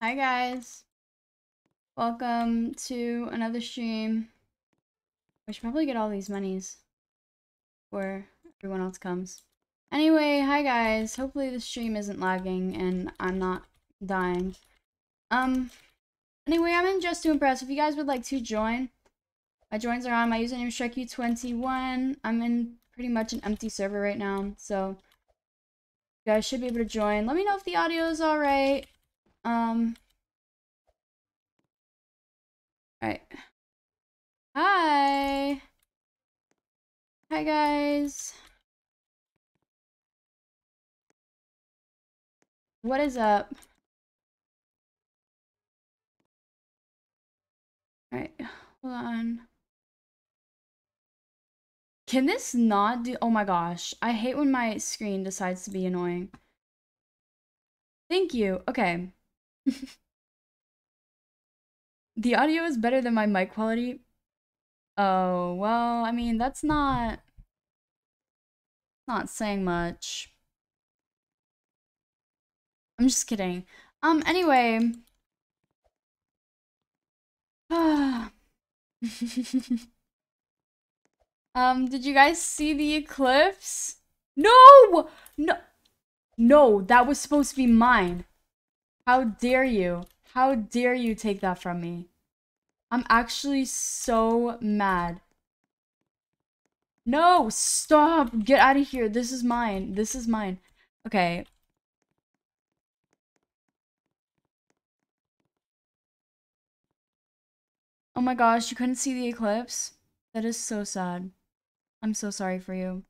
Hi guys. Welcome to another stream. I should probably get all these monies before everyone else comes. Anyway, hi guys. Hopefully the stream isn't lagging and I'm not dying. Um, anyway, I'm in Dress to Impress. If you guys would like to join, my joins are on. My username is Shrekyou21. I'm in pretty much an empty server right now, so you guys should be able to join. Let me know if the audio is alright. Um. Alright. Hi. Hi, guys. What is up? Alright, hold on. Can this not do- oh my gosh. I hate when my screen decides to be annoying. Thank you. Okay. the audio is better than my mic quality. Oh, well, I mean, that's not not saying much. I'm just kidding. Um, anyway. um, did you guys see the eclipse? No! No! No, that was supposed to be mine. How dare you? How dare you take that from me? I'm actually so mad. No, stop. Get out of here. This is mine. This is mine. Okay. Oh my gosh, you couldn't see the eclipse? That is so sad. I'm so sorry for you.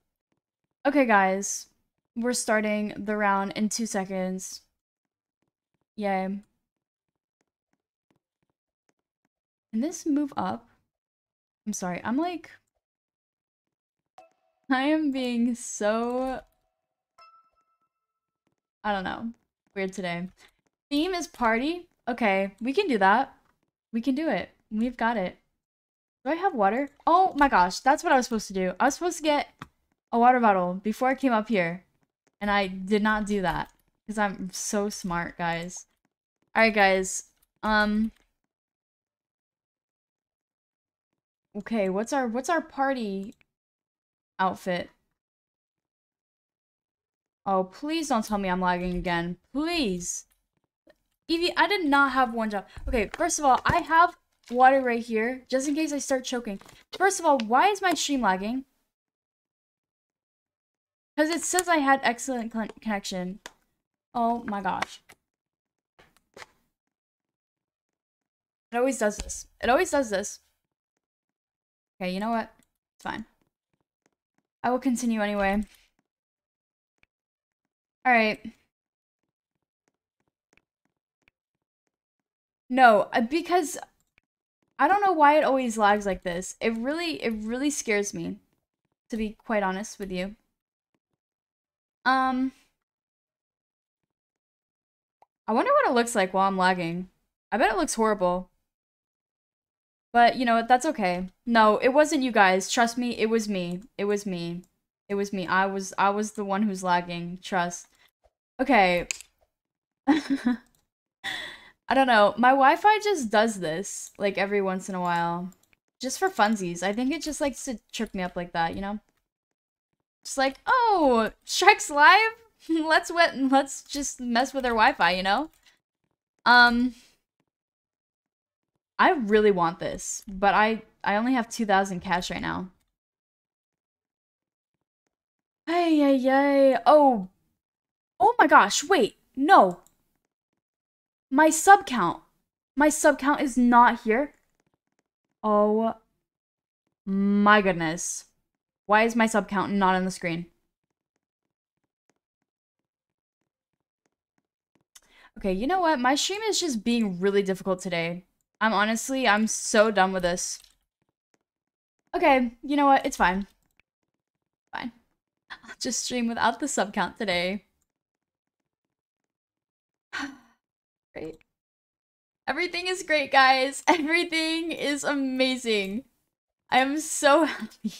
Okay, guys. We're starting the round in two seconds. Yay. Can this move up? I'm sorry, I'm like... I am being so... I don't know. Weird today. Theme is party? Okay, we can do that. We can do it. We've got it. Do I have water? Oh my gosh, that's what I was supposed to do. I was supposed to get a water bottle before I came up here. And I did not do that. Because I'm so smart, guys. Alright, guys. Um... Okay, what's our what's our party outfit? Oh, please don't tell me I'm lagging again. Please. Evie, I did not have one job. Okay, first of all, I have water right here, just in case I start choking. First of all, why is my stream lagging? Because it says I had excellent connection. Oh my gosh. It always does this. It always does this. Okay, you know what? It's fine. I will continue anyway. Alright. No, uh, because I don't know why it always lags like this. It really, it really scares me, to be quite honest with you. Um, I wonder what it looks like while I'm lagging. I bet it looks horrible. But, you know what, that's okay. No, it wasn't you guys. Trust me, it was me. It was me. It was me. I was I was the one who's lagging. Trust. Okay. I don't know. My Wi-Fi just does this, like, every once in a while. Just for funsies. I think it just likes to trip me up like that, you know? Just like, oh, Shrek's live? let's let's just mess with our Wi-Fi, you know? Um... I really want this, but I I only have 2000 cash right now. Hey, yay, yay. Oh. Oh my gosh, wait. No. My sub count. My sub count is not here. Oh my goodness. Why is my sub count not on the screen? Okay, you know what? My stream is just being really difficult today. I'm honestly, I'm so done with this. Okay, you know what? It's fine. Fine. I'll just stream without the sub count today. great. Everything is great, guys. Everything is amazing. I am so happy.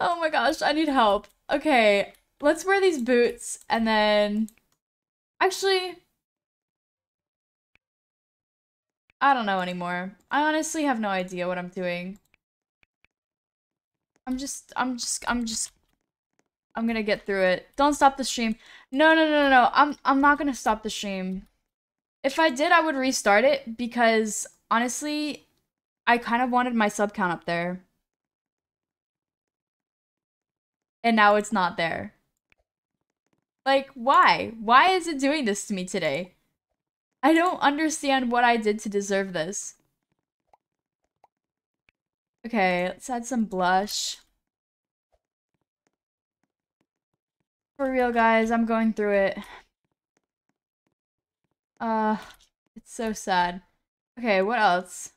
oh my gosh, I need help. Okay, let's wear these boots and then... Actually, I don't know anymore. I honestly have no idea what I'm doing. I'm just, I'm just, I'm just, I'm gonna get through it. Don't stop the stream. No, no, no, no, no. I'm, I'm not gonna stop the stream. If I did, I would restart it because honestly, I kind of wanted my sub count up there. And now it's not there. Like, why? Why is it doing this to me today? I don't understand what I did to deserve this. Okay, let's add some blush. For real, guys, I'm going through it. Uh, it's so sad. Okay, what else?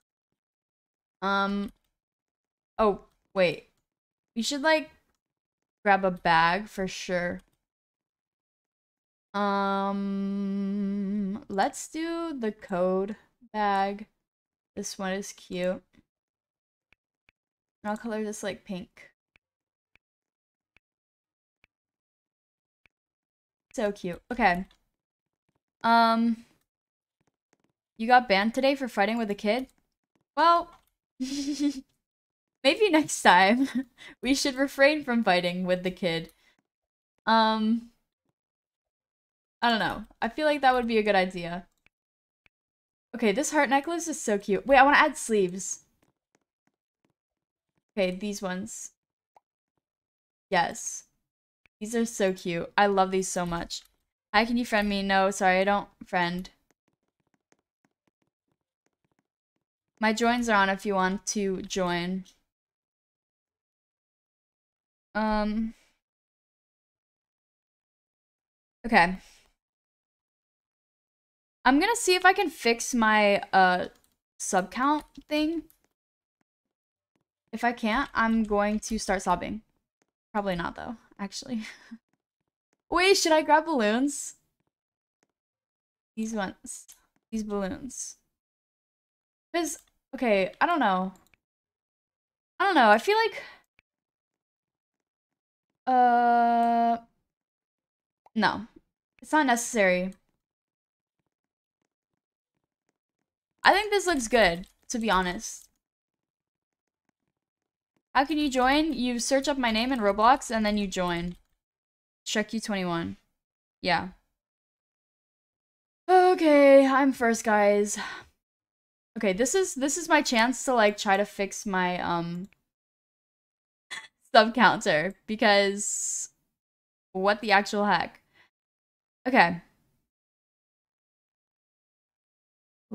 Um, oh, wait. We should, like, grab a bag for sure. Um, let's do the code bag. This one is cute. I'll color this like pink. So cute. Okay. Um, you got banned today for fighting with a kid? Well, maybe next time we should refrain from fighting with the kid. Um, I don't know. I feel like that would be a good idea. Okay, this heart necklace is so cute. Wait, I want to add sleeves. Okay, these ones. Yes. These are so cute. I love these so much. Hi, can you friend me? No, sorry, I don't friend. My joins are on if you want to join. Um. Okay. I'm gonna see if I can fix my uh sub count thing. If I can't, I'm going to start sobbing. Probably not though, actually. Wait, should I grab balloons? These ones. These balloons. Because, okay, I don't know. I don't know, I feel like... Uh... No. It's not necessary. I think this looks good, to be honest. How can you join? You search up my name in Roblox and then you join. Shrekyou21. Yeah. Okay, I'm first, guys. Okay, this is this is my chance to like try to fix my um sub counter because what the actual heck? Okay.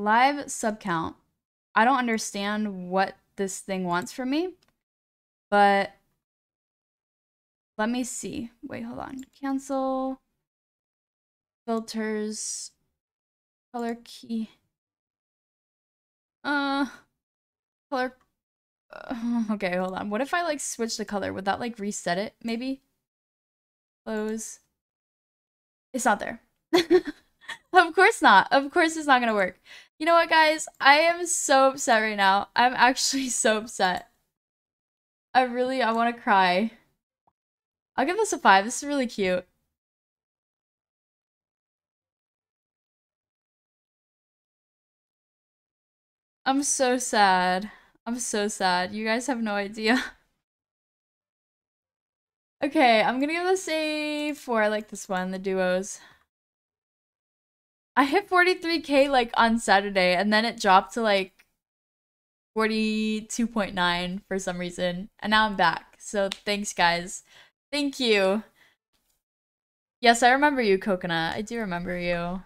Live sub count. I don't understand what this thing wants from me, but let me see. Wait, hold on. Cancel. Filters. Color key. Uh, color. Uh, okay, hold on. What if I like switch the color? Would that like reset it? Maybe. Close. It's not there. of course not. Of course it's not gonna work. You know what, guys? I am so upset right now. I'm actually so upset. I really, I want to cry. I'll give this a five. This is really cute. I'm so sad. I'm so sad. You guys have no idea. okay, I'm gonna give this a four. I like this one, the duos. I hit 43k like on Saturday and then it dropped to like 42.9 for some reason. And now I'm back. So thanks guys. Thank you. Yes, I remember you, Coconut. I do remember you.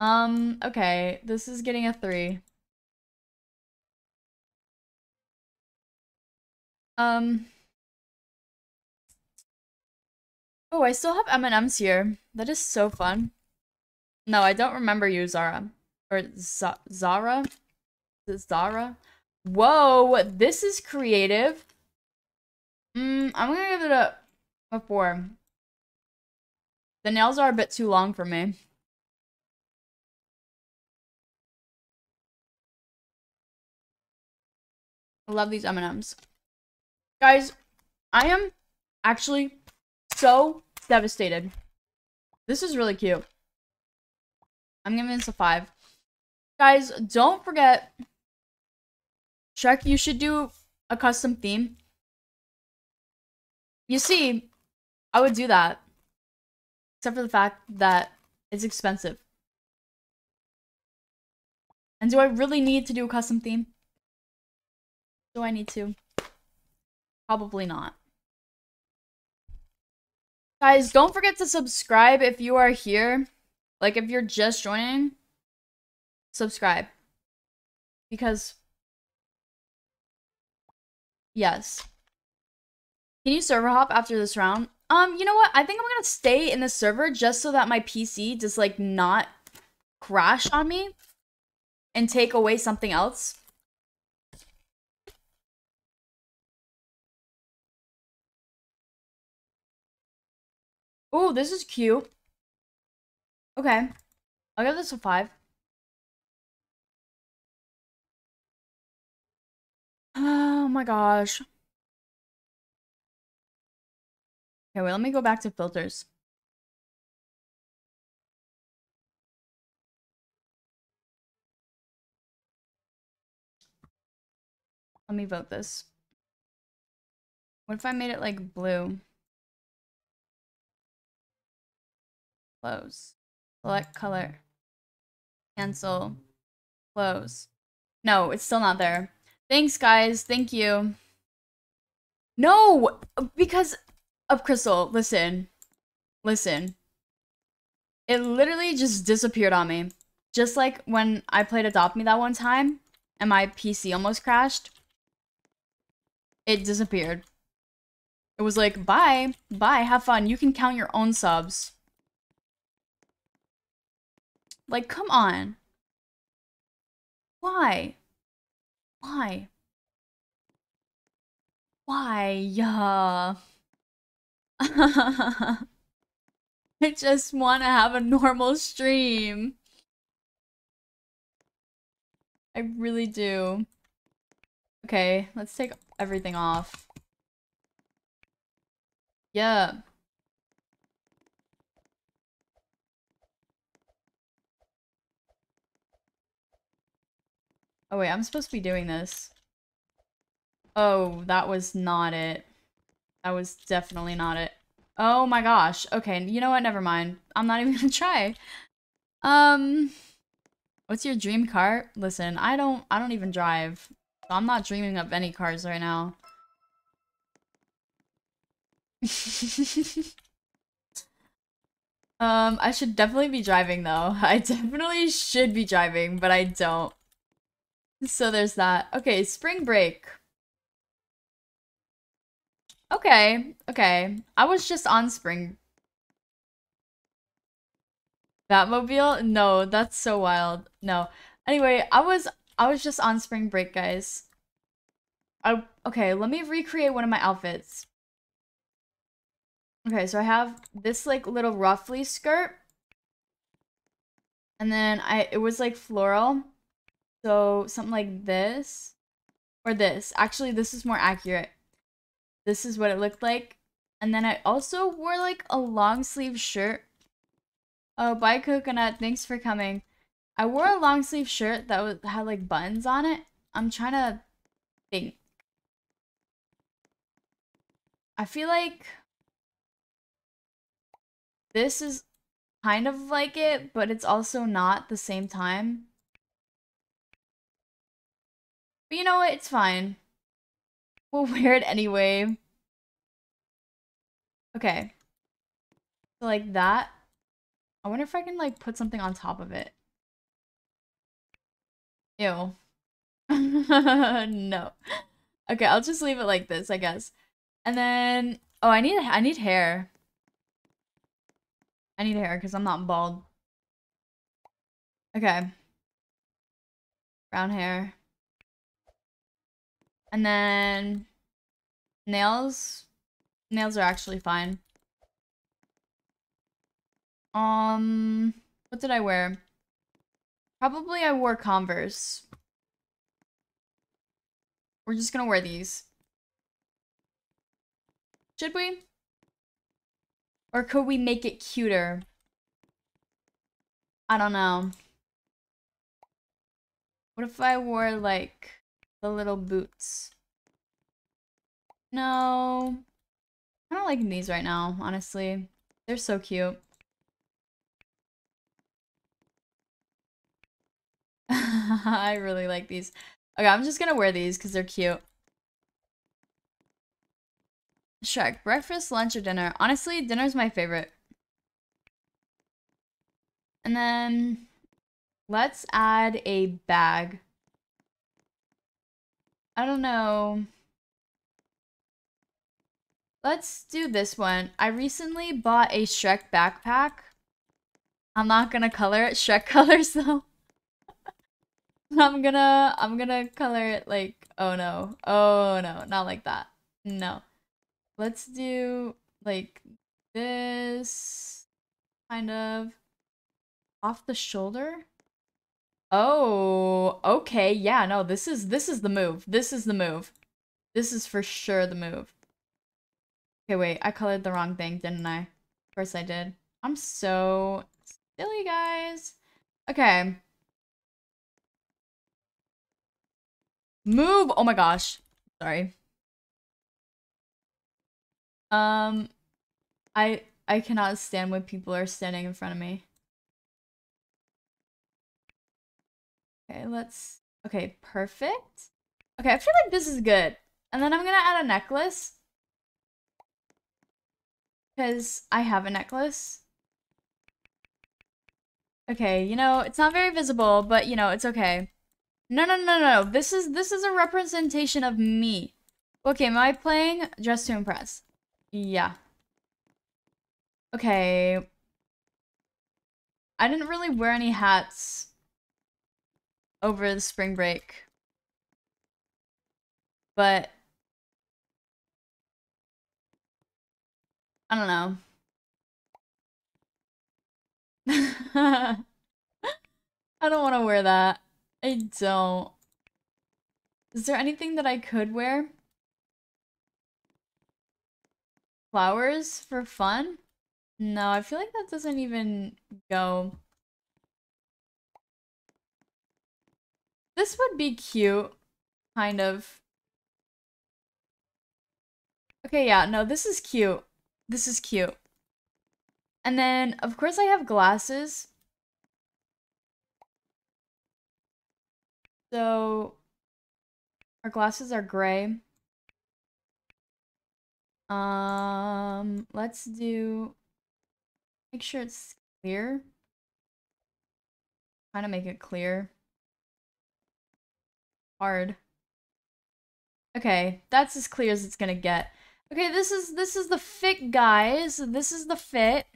Um, okay. This is getting a 3. Um. Oh, I still have M&Ms here. That is so fun. No, I don't remember you, Zara. Or Z Zara? Zara? Whoa, this is creative. Mm, I'm gonna give it a, a four. The nails are a bit too long for me. I love these M&Ms. Guys, I am actually so devastated. This is really cute. I'm giving this a five. Guys, don't forget, Shrek, you should do a custom theme. You see, I would do that. Except for the fact that it's expensive. And do I really need to do a custom theme? Do I need to? Probably not. Guys, don't forget to subscribe if you are here. Like, if you're just joining, subscribe. Because, yes. Can you server hop after this round? Um, you know what? I think I'm gonna stay in the server just so that my PC does, like, not crash on me and take away something else. Oh, this is cute. Okay. I'll give this a five. Oh my gosh. Okay, wait, let me go back to filters. Let me vote this. What if I made it like blue? Close. Select color. Cancel. Close. No, it's still not there. Thanks, guys. Thank you. No! Because of Crystal, listen. Listen. It literally just disappeared on me. Just like when I played Adopt Me that one time and my PC almost crashed. It disappeared. It was like, bye, bye, have fun. You can count your own subs. Like, come on. Why? Why? Why? Yeah. I just want to have a normal stream. I really do. Okay, let's take everything off. Yeah. Oh wait, I'm supposed to be doing this. Oh, that was not it. That was definitely not it. Oh my gosh. Okay, you know what? Never mind. I'm not even gonna try. Um, what's your dream car? Listen, I don't, I don't even drive. So I'm not dreaming of any cars right now. um, I should definitely be driving though. I definitely should be driving, but I don't. So there's that. Okay, spring break. Okay, okay. I was just on spring. Batmobile? No, that's so wild. No. Anyway, I was I was just on spring break, guys. I okay, let me recreate one of my outfits. Okay, so I have this like little ruffly skirt. And then I it was like floral. So something like this or this. Actually, this is more accurate. This is what it looked like. And then I also wore like a long sleeve shirt. Oh, bye coconut. Thanks for coming. I wore a long sleeve shirt that was, had like buttons on it. I'm trying to think. I feel like this is kind of like it, but it's also not the same time. But you know what? It's fine. We'll wear it anyway. Okay. So like that. I wonder if I can like put something on top of it. Ew. no. Okay, I'll just leave it like this, I guess. And then oh, I need I need hair. I need hair because I'm not bald. Okay. Brown hair. And then nails. Nails are actually fine. Um, what did I wear? Probably I wore Converse. We're just gonna wear these. Should we? Or could we make it cuter? I don't know. What if I wore like the little boots? No. I don't like these right now, honestly. They're so cute. I really like these. Okay, I'm just gonna wear these because they're cute. Shrek, breakfast, lunch, or dinner? Honestly, dinner's my favorite. And then let's add a bag. I don't know. Let's do this one. I recently bought a Shrek backpack. I'm not gonna color it Shrek colors though. I'm gonna I'm gonna color it like oh no. Oh no, not like that. No. Let's do like this kind of off the shoulder. Oh, okay. Yeah, no, this is this is the move. This is the move. This is for sure the move. Okay, wait. I colored the wrong thing, didn't I? Of course I did. I'm so silly, guys. Okay. Move! Oh my gosh. Sorry. Um, I I cannot stand when people are standing in front of me. Okay, let's... Okay, perfect. Okay, I feel like this is good. And then I'm gonna add a necklace. Because I have a necklace. Okay, you know, it's not very visible, but you know, it's okay. No, no, no, no, This is this is a representation of me. Okay, am I playing Dress to Impress? Yeah. Okay. I didn't really wear any hats over the spring break. But I don't know. I don't want to wear that. I don't. Is there anything that I could wear? Flowers for fun? No, I feel like that doesn't even go. This would be cute, kind of. Okay, yeah, no, this is cute. This is cute. And then, of course, I have glasses. So, our glasses are gray. Um, let's do, make sure it's clear. Trying to make it clear. Hard. Okay, that's as clear as it's gonna get. Okay, this is this is the fit, guys. This is the fit.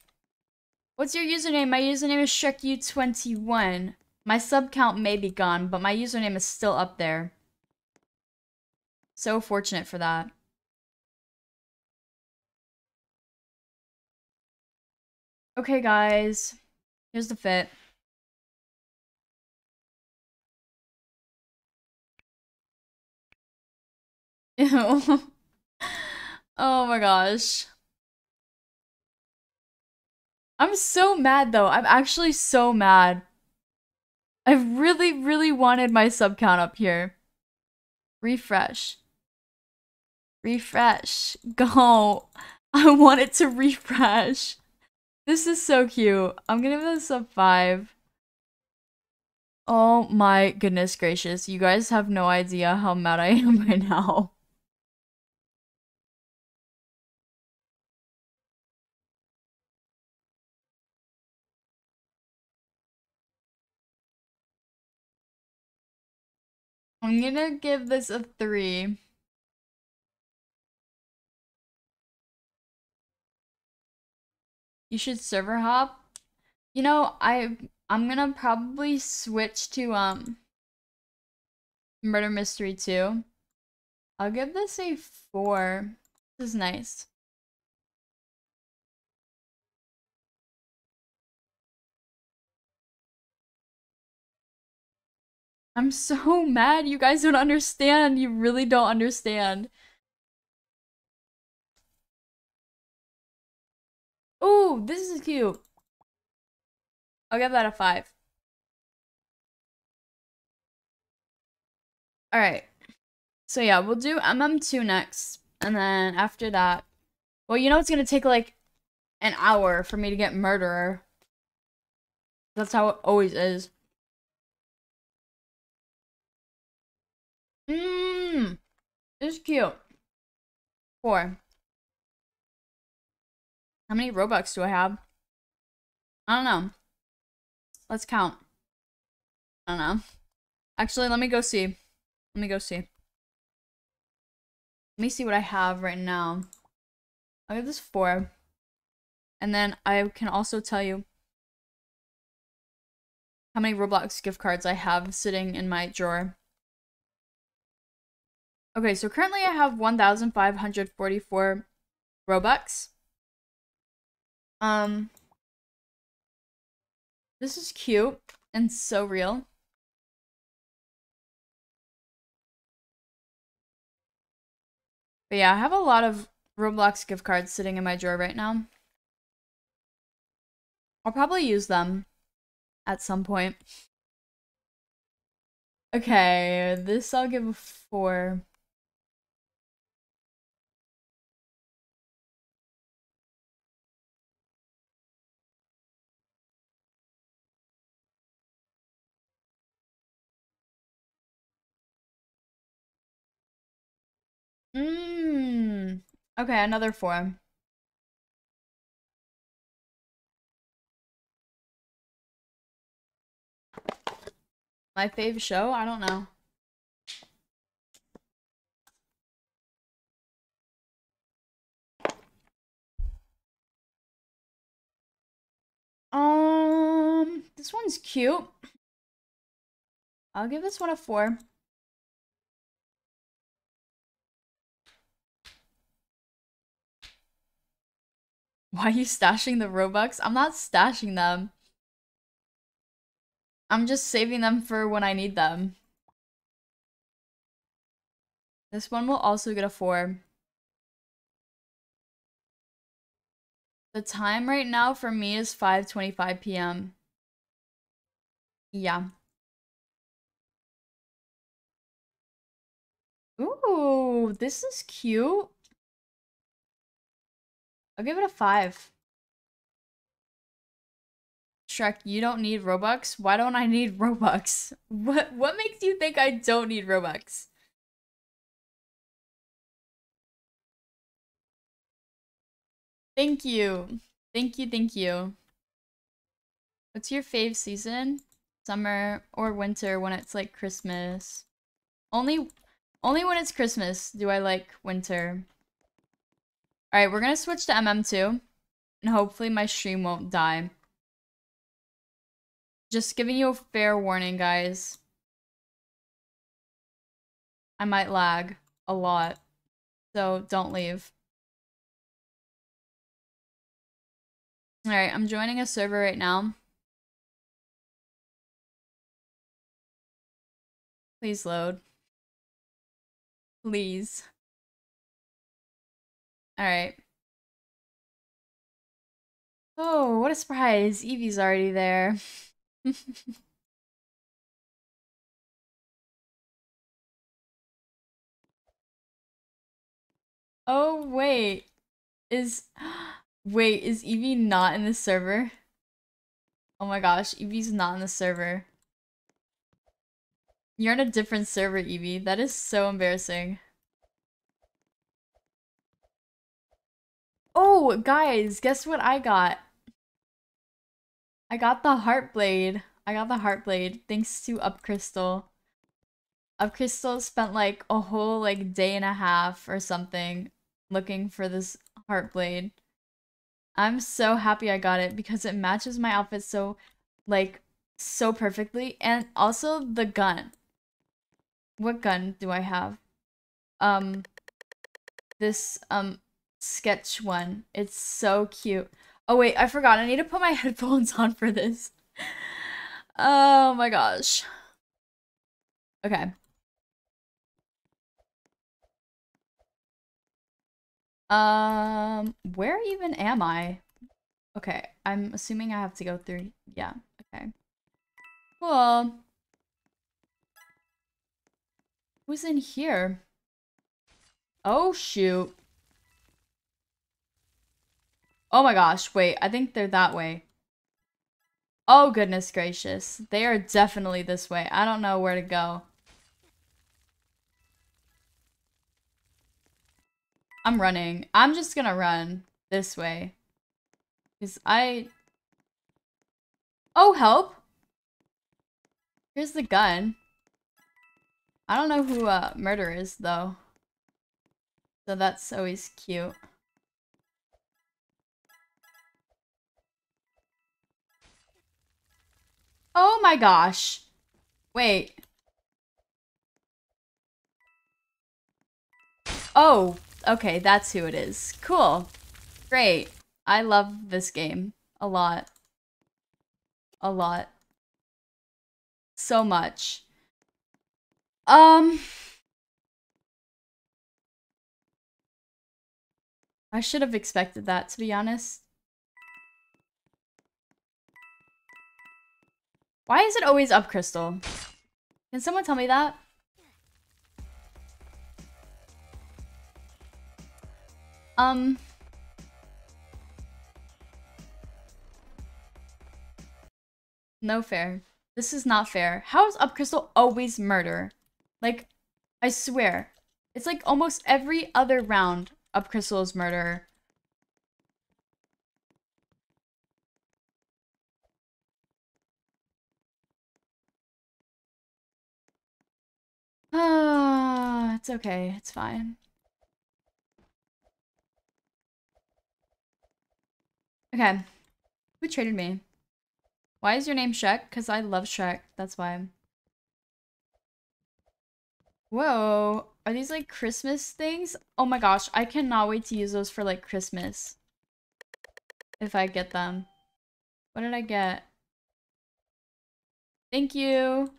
What's your username? My username is Shrekyou21. My sub count may be gone, but my username is still up there. So fortunate for that. Okay, guys. Here's the fit. Ew. oh my gosh. I'm so mad though. I'm actually so mad. I really, really wanted my sub count up here. Refresh. Refresh. Go. I want it to refresh. This is so cute. I'm gonna give this a 5. Oh my goodness gracious. You guys have no idea how mad I am right now. I'm gonna give this a 3. You should server hop. You know, I I'm gonna probably switch to um Murder Mystery 2. I'll give this a 4. This is nice. I'm so mad. You guys don't understand. You really don't understand. Oh, this is cute. I'll give that a five. Alright. So yeah, we'll do MM2 next. And then after that, well, you know it's gonna take like an hour for me to get murderer. That's how it always is. Mmm. This is cute. Four. How many Robux do I have? I don't know. Let's count. I don't know. Actually, let me go see. Let me go see. Let me see what I have right now. I have this four. And then I can also tell you how many Roblox gift cards I have sitting in my drawer. Okay, so currently I have 1,544 Robux. Um, this is cute and so real. But yeah, I have a lot of Roblox gift cards sitting in my drawer right now. I'll probably use them at some point. Okay, this I'll give a 4. Mmm. Okay, another four. My fave show? I don't know. Um, this one's cute. I'll give this one a four. Why are you stashing the Robux? I'm not stashing them. I'm just saving them for when I need them. This one will also get a 4. The time right now for me is 5.25 p.m. Yeah. Ooh, this is cute. I'll give it a five. Shrek, you don't need Robux? Why don't I need Robux? What what makes you think I don't need Robux? Thank you. Thank you, thank you. What's your fave season? Summer or winter when it's like Christmas? Only only when it's Christmas do I like winter. Alright, we're gonna switch to MM2. And hopefully my stream won't die. Just giving you a fair warning, guys. I might lag a lot. So don't leave. Alright, I'm joining a server right now. Please load. Please. Alright. Oh, what a surprise. Evie's already there. oh, wait. Is... Wait, is Evie not in the server? Oh my gosh, Evie's not in the server. You're on a different server, Evie. That is so embarrassing. Oh, guys, guess what I got? I got the Heartblade. I got the Heartblade thanks to Up Crystal. Up Crystal spent like a whole like day and a half or something looking for this Heartblade. I'm so happy I got it because it matches my outfit so like so perfectly and also the gun. What gun do I have? Um this um sketch one. It's so cute. Oh wait, I forgot. I need to put my headphones on for this. Oh my gosh. Okay. Um, where even am I? Okay, I'm assuming I have to go through. Yeah, okay. Cool. Who's in here? Oh, shoot. Oh my gosh, wait, I think they're that way. Oh, goodness gracious. They are definitely this way. I don't know where to go. I'm running. I'm just gonna run this way. Because I... Oh, help! Here's the gun. I don't know who uh, Murder is, though. So that's always cute. Oh my gosh. Wait. Oh, okay, that's who it is. Cool. Great. I love this game. A lot. A lot. So much. Um... I should have expected that, to be honest. Why is it always up, Crystal? Can someone tell me that? Um... No fair. This is not fair. How is Up Crystal always murder? Like, I swear. It's like almost every other round Up Crystal's murder. Ah, it's okay. It's fine. Okay. Who traded me? Why is your name Shrek? Because I love Shrek. That's why. Whoa. Are these like Christmas things? Oh my gosh. I cannot wait to use those for like Christmas. If I get them. What did I get? Thank you.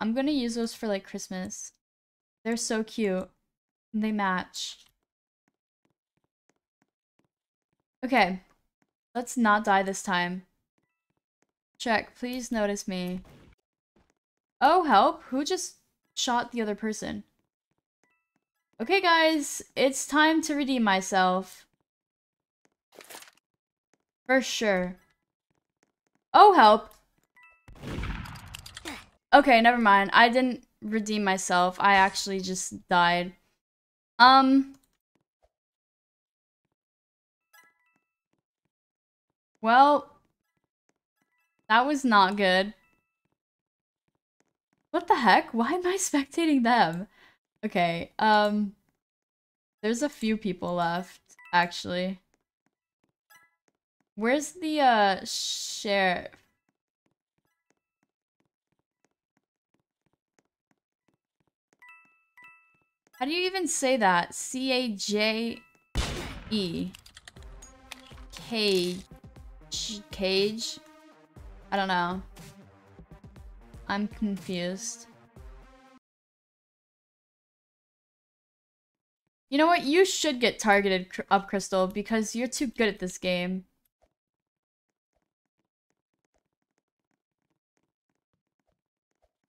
I'm gonna use those for like Christmas. They're so cute. They match. Okay. Let's not die this time. Check, please notice me. Oh, help. Who just shot the other person? Okay, guys. It's time to redeem myself. For sure. Oh, help. Okay, never mind. I didn't redeem myself. I actually just died. Um... Well... That was not good. What the heck? Why am I spectating them? Okay, um... There's a few people left, actually. Where's the, uh, sheriff? How do you even say that? C-A-J-E. Cage. Cage? I don't know. I'm confused. You know what? You should get targeted up, Crystal, because you're too good at this game.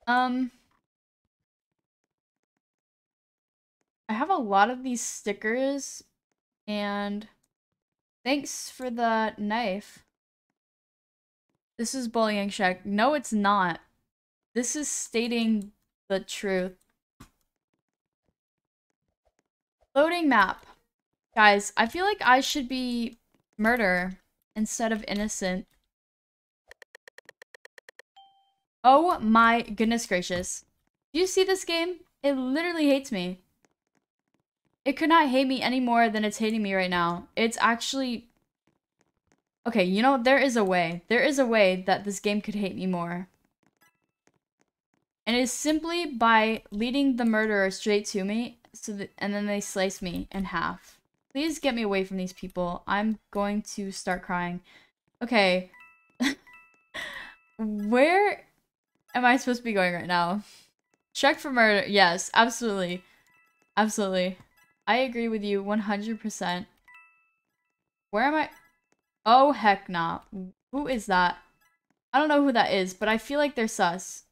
Um... I have a lot of these stickers and thanks for the knife. This is bullying check. No, it's not. This is stating the truth. Loading map. Guys, I feel like I should be murder instead of innocent. Oh my goodness gracious. Do you see this game? It literally hates me. It could not hate me any more than it's hating me right now. It's actually... Okay, you know, there is a way. There is a way that this game could hate me more. And it is simply by leading the murderer straight to me, so that, and then they slice me in half. Please get me away from these people. I'm going to start crying. Okay. Where am I supposed to be going right now? Check for murder. Yes, absolutely. Absolutely. I agree with you 100%. Where am I? Oh, heck nah. Who is that? I don't know who that is, but I feel like they're sus.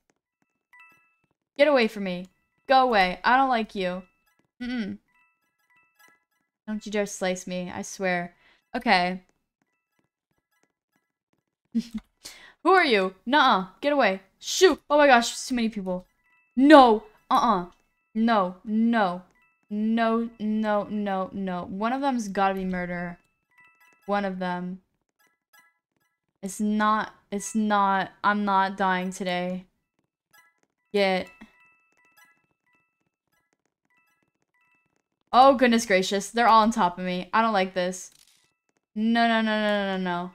Get away from me. Go away. I don't like you. Mm-mm. Don't you dare slice me. I swear. Okay. Who are you? Nuh-uh. Get away. Shoot. Oh my gosh. Too many people. No. Uh-uh. No. No. No. No. No. No. One of them's gotta be murder. One of them. It's not. It's not. I'm not dying today. Get. Oh, goodness gracious. They're all on top of me. I don't like this. No, no, no, no, no, no.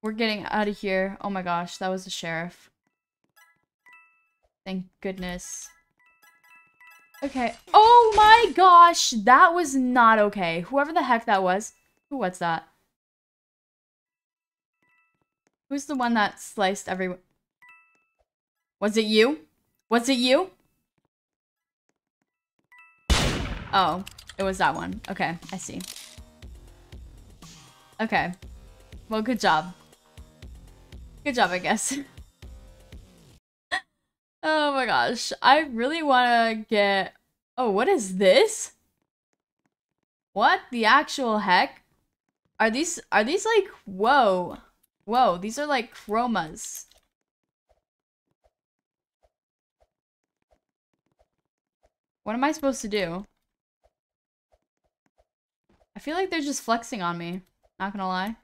We're getting out of here. Oh my gosh, that was the sheriff. Thank goodness. Okay. Oh my gosh, that was not okay. Whoever the heck that was. Who what's that? Who's the one that sliced everyone? Was it you? Was it you? Oh, it was that one. Okay, I see. Okay. Well, good job. Good job, I guess. oh my gosh. I really want to get... Oh, what is this? What the actual heck? Are these... Are these like... Whoa. Whoa, these are like chromas. What am I supposed to do? I feel like they're just flexing on me. Not gonna lie.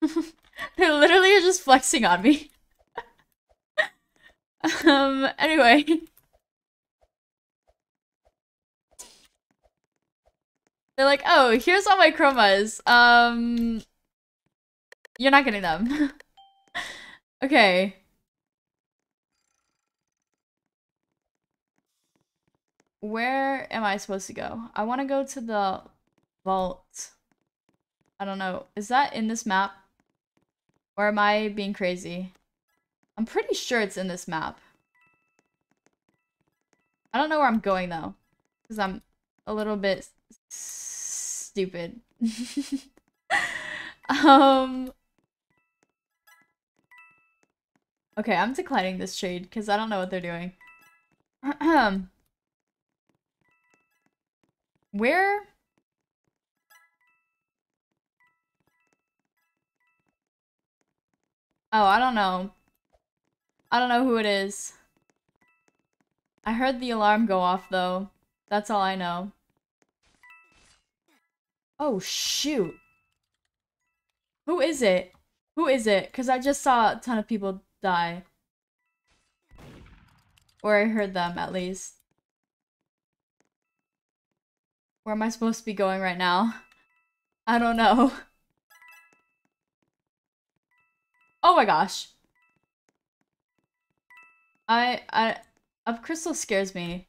they literally are just flexing on me. um, anyway. They're like, oh, here's all my chromas. Um, you're not getting them. okay. Where am I supposed to go? I want to go to the vault. I don't know. Is that in this map? Or am I being crazy? I'm pretty sure it's in this map. I don't know where I'm going though. Because I'm a little bit stupid. um... Okay, I'm declining this trade because I don't know what they're doing. Where Oh, I don't know. I don't know who it is. I heard the alarm go off, though. That's all I know. Oh, shoot. Who is it? Who is it? Because I just saw a ton of people die. Or I heard them, at least. Where am I supposed to be going right now? I don't know. Oh my gosh. I, I, Up Crystal scares me.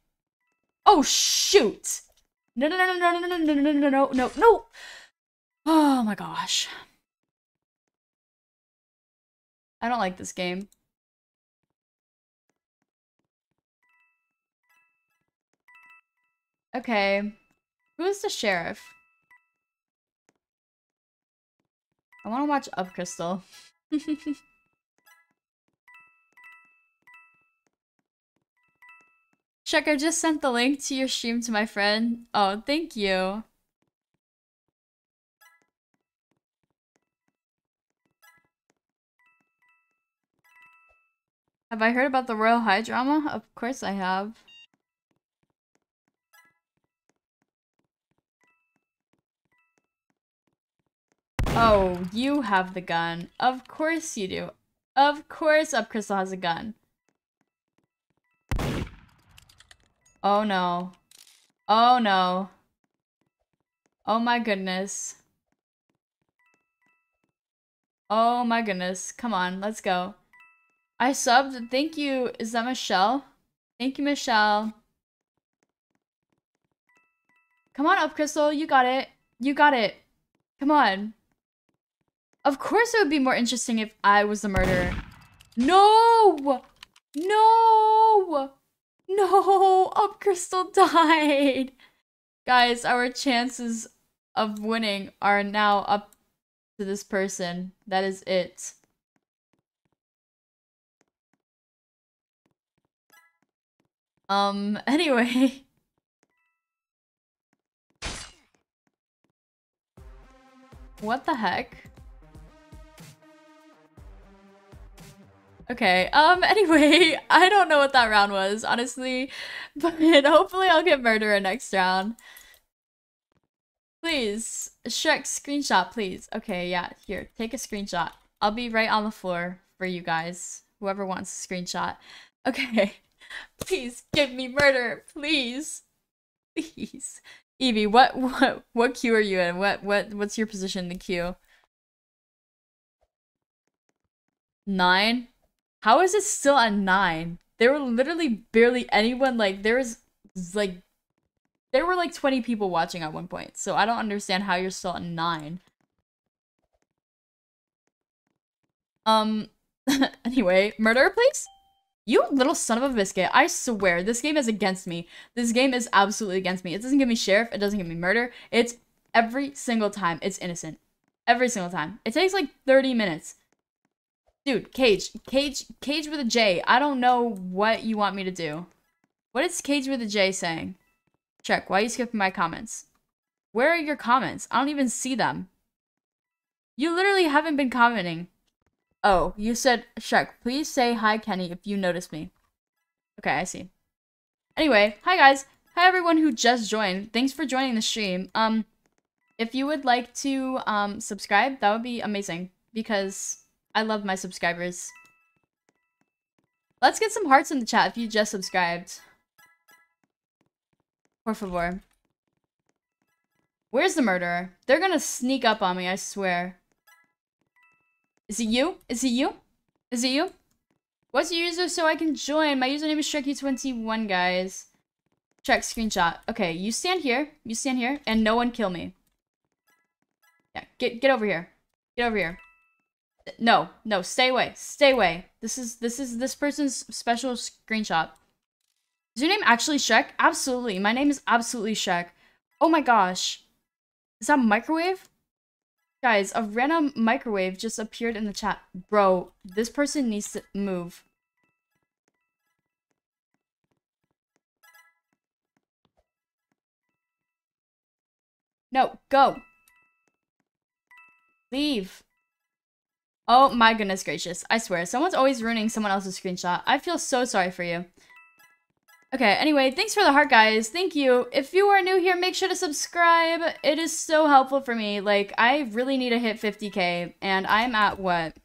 Oh shoot! No, no, no, no, no, no, no, no, no, no, no, no! Oh my gosh. I don't like this game. Okay. Who's the sheriff? I want to watch Up Crystal. Shrek, I just sent the link to your stream to my friend. Oh, thank you. Have I heard about the Royal High drama? Of course I have. Oh, you have the gun. Of course you do. Of course Up Crystal has a gun. Oh no. Oh no. Oh my goodness. Oh my goodness. Come on, let's go. I subbed. Thank you. Is that Michelle? Thank you, Michelle. Come on up, Crystal. You got it. You got it. Come on. Of course it would be more interesting if I was the murderer. No! No! No, Up Crystal died. Guys, our chances of winning are now up to this person. That is it. Um, anyway. What the heck? Okay, um, anyway, I don't know what that round was, honestly, but hopefully I'll get murderer next round. Please, Shrek, screenshot, please. Okay, yeah, here, take a screenshot. I'll be right on the floor for you guys, whoever wants a screenshot. Okay, please give me murder, please. Please. Evie, what, what, what queue are you in? What, what, what's your position in the queue? Nine? How is it still at nine? There were literally barely anyone, like, there was, like, there were like 20 people watching at one point, so I don't understand how you're still at nine. Um, anyway, murder, please? You little son of a biscuit. I swear, this game is against me. This game is absolutely against me. It doesn't give me sheriff. It doesn't give me murder. It's every single time. It's innocent. Every single time. It takes like 30 minutes. Dude, Cage. Cage. Cage with a J. I don't know what you want me to do. What is Cage with a J saying? Shrek. Why are you skipping my comments? Where are your comments? I don't even see them. You literally haven't been commenting. Oh, you said, Shrek, please say hi, Kenny, if you notice me. Okay, I see. Anyway, hi guys. Hi everyone who just joined. Thanks for joining the stream. Um, if you would like to um subscribe, that would be amazing because I love my subscribers. Let's get some hearts in the chat if you just subscribed. Por favor. Where's the murderer? They're gonna sneak up on me, I swear. Is it you? Is it you? Is it you? What's your user so I can join? My username is Shrek21, guys. Shrek screenshot. Okay, you stand here. You stand here, and no one kill me. Yeah, get get over here. Get over here. No, no, stay away. Stay away. This is this is this person's special screenshot. Is your name actually Shrek? Absolutely. My name is absolutely Shrek. Oh my gosh. Is that microwave? Guys, a random microwave just appeared in the chat. Bro, this person needs to move. No, go. Leave. Oh my goodness gracious. I swear, someone's always ruining someone else's screenshot. I feel so sorry for you. Okay, anyway, thanks for the heart, guys. Thank you. If you are new here, make sure to subscribe. It is so helpful for me. Like, I really need to hit 50k, and I'm at what?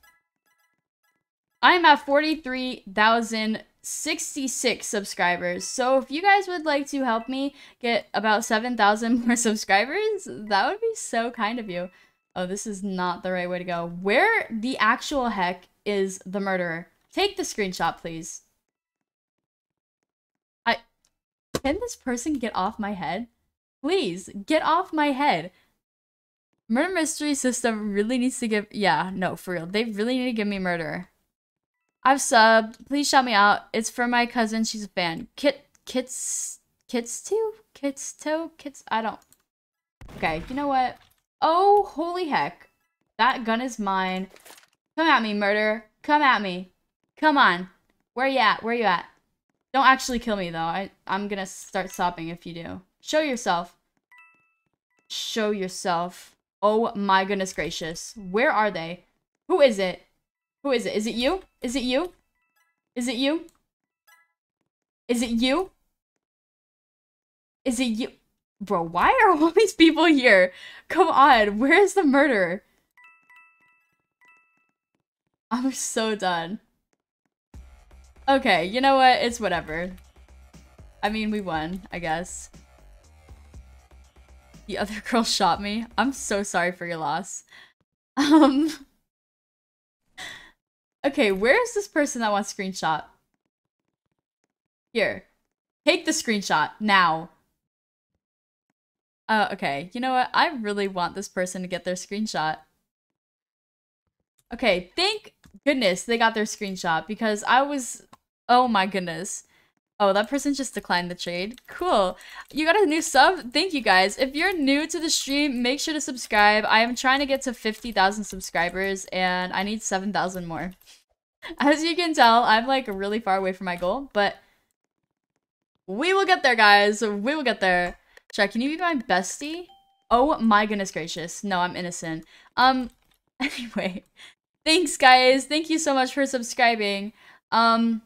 I'm at 43,066 subscribers. So if you guys would like to help me get about 7,000 more subscribers, that would be so kind of you. Oh, this is not the right way to go. Where the actual heck is the murderer? Take the screenshot, please. I... Can this person get off my head? Please, get off my head. Murder mystery system really needs to give- Yeah, no, for real. They really need to give me murder. I've subbed. Please shout me out. It's for my cousin. She's a fan. Kit- Kits- Kits too? Kits toe? Kits- I don't- Okay, you know what? Oh, holy heck. That gun is mine. Come at me, murder. Come at me. Come on. Where you at? Where you at? Don't actually kill me, though. I, I'm gonna start sobbing if you do. Show yourself. Show yourself. Oh my goodness gracious. Where are they? Who is it? Who is it? Is it you? Is it you? Is it you? Is it you? Is it you? Bro, why are all these people here? Come on, where is the murderer? I'm so done. Okay, you know what? It's whatever. I mean, we won, I guess. The other girl shot me. I'm so sorry for your loss. Um... Okay, where is this person that wants screenshot? Here. Take the screenshot, now. Uh, okay, you know what? I really want this person to get their screenshot. Okay, thank goodness they got their screenshot because I was Oh my goodness. Oh, that person just declined the trade. Cool. You got a new sub? Thank you guys. If you're new to the stream, make sure to subscribe. I am trying to get to 50,000 subscribers and I need 7,000 more. As you can tell, I'm like really far away from my goal, but We will get there, guys. We will get there. Shrek, can you be my bestie? Oh my goodness gracious. No, I'm innocent. Um, anyway. Thanks, guys. Thank you so much for subscribing. Um,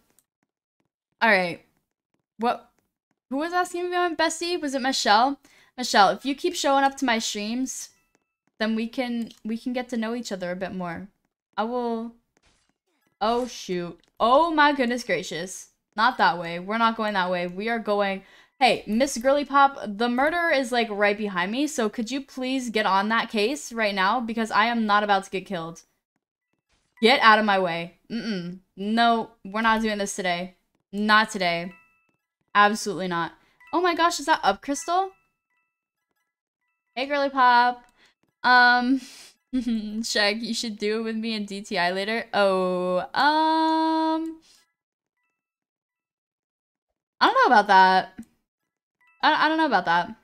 alright. What? Who was asking me about my bestie? Was it Michelle? Michelle, if you keep showing up to my streams, then we can we can get to know each other a bit more. I will Oh shoot. Oh my goodness gracious. Not that way. We're not going that way. We are going Hey, Miss Girly Pop, the murderer is like right behind me, so could you please get on that case right now? Because I am not about to get killed. Get out of my way. Mm-mm. No, we're not doing this today. Not today. Absolutely not. Oh my gosh, is that up, Crystal? Hey, Girly Pop. Um, Shrek, you should do it with me in DTI later. Oh, um... I don't know about that. I, I don't know about that.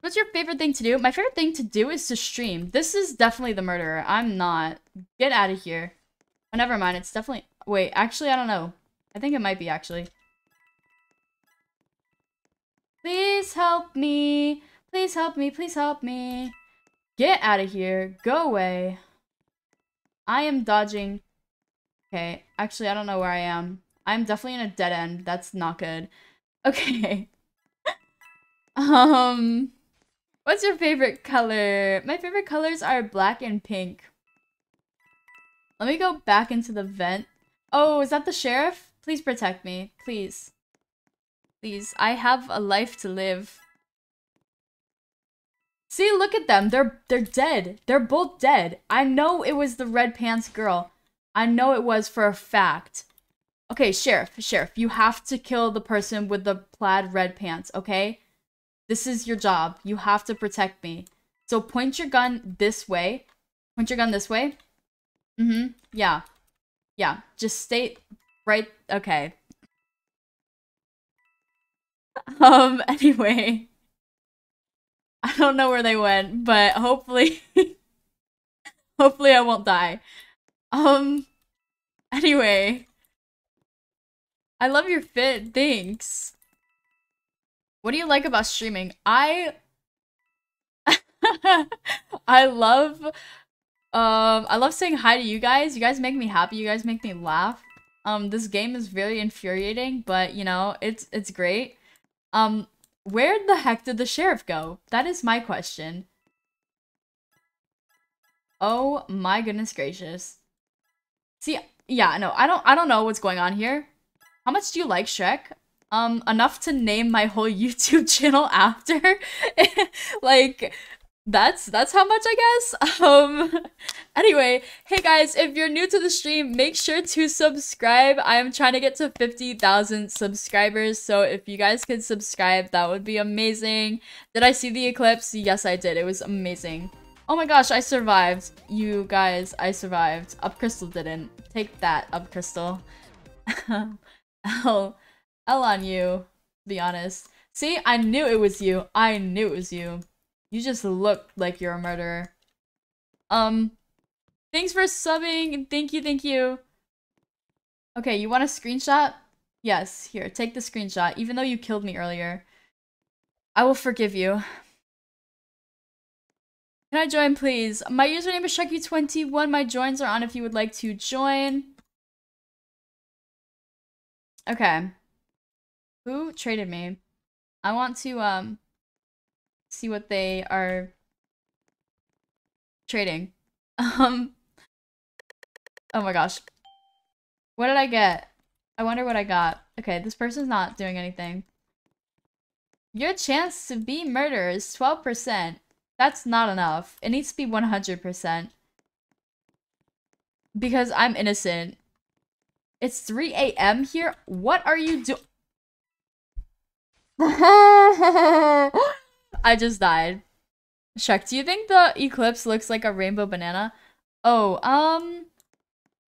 What's your favorite thing to do? My favorite thing to do is to stream. This is definitely the murderer. I'm not. Get out of here. Oh, never mind. It's definitely... Wait, actually, I don't know. I think it might be, actually. Please help me. Please help me. Please help me. Get out of here. Go away. I am dodging. Okay, actually, I don't know where I am. I'm definitely in a dead end. That's not good. Okay. Um, what's your favorite color? My favorite colors are black and pink. Let me go back into the vent. Oh, is that the sheriff? Please protect me. Please. Please, I have a life to live. See, look at them. They're they're dead. They're both dead. I know it was the red pants girl. I know it was for a fact. Okay, sheriff, sheriff, you have to kill the person with the plaid red pants, okay? This is your job. You have to protect me. So point your gun this way. Point your gun this way. Mm-hmm. Yeah. Yeah. Just stay right okay. Um, anyway. I don't know where they went, but hopefully hopefully I won't die. Um anyway. I love your fit. Thanks. What do you like about streaming? I I love um I love saying hi to you guys. You guys make me happy. You guys make me laugh. Um this game is very infuriating, but you know, it's it's great. Um, where the heck did the sheriff go? That is my question. Oh my goodness gracious. See, yeah, no, I don't I don't know what's going on here. How much do you like Shrek? Um, enough to name my whole YouTube channel after. like, that's that's how much I guess. Um anyway, hey guys, if you're new to the stream, make sure to subscribe. I am trying to get to 50,000 subscribers, so if you guys could subscribe, that would be amazing. Did I see the eclipse? Yes, I did. It was amazing. Oh my gosh, I survived. You guys, I survived. Up Crystal didn't. Take that, Up Crystal. L. L on you, be honest. See, I knew it was you. I knew it was you. You just look like you're a murderer. Um, thanks for subbing. Thank you, thank you. Okay, you want a screenshot? Yes, here, take the screenshot, even though you killed me earlier. I will forgive you. Can I join, please? My username is Shrekyou21. My joins are on if you would like to join. Okay. Who traded me? I want to, um, see what they are trading. Um, oh my gosh. What did I get? I wonder what I got. Okay, this person's not doing anything. Your chance to be murdered is 12%. That's not enough. It needs to be 100%. Because I'm innocent. It's 3 a.m. here? What are you doing? I just died. Shrek, do you think the eclipse looks like a rainbow banana? Oh, um...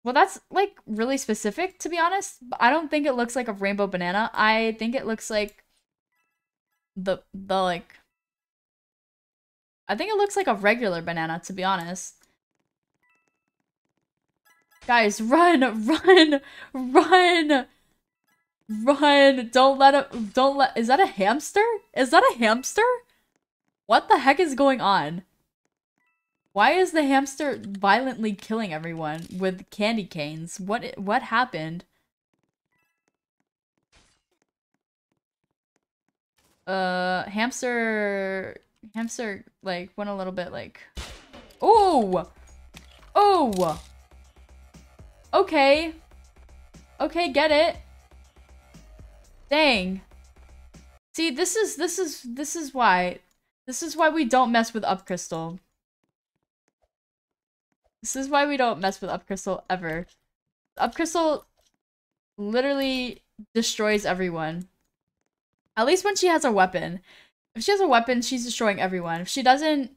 Well, that's, like, really specific, to be honest. I don't think it looks like a rainbow banana. I think it looks like... The, the, like... I think it looks like a regular banana, to be honest. Guys, run! Run! Run! Run! Don't let it- don't let- is that a hamster? Is that a hamster? What the heck is going on? Why is the hamster violently killing everyone with candy canes? What what happened? Uh, hamster, hamster, like, went a little bit, like, oh, oh, okay, okay, get it, dang, see, this is, this is, this is why, this is why we don't mess with Up Crystal, this is why we don't mess with Up Crystal ever, Up Crystal literally destroys everyone. At least when she has a weapon. If she has a weapon, she's destroying everyone. If she doesn't,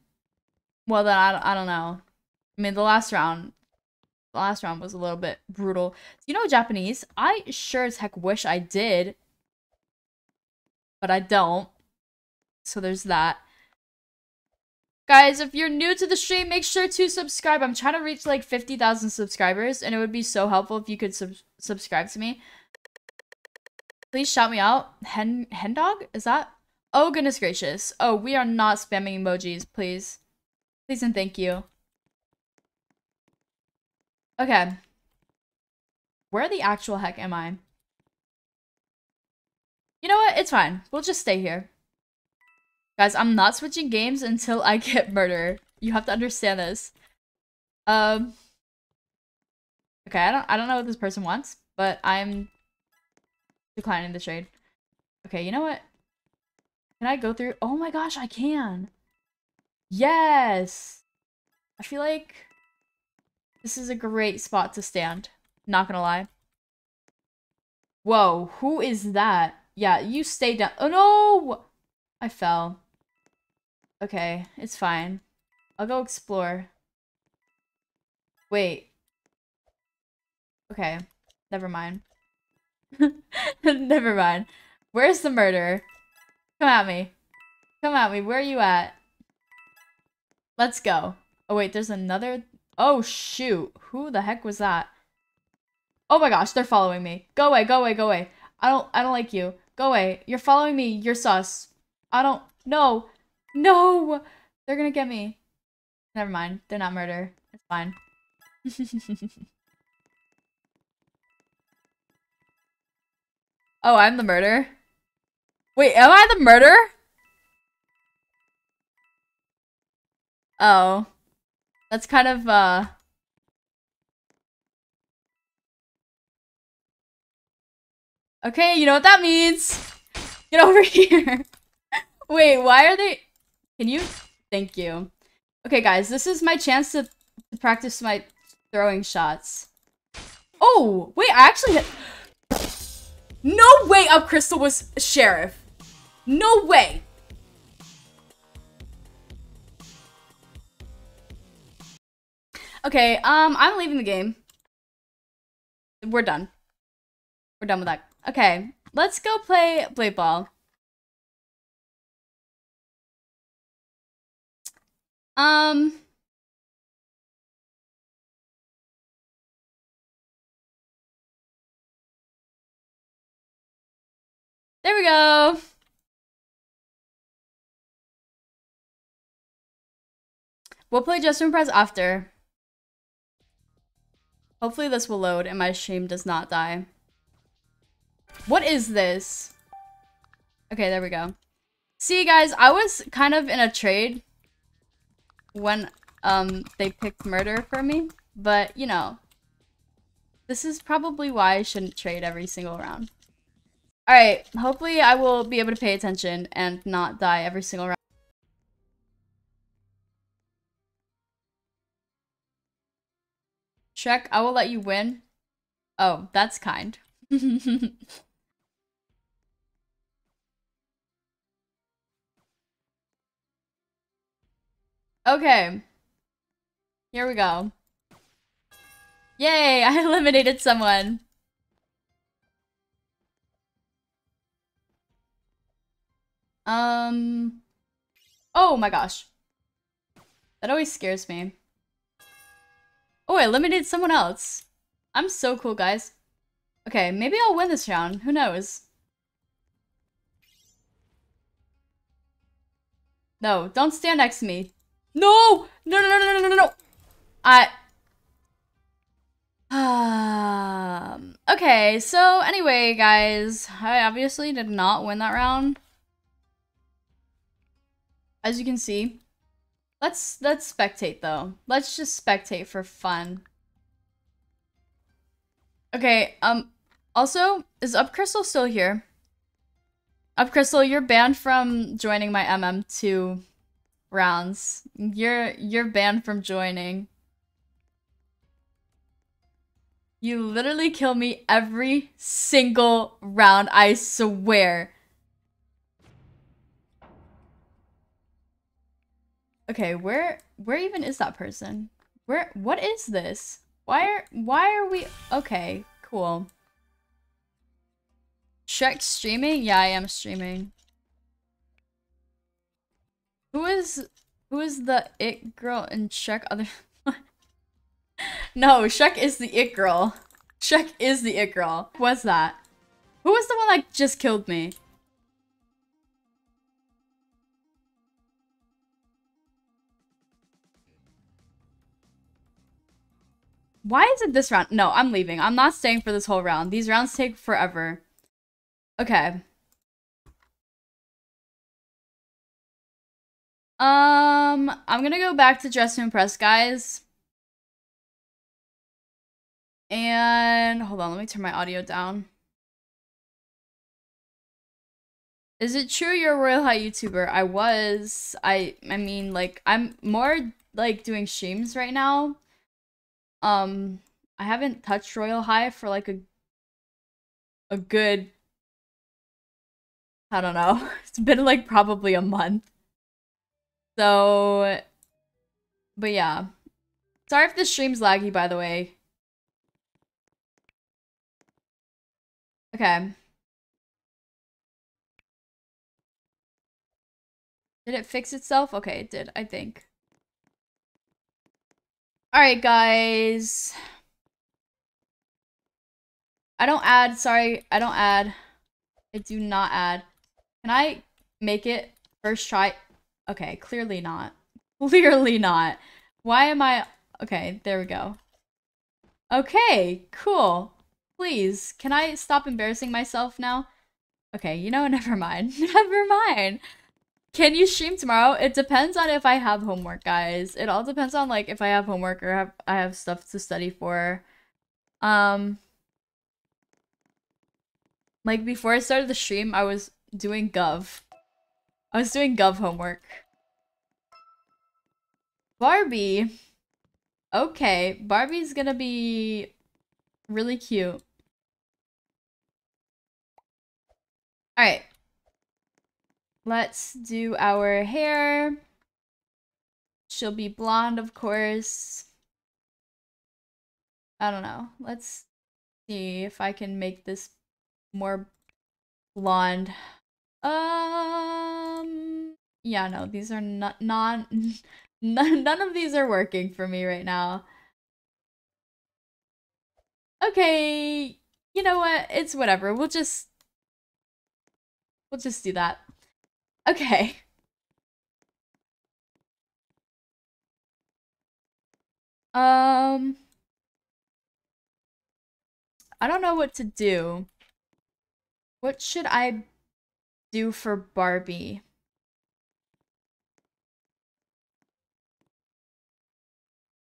well then I don't, I don't know. I mean, the last round, the last round was a little bit brutal. You know Japanese? I sure as heck wish I did, but I don't. So there's that. Guys, if you're new to the stream, make sure to subscribe. I'm trying to reach like 50,000 subscribers, and it would be so helpful if you could sub subscribe to me. Please shout me out. Hen hen dog? Is that? Oh goodness gracious. Oh, we are not spamming emojis, please. Please and thank you. Okay. Where the actual heck am I? You know what? It's fine. We'll just stay here. Guys, I'm not switching games until I get murder. You have to understand this. Um Okay, I don't I don't know what this person wants, but I'm Declining the trade. Okay, you know what? Can I go through? Oh my gosh, I can. Yes. I feel like this is a great spot to stand. Not gonna lie. Whoa, who is that? Yeah, you stay down. Oh no! I fell. Okay, it's fine. I'll go explore. Wait. Okay, never mind. Never mind. Where's the murder? Come at me. Come at me. Where are you at? Let's go. Oh, wait. There's another... Oh, shoot. Who the heck was that? Oh my gosh. They're following me. Go away. Go away. Go away. I don't... I don't like you. Go away. You're following me. You're sus. I don't... No. No. They're gonna get me. Never mind. They're not murder. It's fine. Oh, I'm the murderer? Wait, am I the murderer? Oh. That's kind of, uh... Okay, you know what that means. Get over here. Wait, why are they... Can you... Thank you. Okay, guys, this is my chance to, to practice my throwing shots. Oh, wait, I actually. No way Up Crystal was sheriff. No way. Okay, um, I'm leaving the game. We're done. We're done with that. Okay, let's go play Blade Ball. Um... There we go. We'll play Dress to Impress after. Hopefully this will load and my stream does not die. What is this? Okay, there we go. See, guys, I was kind of in a trade when um they picked murder for me, but, you know, this is probably why I shouldn't trade every single round. Alright, hopefully I will be able to pay attention and not die every single round. Shrek, I will let you win. Oh, that's kind. okay. Here we go. Yay, I eliminated someone. Um. Oh my gosh. That always scares me. Oh, I eliminated someone else. I'm so cool, guys. Okay, maybe I'll win this round. Who knows? No, don't stand next to me. No! No, no, no, no, no, no, no! I... Um, okay, so anyway, guys, I obviously did not win that round. As you can see. Let's, let's spectate, though. Let's just spectate for fun. Okay, um, also, is Up Crystal still here? Up Crystal, you're banned from joining my MM2 rounds. You're, you're banned from joining. You literally kill me every single round, I swear. Okay, where where even is that person? Where what is this? Why are why are we okay, cool. Shrek streaming? Yeah, I am streaming. Who is who is the it girl in Shrek other no, Shrek is the it girl. Shrek is the it girl. What's that? Who was the one that just killed me? Why is it this round? No, I'm leaving. I'm not staying for this whole round. These rounds take forever. Okay. Um, I'm gonna go back to Dress to Impress, guys. And hold on, let me turn my audio down. Is it true you're a Royal High YouTuber? I was. I I mean like I'm more like doing streams right now. Um I haven't touched Royal High for like a a good I don't know. It's been like probably a month. So but yeah. Sorry if the stream's laggy by the way. Okay. Did it fix itself? Okay, it did, I think. Alright, guys. I don't add. Sorry, I don't add. I do not add. Can I make it first try? Okay, clearly not. Clearly not. Why am I... Okay, there we go. Okay, cool. Please, can I stop embarrassing myself now? Okay, you know, never mind. never mind. Can you stream tomorrow? It depends on if I have homework, guys. It all depends on like if I have homework or have I have stuff to study for. Um like before I started the stream, I was doing gov. I was doing gov homework. Barbie. Okay, Barbie's gonna be really cute. Alright. Let's do our hair. She'll be blonde, of course. I don't know. Let's see if I can make this more blonde. Um, yeah, no, these are not non, none, none of these are working for me right now. Okay, you know what? It's whatever. We'll just We'll just do that. Okay. Um... I don't know what to do. What should I do for Barbie?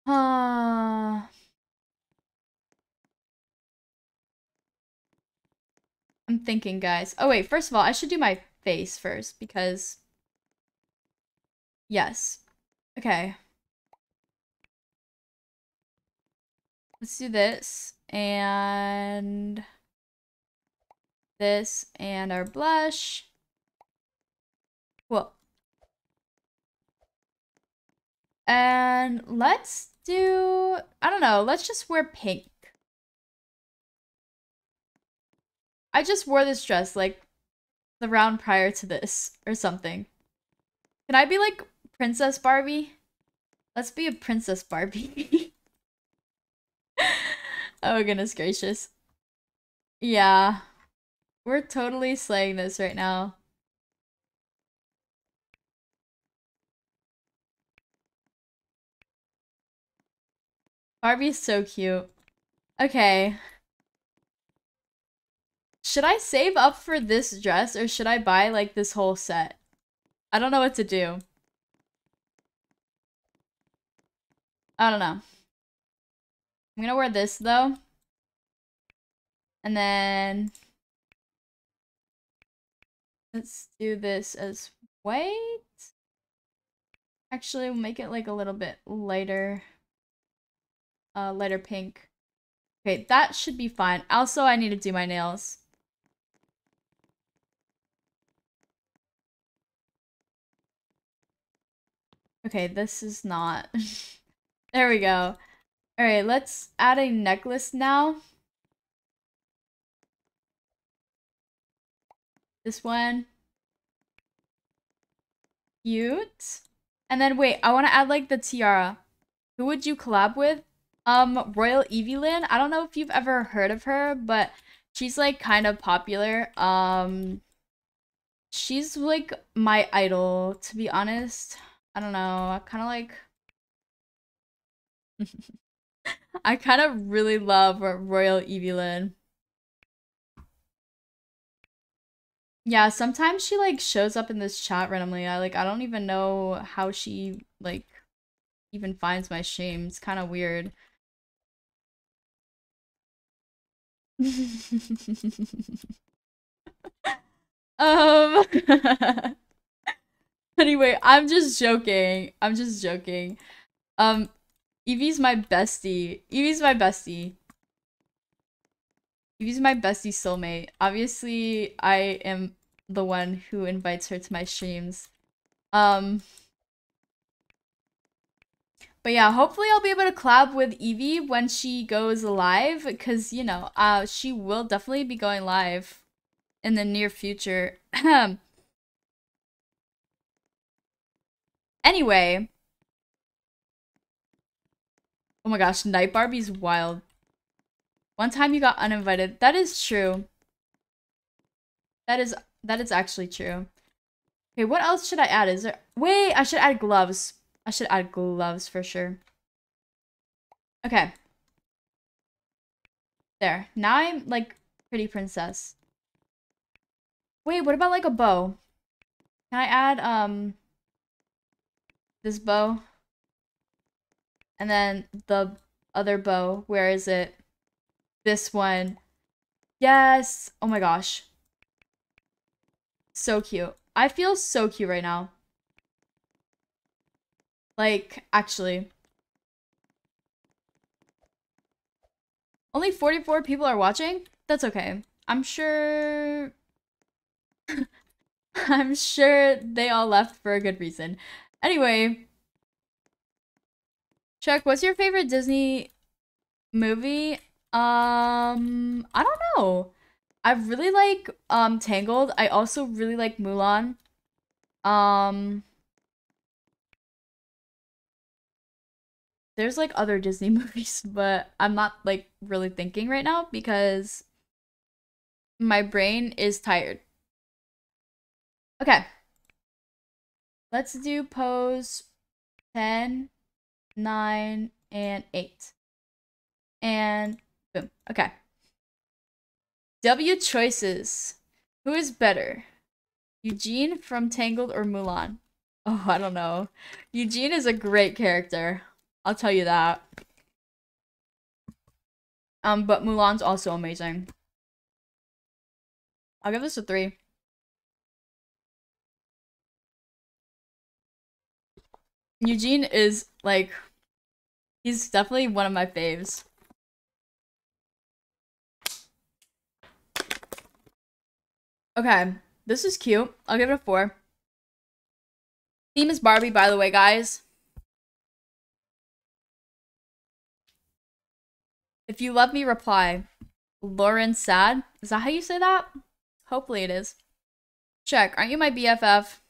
Uh... I'm thinking, guys. Oh, wait. First of all, I should do my face first because... Yes. Okay. Let's do this. And... This and our blush. Cool. And let's do... I don't know. Let's just wear pink. I just wore this dress like the round prior to this or something. Can I be like Princess Barbie? Let's be a Princess Barbie. oh goodness gracious. Yeah. We're totally slaying this right now. Barbie's so cute. Okay. Should I save up for this dress or should I buy like this whole set? I don't know what to do. I don't know. I'm gonna wear this though. And then let's do this as white. Actually, we'll make it like a little bit lighter. Uh, lighter pink. Okay, that should be fine. Also, I need to do my nails. Okay, this is not. there we go. Alright, let's add a necklace now. This one. Cute. And then wait, I want to add like the tiara. Who would you collab with? Um, Royal Evelyn. I don't know if you've ever heard of her, but she's like kind of popular. Um, she's like my idol, to be honest. I don't know. I kind of like. I kind of really love Royal Evelyn. Yeah, sometimes she like shows up in this chat randomly. I like I don't even know how she like even finds my shame. It's kind of weird. um Anyway, I'm just joking. I'm just joking. Um Evie's my bestie. Evie's my bestie. Evie's my bestie soulmate. Obviously, I am the one who invites her to my streams. Um but yeah, hopefully I'll be able to collab with Evie when she goes live because, you know, uh, she will definitely be going live in the near future. anyway. Oh my gosh, Night Barbie's wild. One time you got uninvited. That is true. That is that is actually true. Okay, what else should I add? Is there Wait, I should add gloves. I should add gloves for sure. Okay. There. Now I'm like pretty princess. Wait, what about like a bow? Can I add um this bow? And then the other bow, where is it? This one. Yes. Oh my gosh. So cute. I feel so cute right now. Like, actually. Only 44 people are watching? That's okay. I'm sure... I'm sure they all left for a good reason. Anyway. Shrek, what's your favorite Disney movie? Um, I don't know. I really like um Tangled. I also really like Mulan. Um there's like other Disney movies, but I'm not like really thinking right now because my brain is tired. Okay. Let's do pose 10, 9, and 8. And boom. Okay. W choices. Who is better? Eugene from Tangled or Mulan? Oh, I don't know. Eugene is a great character. I'll tell you that. Um, but Mulan's also amazing. I'll give this a three. Eugene is like, he's definitely one of my faves. Okay, this is cute. I'll give it a four. Theme is Barbie, by the way, guys. If you love me, reply. Lauren Sad. Is that how you say that? Hopefully it is. Shrek. Aren't you my BFF?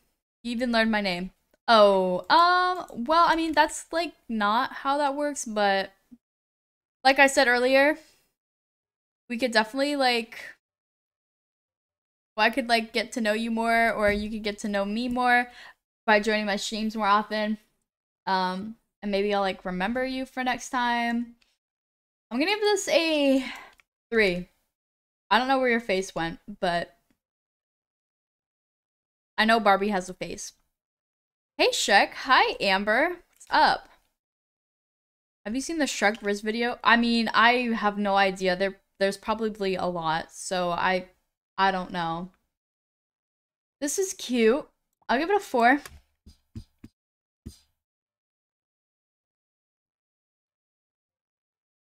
You even learned my name. Oh, um, well, I mean, that's like not how that works, but like I said earlier, we could definitely like well, I could like get to know you more or you could get to know me more by joining my streams more often. Um and maybe I'll like remember you for next time. I'm gonna give this a three. I don't know where your face went, but I know Barbie has a face. Hey Shrek, hi Amber. What's up? Have you seen the Shrek Riz video? I mean, I have no idea. There there's probably a lot, so I I don't know. This is cute. I'll give it a 4.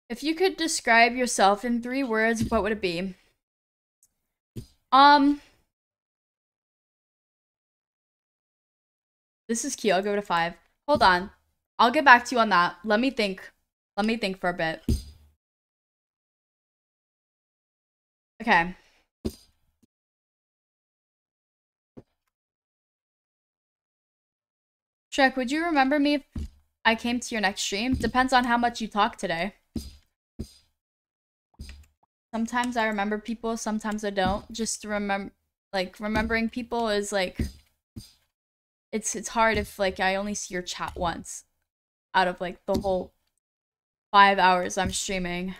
If you could describe yourself in three words, what would it be? Um. This is cute. I'll give it a five. Hold on. I'll get back to you on that. Let me think. Let me think for a bit. Okay. Shrek, would you remember me if I came to your next stream? Depends on how much you talk today. Sometimes I remember people, sometimes I don't. Just remember, like, remembering people is, like, it's, it's hard if, like, I only see your chat once out of, like, the whole five hours I'm streaming.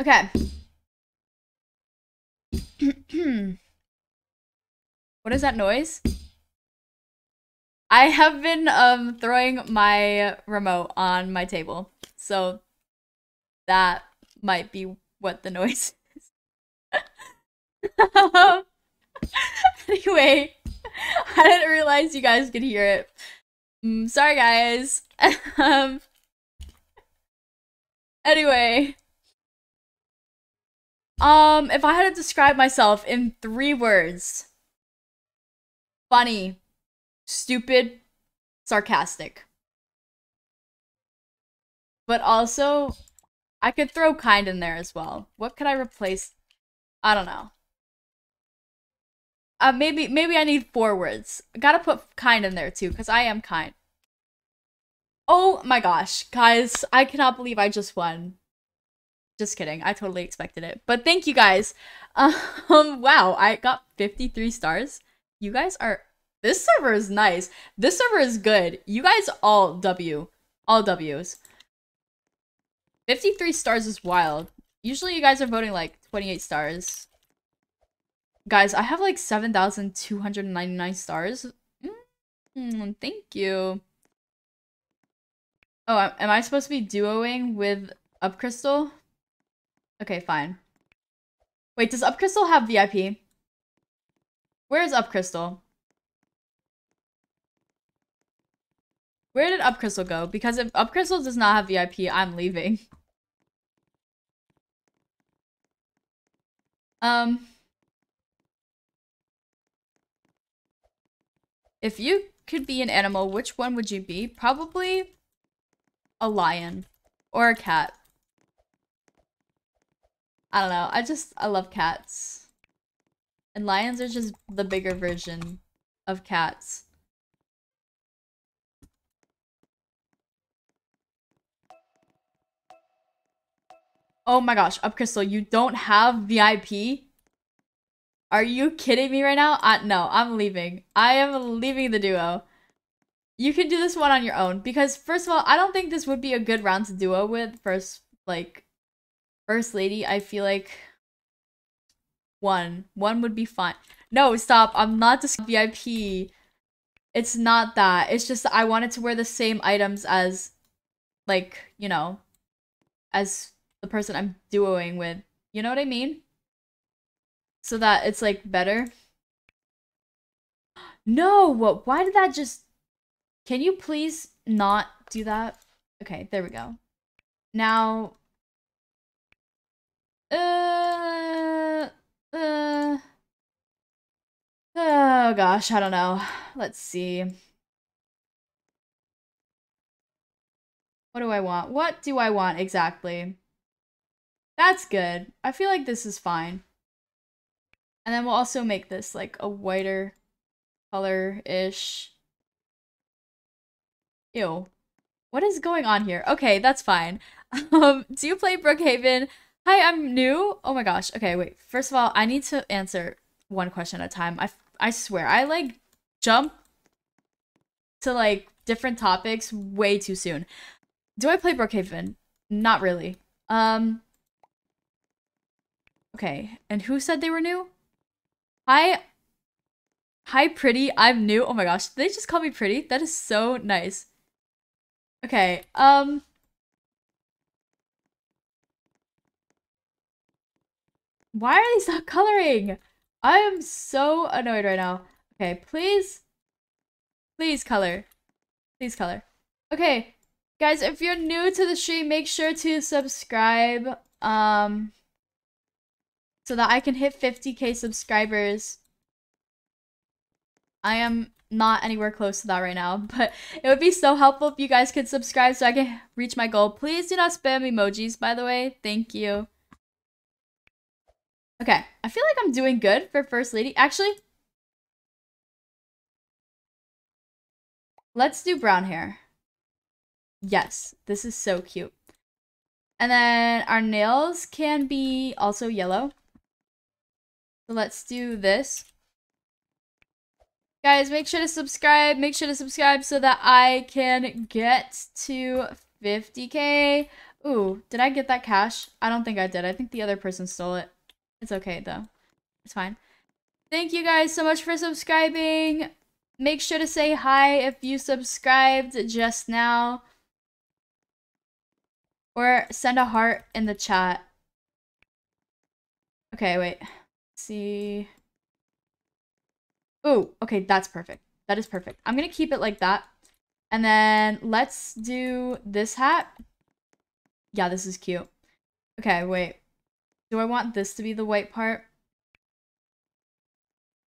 Okay. what is that noise? I have been um throwing my remote on my table. So that might be what the noise is. anyway, I didn't realize you guys could hear it. Mm, sorry guys. um Anyway, um if I had to describe myself in 3 words. Funny stupid, sarcastic. But also, I could throw kind in there as well. What could I replace? I don't know. Uh, maybe maybe I need four words. gotta put kind in there too, because I am kind. Oh my gosh, guys, I cannot believe I just won. Just kidding. I totally expected it. But thank you guys. Um wow, I got 53 stars. You guys are this server is nice. This server is good. You guys all W. All W's. 53 stars is wild. Usually you guys are voting like 28 stars. Guys, I have like 7,299 stars. Mm, thank you. Oh, am I supposed to be duoing with Up Crystal? Okay, fine. Wait, does Up Crystal have VIP? Where is Up Crystal? Where did Up Crystal go? Because if Up Crystal does not have VIP, I'm leaving. Um. If you could be an animal, which one would you be? Probably a lion or a cat. I don't know. I just, I love cats. And lions are just the bigger version of cats. Oh my gosh, Up Crystal, you don't have VIP? Are you kidding me right now? Uh, no, I'm leaving. I am leaving the duo. You can do this one on your own because first of all, I don't think this would be a good round to duo with first like first lady. I feel like one. One would be fine. No, stop. I'm not just VIP. It's not that. It's just I wanted to wear the same items as like, you know, as the person I'm duoing with. You know what I mean? So that it's like better. No, what? Why did that just? Can you please not do that? Okay, there we go. Now. Uh. Uh. Oh gosh, I don't know. Let's see. What do I want? What do I want exactly? That's good. I feel like this is fine. And then we'll also make this like a whiter color-ish. Ew. What is going on here? Okay, that's fine. Um, do you play Brookhaven? Hi, I'm new. Oh my gosh. Okay, wait. First of all, I need to answer one question at a time. I, I swear, I like jump to like different topics way too soon. Do I play Brookhaven? Not really. Um. Okay, and who said they were new? Hi. Hi, pretty. I'm new. Oh my gosh, they just call me pretty. That is so nice. Okay. Um. Why are these not coloring? I am so annoyed right now. Okay, please. Please color. Please color. Okay, guys, if you're new to the stream, make sure to subscribe. Um, so that I can hit 50k subscribers. I am not anywhere close to that right now, but it would be so helpful if you guys could subscribe so I can reach my goal. Please do not spam emojis, by the way. Thank you. Okay, I feel like I'm doing good for First Lady. Actually, let's do brown hair. Yes, this is so cute. And then our nails can be also yellow. So let's do this. Guys, make sure to subscribe. Make sure to subscribe so that I can get to 50k. Ooh, did I get that cash? I don't think I did. I think the other person stole it. It's okay though. It's fine. Thank you guys so much for subscribing. Make sure to say hi if you subscribed just now. Or send a heart in the chat. Okay, wait. See. Ooh, okay, that's perfect. That is perfect. I'm gonna keep it like that. And then let's do this hat. Yeah, this is cute. Okay, wait. Do I want this to be the white part?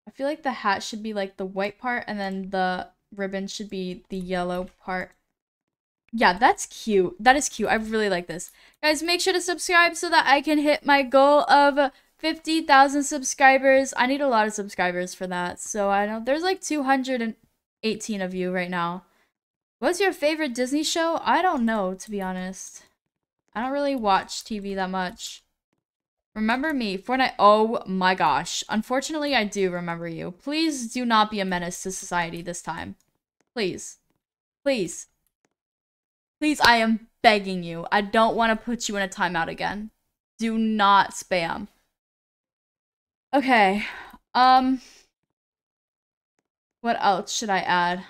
I feel like the hat should be like the white part and then the ribbon should be the yellow part. Yeah, that's cute. That is cute. I really like this. Guys, make sure to subscribe so that I can hit my goal of 50,000 subscribers. I need a lot of subscribers for that. So I know there's like 218 of you right now. What's your favorite Disney show? I don't know, to be honest. I don't really watch TV that much. Remember me, Fortnite. Oh my gosh. Unfortunately, I do remember you. Please do not be a menace to society this time. Please. Please. Please, I am begging you. I don't want to put you in a timeout again. Do not spam. Okay. Um. What else should I add?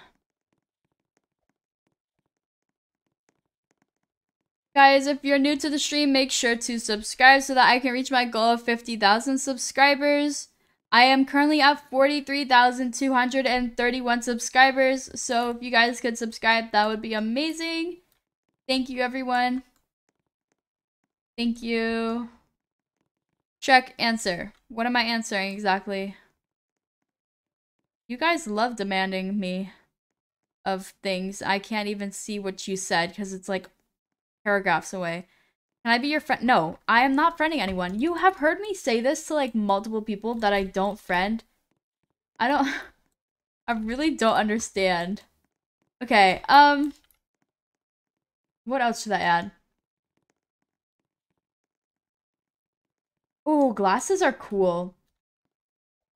Guys, if you're new to the stream, make sure to subscribe so that I can reach my goal of 50,000 subscribers. I am currently at 43,231 subscribers, so if you guys could subscribe, that would be amazing. Thank you, everyone. Thank you. Check answer. What am I answering exactly? You guys love demanding me of things. I can't even see what you said because it's like paragraphs away. Can I be your friend? No, I am not friending anyone. You have heard me say this to like multiple people that I don't friend. I don't I really don't understand. Okay, um what else should I add? Oh, glasses are cool.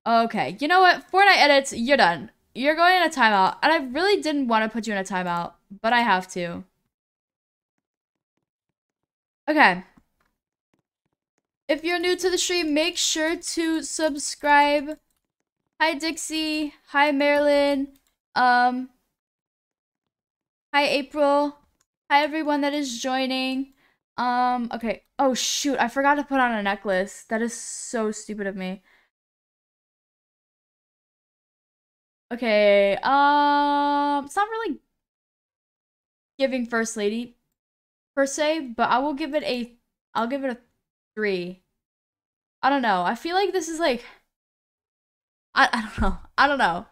Okay, you know what? Fortnite edits, you're done. You're going in a timeout. And I really didn't want to put you in a timeout, but I have to. Okay. If you're new to the stream, make sure to subscribe. Hi, Dixie. Hi, Marilyn. Um, hi, April. Hi, everyone that is joining. Um, okay. Oh, shoot. I forgot to put on a necklace. That is so stupid of me. Okay. Um, it's not really giving First Lady per se, but I will give it a I'll give it a 3. I don't know. I feel like this is like I, I don't know. I don't know.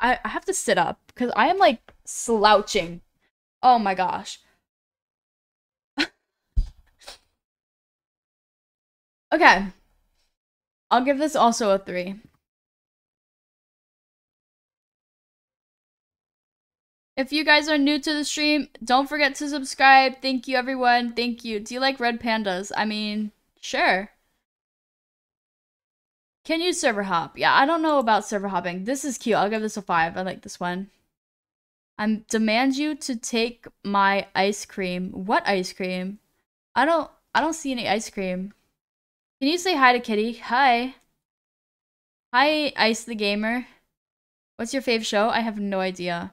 I, I have to sit up because I am like slouching. Oh my gosh. Okay. I'll give this also a 3. If you guys are new to the stream, don't forget to subscribe. Thank you, everyone. Thank you. Do you like red pandas? I mean, sure. Can you server hop? Yeah, I don't know about server hopping. This is cute. I'll give this a five. I like this one. I demand you to take my ice cream. What ice cream? I don't I don't see any ice cream. Can you say hi to Kitty? Hi. Hi, Ice the Gamer. What's your fave show? I have no idea.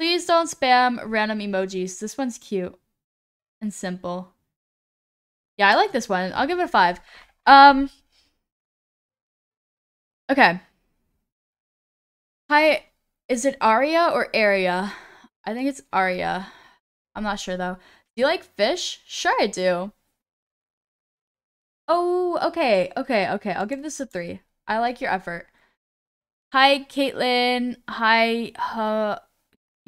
Please don't spam random emojis. This one's cute and simple. Yeah, I like this one. I'll give it a five. Um. Okay. Hi, is it Aria or Aria? I think it's Aria. I'm not sure though. Do you like fish? Sure I do. Oh, okay, okay, okay. I'll give this a three. I like your effort. Hi, Caitlin. Hi, uh,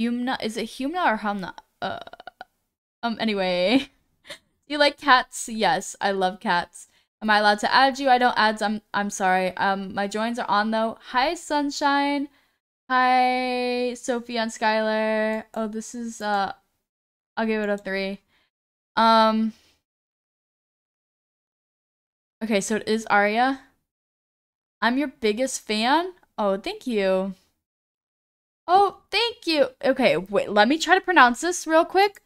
Humna. Is it Humna or Humna? Uh, um, anyway. Do you like cats? Yes, I love cats. Am I allowed to add you? I don't add. I'm I'm sorry. Um, my joins are on though. Hi, Sunshine. Hi, Sophie and Skylar. Oh, this is uh, I'll give it a three. Um. Okay, so it is Arya. I'm your biggest fan. Oh, thank you. Oh, thank you. Okay, wait, let me try to pronounce this real quick.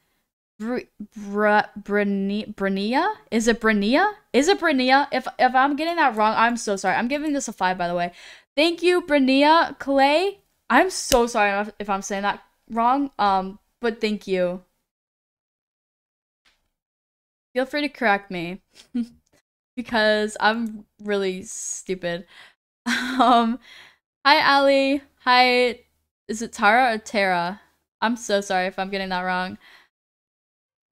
Br Br Brania? Is it Brania? Is it Brania? If if I'm getting that wrong, I'm so sorry. I'm giving this a five, by the way. Thank you, Brania Clay. I'm so sorry if I'm saying that wrong. Um, but thank you. Feel free to correct me. because I'm really stupid. um, hi, Ali. Hi, is it Tara or Tara? I'm so sorry if I'm getting that wrong.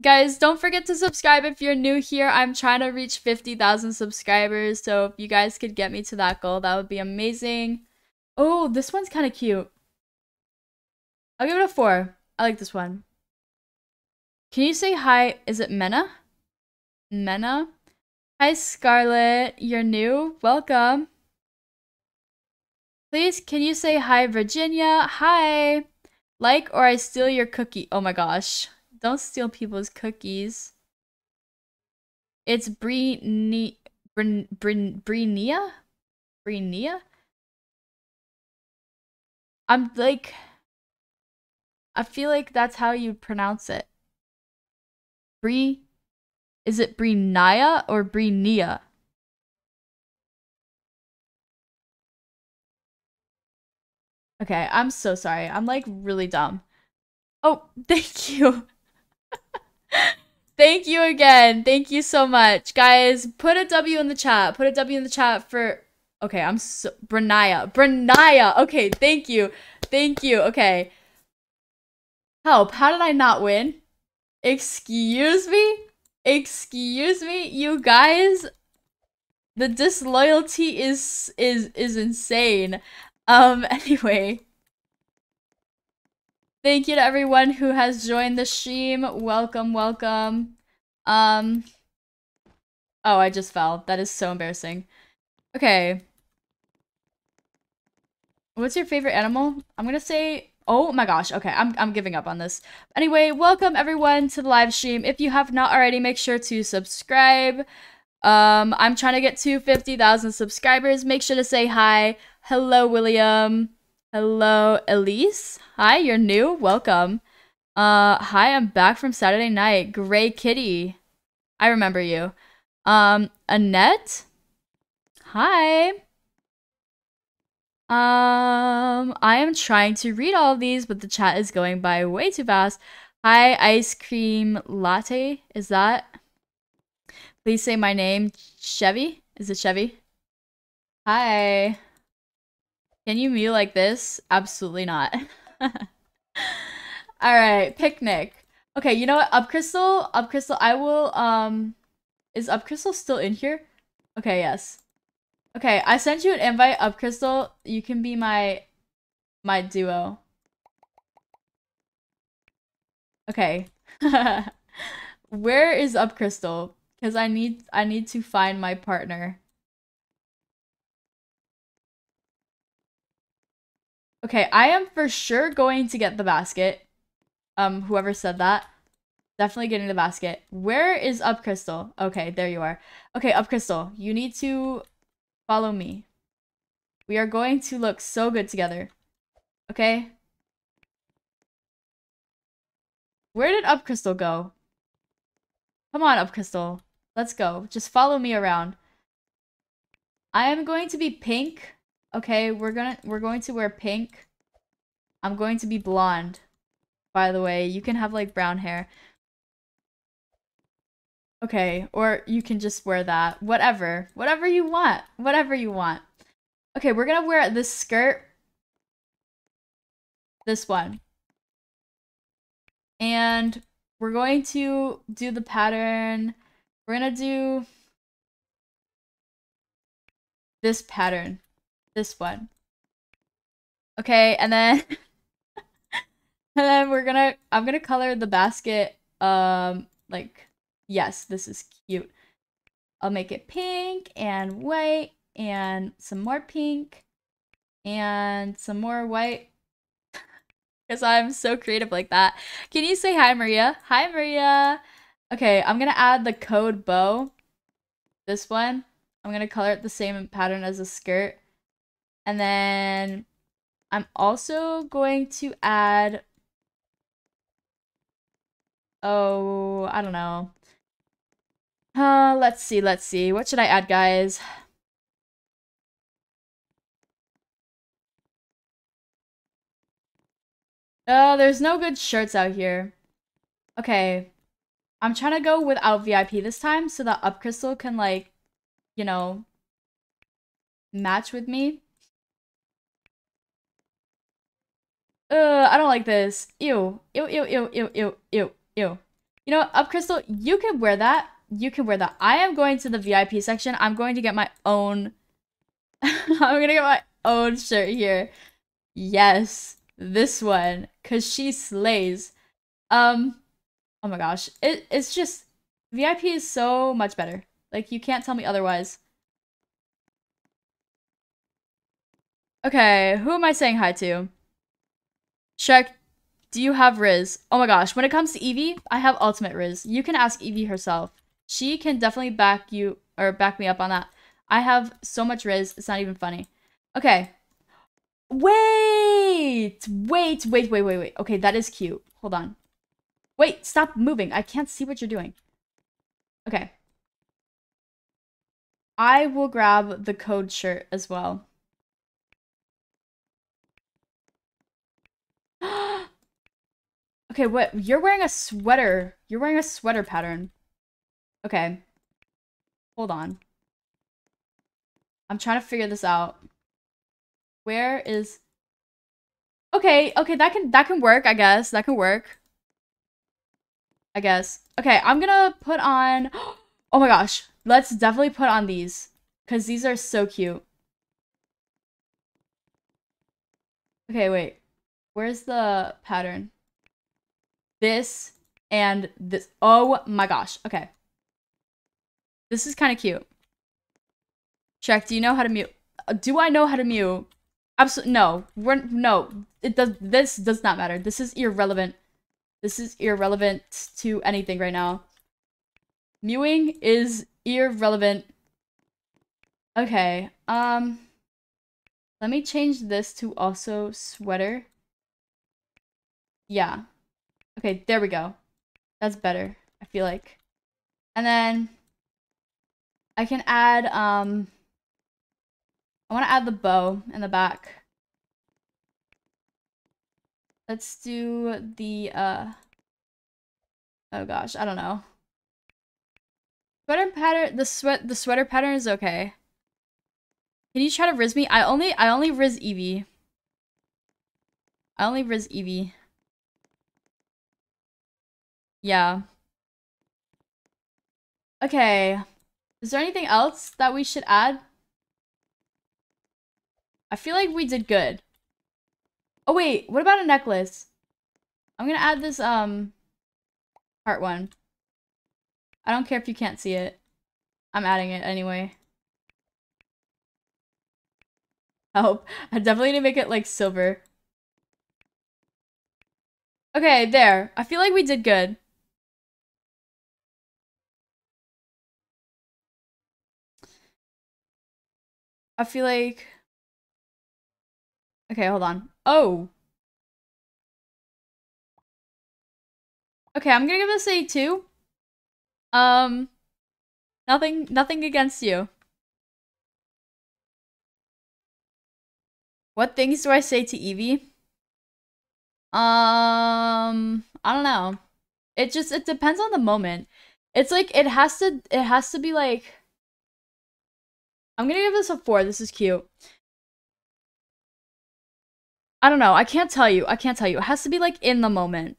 Guys, don't forget to subscribe if you're new here. I'm trying to reach 50,000 subscribers, so if you guys could get me to that goal, that would be amazing. Oh, this one's kind of cute. I'll give it a 4. I like this one. Can you say hi? Is it Mena? Mena? Hi, Scarlett. You're new. Welcome. Please, can you say hi, Virginia? Hi. Like or I steal your cookie. Oh my gosh. Don't steal people's cookies. It's Brini... Brin, Brin, Brinia? Brinia? I'm like... I feel like that's how you pronounce it. Brie is it Brinia or Brinia? Okay, I'm so sorry. I'm like really dumb. Oh, thank you. thank you again. Thank you so much. Guys, put a W in the chat. Put a W in the chat for Okay, I'm so Brania. Brania. Okay, thank you. Thank you. Okay. Help. How did I not win? Excuse me? Excuse me, you guys. The disloyalty is is is insane. Um anyway. Thank you to everyone who has joined the stream. Welcome, welcome. Um Oh, I just fell. That is so embarrassing. Okay. What's your favorite animal? I'm gonna say Oh my gosh. Okay, I'm I'm giving up on this. Anyway, welcome everyone to the live stream. If you have not already, make sure to subscribe. Um, I'm trying to get to 50,000 subscribers. Make sure to say hi. Hello, William. Hello, Elise. Hi, you're new. Welcome. Uh, hi, I'm back from Saturday night. Gray Kitty. I remember you. Um, Annette. Hi. Um, I am trying to read all of these, but the chat is going by way too fast. Hi, ice cream latte. Is that? Please say my name. Chevy? Is it Chevy? Hi. Can you mute like this? Absolutely not. Alright, picnic. Okay, you know what? Up Crystal, Up Crystal, I will, um... Is Up Crystal still in here? Okay, yes. Okay, I sent you an invite up, Crystal. You can be my my duo. Okay. Where is up Crystal? Cuz I need I need to find my partner. Okay, I am for sure going to get the basket. Um, whoever said that. Definitely getting the basket. Where is Up Crystal? Okay, there you are. Okay, Up Crystal, you need to follow me. We are going to look so good together. Okay? Where did Up Crystal go? Come on, Up Crystal. Let's go. Just follow me around. I am going to be pink. Okay, we're gonna we're going to wear pink. I'm going to be blonde. By the way, you can have like brown hair. Okay, or you can just wear that. Whatever. Whatever you want. Whatever you want. Okay, we're gonna wear this skirt. This one. And we're going to do the pattern. We're gonna do this pattern. This one. Okay, and then and then we're gonna I'm gonna color the basket um like yes, this is cute. I'll make it pink and white and some more pink and some more white because I'm so creative like that. Can you say hi, Maria? Hi, Maria. Okay, I'm gonna add the code bow. This one. I'm gonna color it the same pattern as the skirt. And then I'm also going to add Oh, I don't know. Uh, let's see, let's see. What should I add, guys? Uh, there's no good shirts out here. Okay. I'm trying to go without VIP this time so that Up Crystal can, like, you know, match with me. Uh, I don't like this. Ew. Ew, ew, ew, ew, ew, ew, ew. You know, Up Crystal, you can wear that. You can wear that. I am going to the VIP section. I'm going to get my own... I'm gonna get my own shirt here. Yes this one because she slays. Um, oh my gosh, it it's just VIP is so much better. Like you can't tell me otherwise. Okay, who am I saying hi to? Check. Do you have Riz? Oh my gosh, when it comes to Eevee, I have ultimate Riz. You can ask Eevee herself. She can definitely back you or back me up on that. I have so much Riz, it's not even funny. Okay, Wait! Wait, wait, wait, wait, wait. Okay, that is cute. Hold on. Wait, stop moving. I can't see what you're doing. Okay. I will grab the code shirt as well. okay, what? You're wearing a sweater. You're wearing a sweater pattern. Okay. Hold on. I'm trying to figure this out. Where is Okay, okay, that can that can work, I guess. That can work. I guess. Okay, I'm gonna put on Oh my gosh. Let's definitely put on these. Cause these are so cute. Okay, wait. Where's the pattern? This and this. Oh my gosh. Okay. This is kind of cute. Check, do you know how to mute? Uh, do I know how to mute? Absolutely no. We're no. It does. This does not matter. This is irrelevant. This is irrelevant to anything right now. Mewing is irrelevant. Okay. Um. Let me change this to also sweater. Yeah. Okay, there we go. That's better, I feel like. And then I can add um I want to add the bow in the back. Let's do the, uh, oh gosh, I don't know. Sweater pattern, the sweat, the sweater pattern is okay. Can you try to riz me? I only, I only riz Eevee. I only riz Eevee. Yeah. Okay. Is there anything else that we should add? I feel like we did good. Oh wait, what about a necklace? I'm gonna add this um part one. I don't care if you can't see it. I'm adding it anyway. Help. I definitely need to make it like silver. Okay, there. I feel like we did good. I feel like... Okay, hold on. Oh! Okay, I'm gonna give this a 2. Um... Nothing, nothing against you. What things do I say to Evie? Um, I don't know. It just it depends on the moment. It's like it has to it has to be like I'm gonna give this a four. This is cute. I don't know. I can't tell you. I can't tell you. It has to be like in the moment.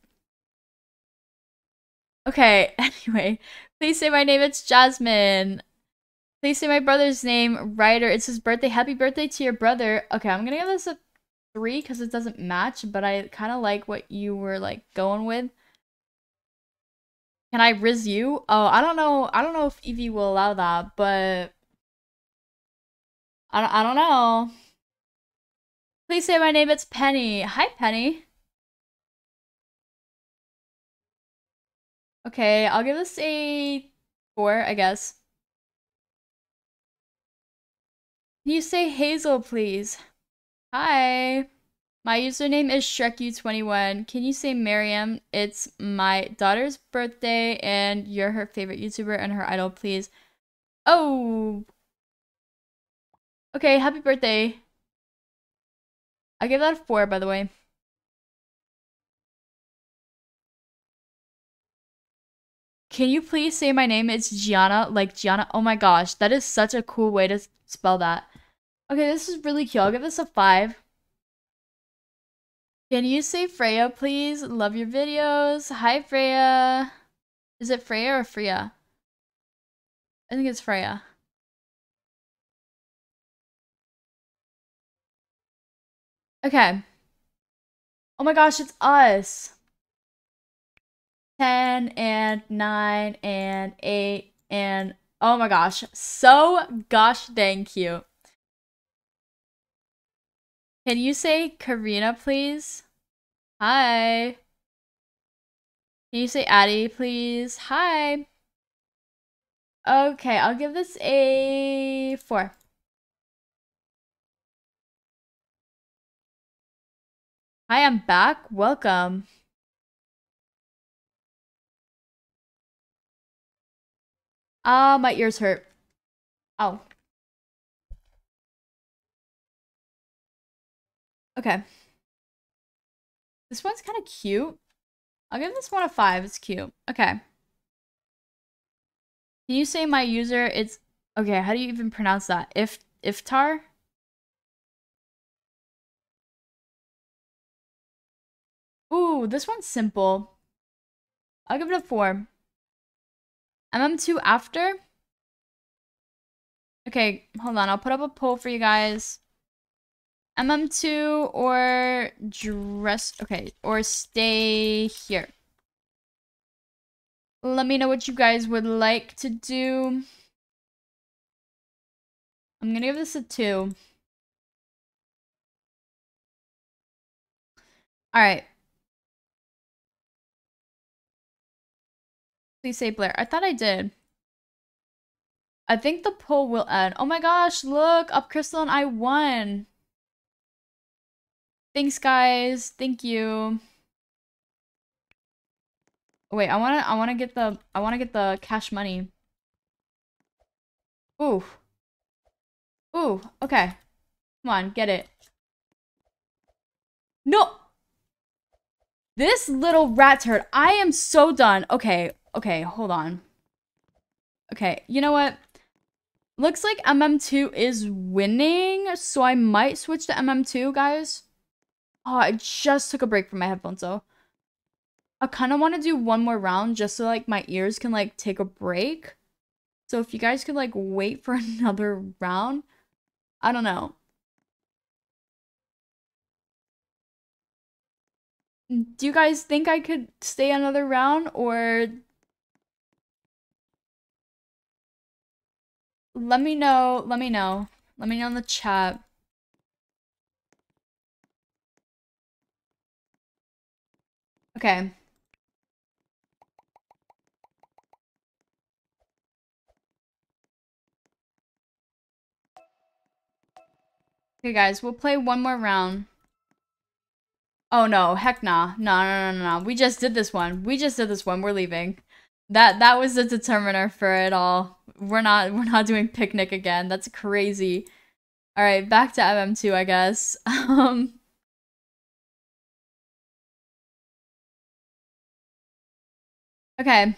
Okay, anyway. Please say my name. It's Jasmine. Please say my brother's name, Ryder. It's his birthday. Happy birthday to your brother. Okay, I'm gonna give this a three because it doesn't match, but I kind of like what you were like going with. Can I riz you? Oh, I don't know. I don't know if Evie will allow that, but I don't, I don't know. Please say my name. It's Penny. Hi, Penny. Okay, I'll give this a four, I guess. Can you say Hazel, please? Hi. My username is Shrekyou21. Can you say Miriam? It's my daughter's birthday and you're her favorite YouTuber and her idol, please. Oh. Okay, happy birthday. I give that a 4, by the way. Can you please say my name? It's Gianna, like Gianna. Oh my gosh, that is such a cool way to spell that. Okay, this is really cute. I'll give this a 5. Can you say Freya, please? Love your videos. Hi, Freya. Is it Freya or Freya? I think it's Freya. Okay. Oh my gosh, it's us. 10 and 9 and 8 and oh my gosh, so gosh dang cute. Can you say Karina, please? Hi. Can you say Addie, please? Hi. Okay, I'll give this a 4. I'm back. Welcome. Ah, my ears hurt. Oh. Okay. This one's kind of cute. I'll give this one a 5. It's cute. Okay. Can you say my user? It's... Okay, how do you even pronounce that? If Iftar? Ooh, this one's simple. I'll give it a 4. MM2 after? Okay, hold on. I'll put up a poll for you guys. MM2 or dress, okay, or stay here. Let me know what you guys would like to do. I'm gonna give this a 2. Alright. Please say Blair. I thought I did. I think the poll will end. Oh my gosh, look, Up Crystal and I won. Thanks, guys. Thank you. Wait, I wanna, I wanna get the, I wanna get the cash money. Ooh. Ooh, okay. Come on, get it. No! This little rat turd. I am so done. Okay, okay, hold on. Okay, you know what? Looks like MM2 is winning, so I might switch to MM2, guys. Ah, oh, I just took a break from my headphones though. I kind of want to do one more round just so like my ears can like take a break. So if you guys could like wait for another round, I don't know. Do you guys think I could stay another round or let me know, let me know. Let me know in the chat. Okay. Okay, guys, we'll play one more round. Oh no, heck nah. No, no, no, no, no. We just did this one. We just did this one. We're leaving. That that was the determiner for it all. We're not we're not doing picnic again. That's crazy. All right, back to MM2, I guess. Um Okay.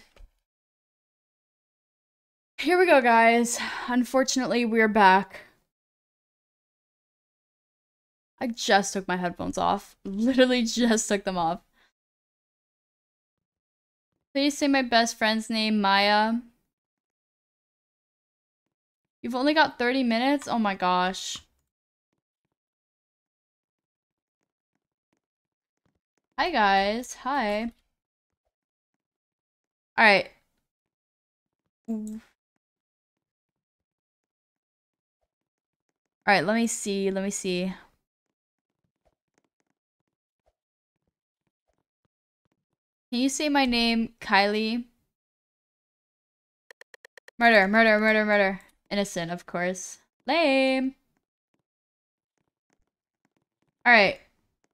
Here we go, guys. Unfortunately, we're back. I just took my headphones off. Literally just took them off. Please say my best friend's name, Maya. You've only got 30 minutes? Oh my gosh. Hi guys. Hi. Alright. Alright, let me see. Let me see. Can you say my name, Kylie? Murder, murder, murder, murder. Innocent, of course. Lame. Alright.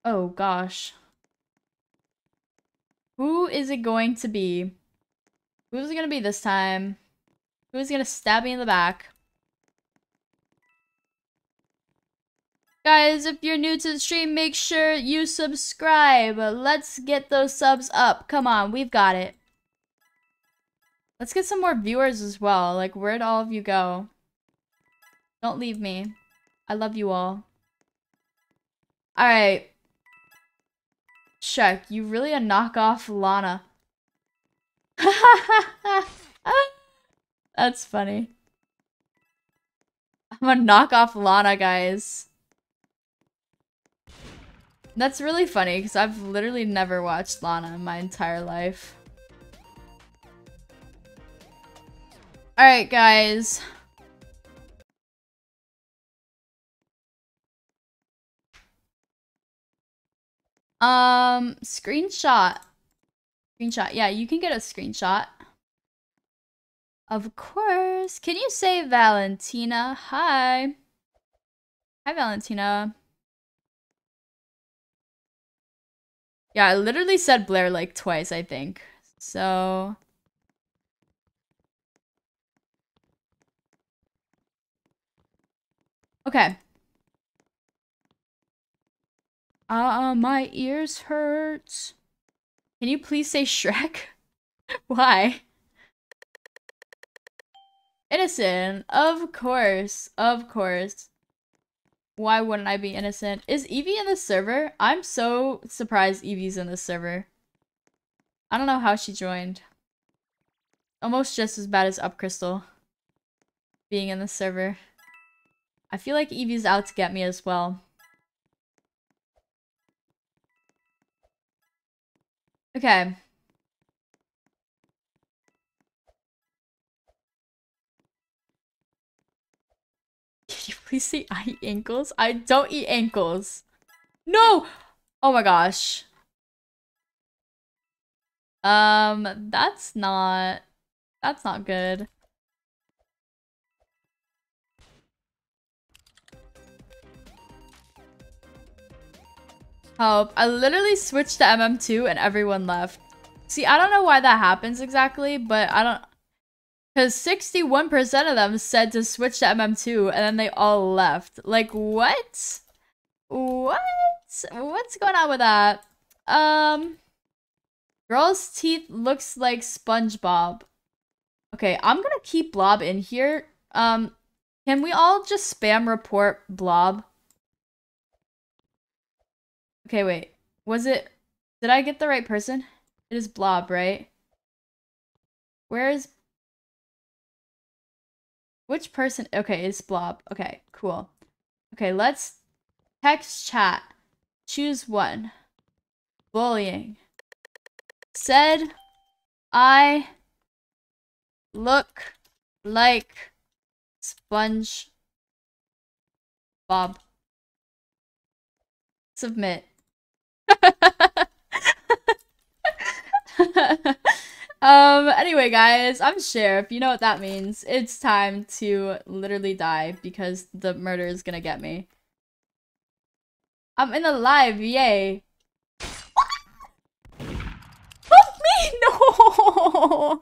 Oh, gosh. Who is it going to be? Who's it going to be this time? Who's going to stab me in the back? Guys, if you're new to the stream, make sure you subscribe. Let's get those subs up. Come on, we've got it. Let's get some more viewers as well. Like, where'd all of you go? Don't leave me. I love you all. Alright. Check. You really a knockoff Lana. That's funny. I'm a knockoff Lana, guys. That's really funny because I've literally never watched Lana in my entire life. Alright, guys. Um, screenshot. Screenshot. Yeah, you can get a screenshot. Of course. Can you say Valentina? Hi. Hi, Valentina. Yeah, I literally said Blair like twice, I think. So... Okay. Uh, my ears hurt. Can you please say Shrek? Why? Innocent, of course, of course. Why wouldn't I be innocent? Is Evie in the server? I'm so surprised Evie's in the server. I don't know how she joined. Almost just as bad as Up Crystal. Being in the server. I feel like Evie's out to get me as well. Okay. Can you please say I eat ankles? I don't eat ankles. No! Oh my gosh. Um, that's not... That's not good. Help. I literally switched to MM2 and everyone left. See, I don't know why that happens exactly, but I don't... Because 61% of them said to switch to MM2 and then they all left. Like, what? What? What's going on with that? Um, girl's teeth looks like SpongeBob. Okay, I'm gonna keep Blob in here. Um, can we all just spam report Blob? Okay, wait. Was it... Did I get the right person? It is Blob, right? Where is which person? Okay, it's Blob. Okay, cool. Okay, let's text chat. Choose one. Bullying. Said I look like Sponge Bob. Submit. um, anyway, guys, I'm Sheriff. You know what that means. It's time to literally die because the murder is gonna get me. I'm in the live, yay. Help me! No!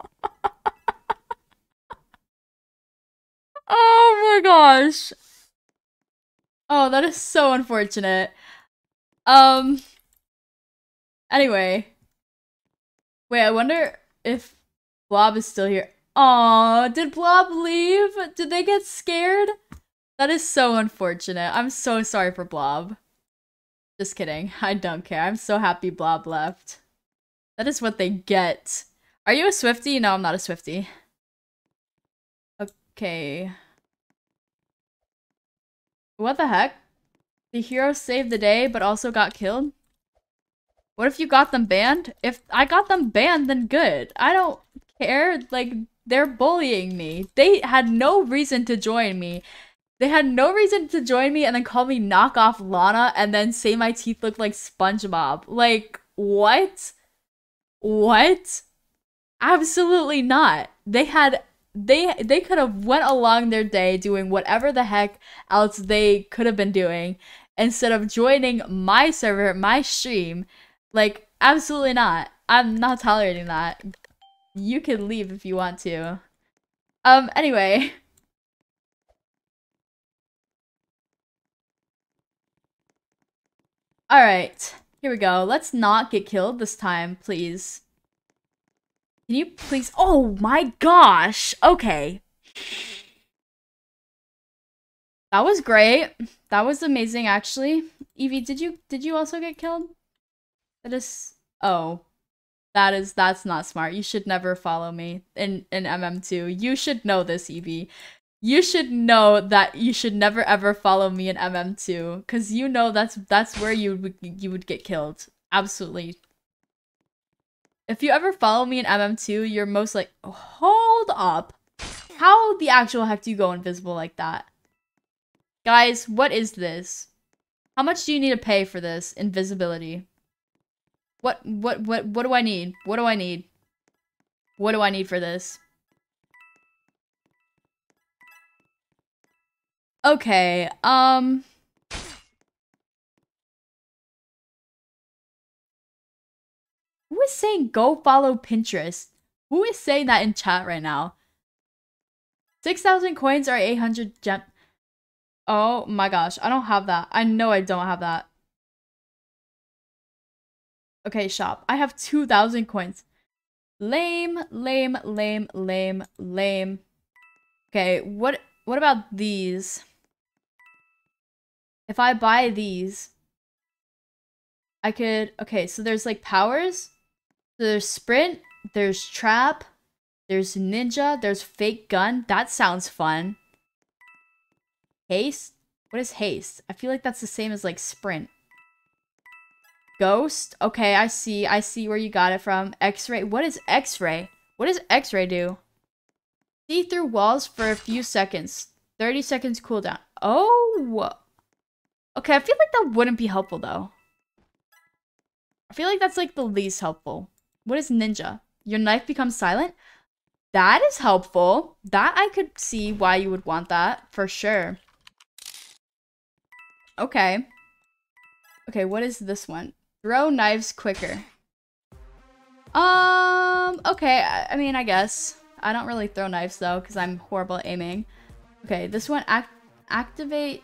oh my gosh. Oh, that is so unfortunate. Um, anyway. Wait, I wonder if Blob is still here. Aw, did Blob leave? Did they get scared? That is so unfortunate. I'm so sorry for Blob. Just kidding. I don't care. I'm so happy Blob left. That is what they get. Are you a Swifty? No, I'm not a Swifty. Okay. What the heck? The hero saved the day, but also got killed? What if you got them banned? If I got them banned, then good. I don't care. Like, they're bullying me. They had no reason to join me. They had no reason to join me and then call me knockoff Lana and then say my teeth look like SpongeBob. Like, what? What? Absolutely not. They had they they could have went along their day doing whatever the heck else they could have been doing instead of joining my server, my stream. Like, absolutely not. I'm not tolerating that. You can leave if you want to. Um, anyway. Alright, here we go. Let's not get killed this time, please. Can you please- Oh my gosh! Okay. That was great. That was amazing, actually. Evie, did you- did you also get killed? That is- Oh. That is- that's not smart. You should never follow me in, in MM2. You should know this, Evie you should know that you should never ever follow me in MM2 cuz you know that's that's where you would you would get killed. Absolutely. If you ever follow me in MM2, you're most like hold up. How the actual heck do you go invisible like that? Guys, what is this? How much do you need to pay for this invisibility? What what what what do I need? What do I need? What do I need for this? Okay, um... Who is saying go follow Pinterest? Who is saying that in chat right now? 6,000 coins or 800 gem- Oh my gosh, I don't have that. I know I don't have that. Okay, shop. I have 2,000 coins. Lame, lame, lame, lame, lame. Okay, what what about these? If I buy these, I could, okay, so there's like powers. there's sprint, there's trap, there's ninja, there's fake gun. That sounds fun. Haste? What is haste? I feel like that's the same as like sprint. Ghost? Okay, I see. I see where you got it from. X-ray. What is X-ray? What does X-ray do? See through walls for a few seconds. 30 seconds cooldown. Oh! Okay, I feel like that wouldn't be helpful though. I feel like that's like the least helpful. What is ninja? Your knife becomes silent? That is helpful. That I could see why you would want that for sure. Okay. Okay, what is this one? Throw knives quicker. Um, okay, I, I mean, I guess. I don't really throw knives though, because I'm horrible aiming. Okay, this one, act activate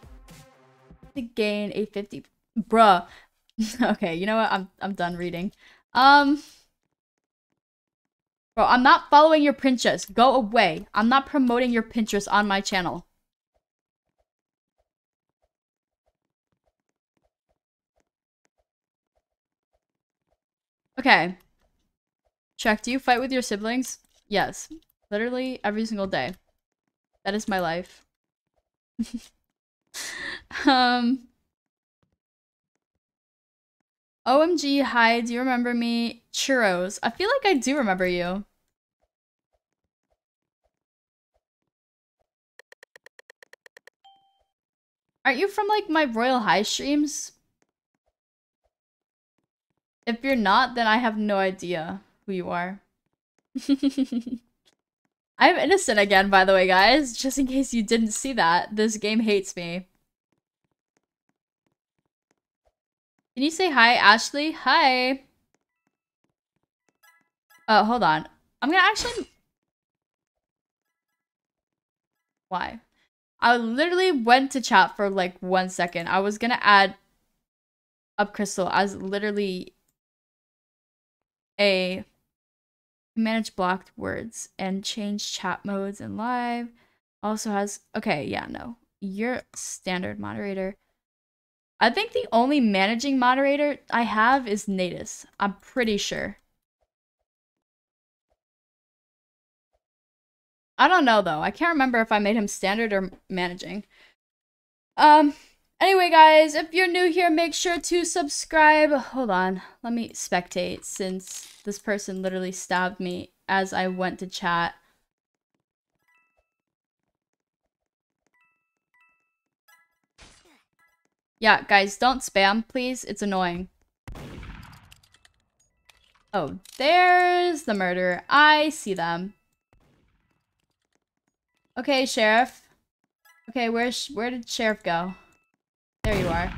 to gain a 50 bruh okay you know what i'm i'm done reading um bro i'm not following your pinterest go away i'm not promoting your pinterest on my channel okay check do you fight with your siblings yes literally every single day that is my life um. OMG, hi, do you remember me? Churros. I feel like I do remember you. Aren't you from like my Royale High streams? If you're not, then I have no idea. who you are. I'm innocent again, by the way, guys. Just in case you didn't see that. This game hates me. Can you say hi, Ashley? Hi. Oh, hold on. I'm gonna actually... Why? I literally went to chat for like one second. I was gonna add up Crystal as literally a manage blocked words and change chat modes and live. Also has okay, yeah, no. You're standard moderator. I think the only managing moderator I have is Natus. I'm pretty sure. I don't know though. I can't remember if I made him standard or managing. Um anyway guys, if you're new here, make sure to subscribe. Hold on. Let me spectate since this person literally stabbed me as I went to chat. Yeah, guys, don't spam, please. It's annoying. Oh, there's the murderer. I see them. Okay, Sheriff. Okay, where where did Sheriff go? There you are.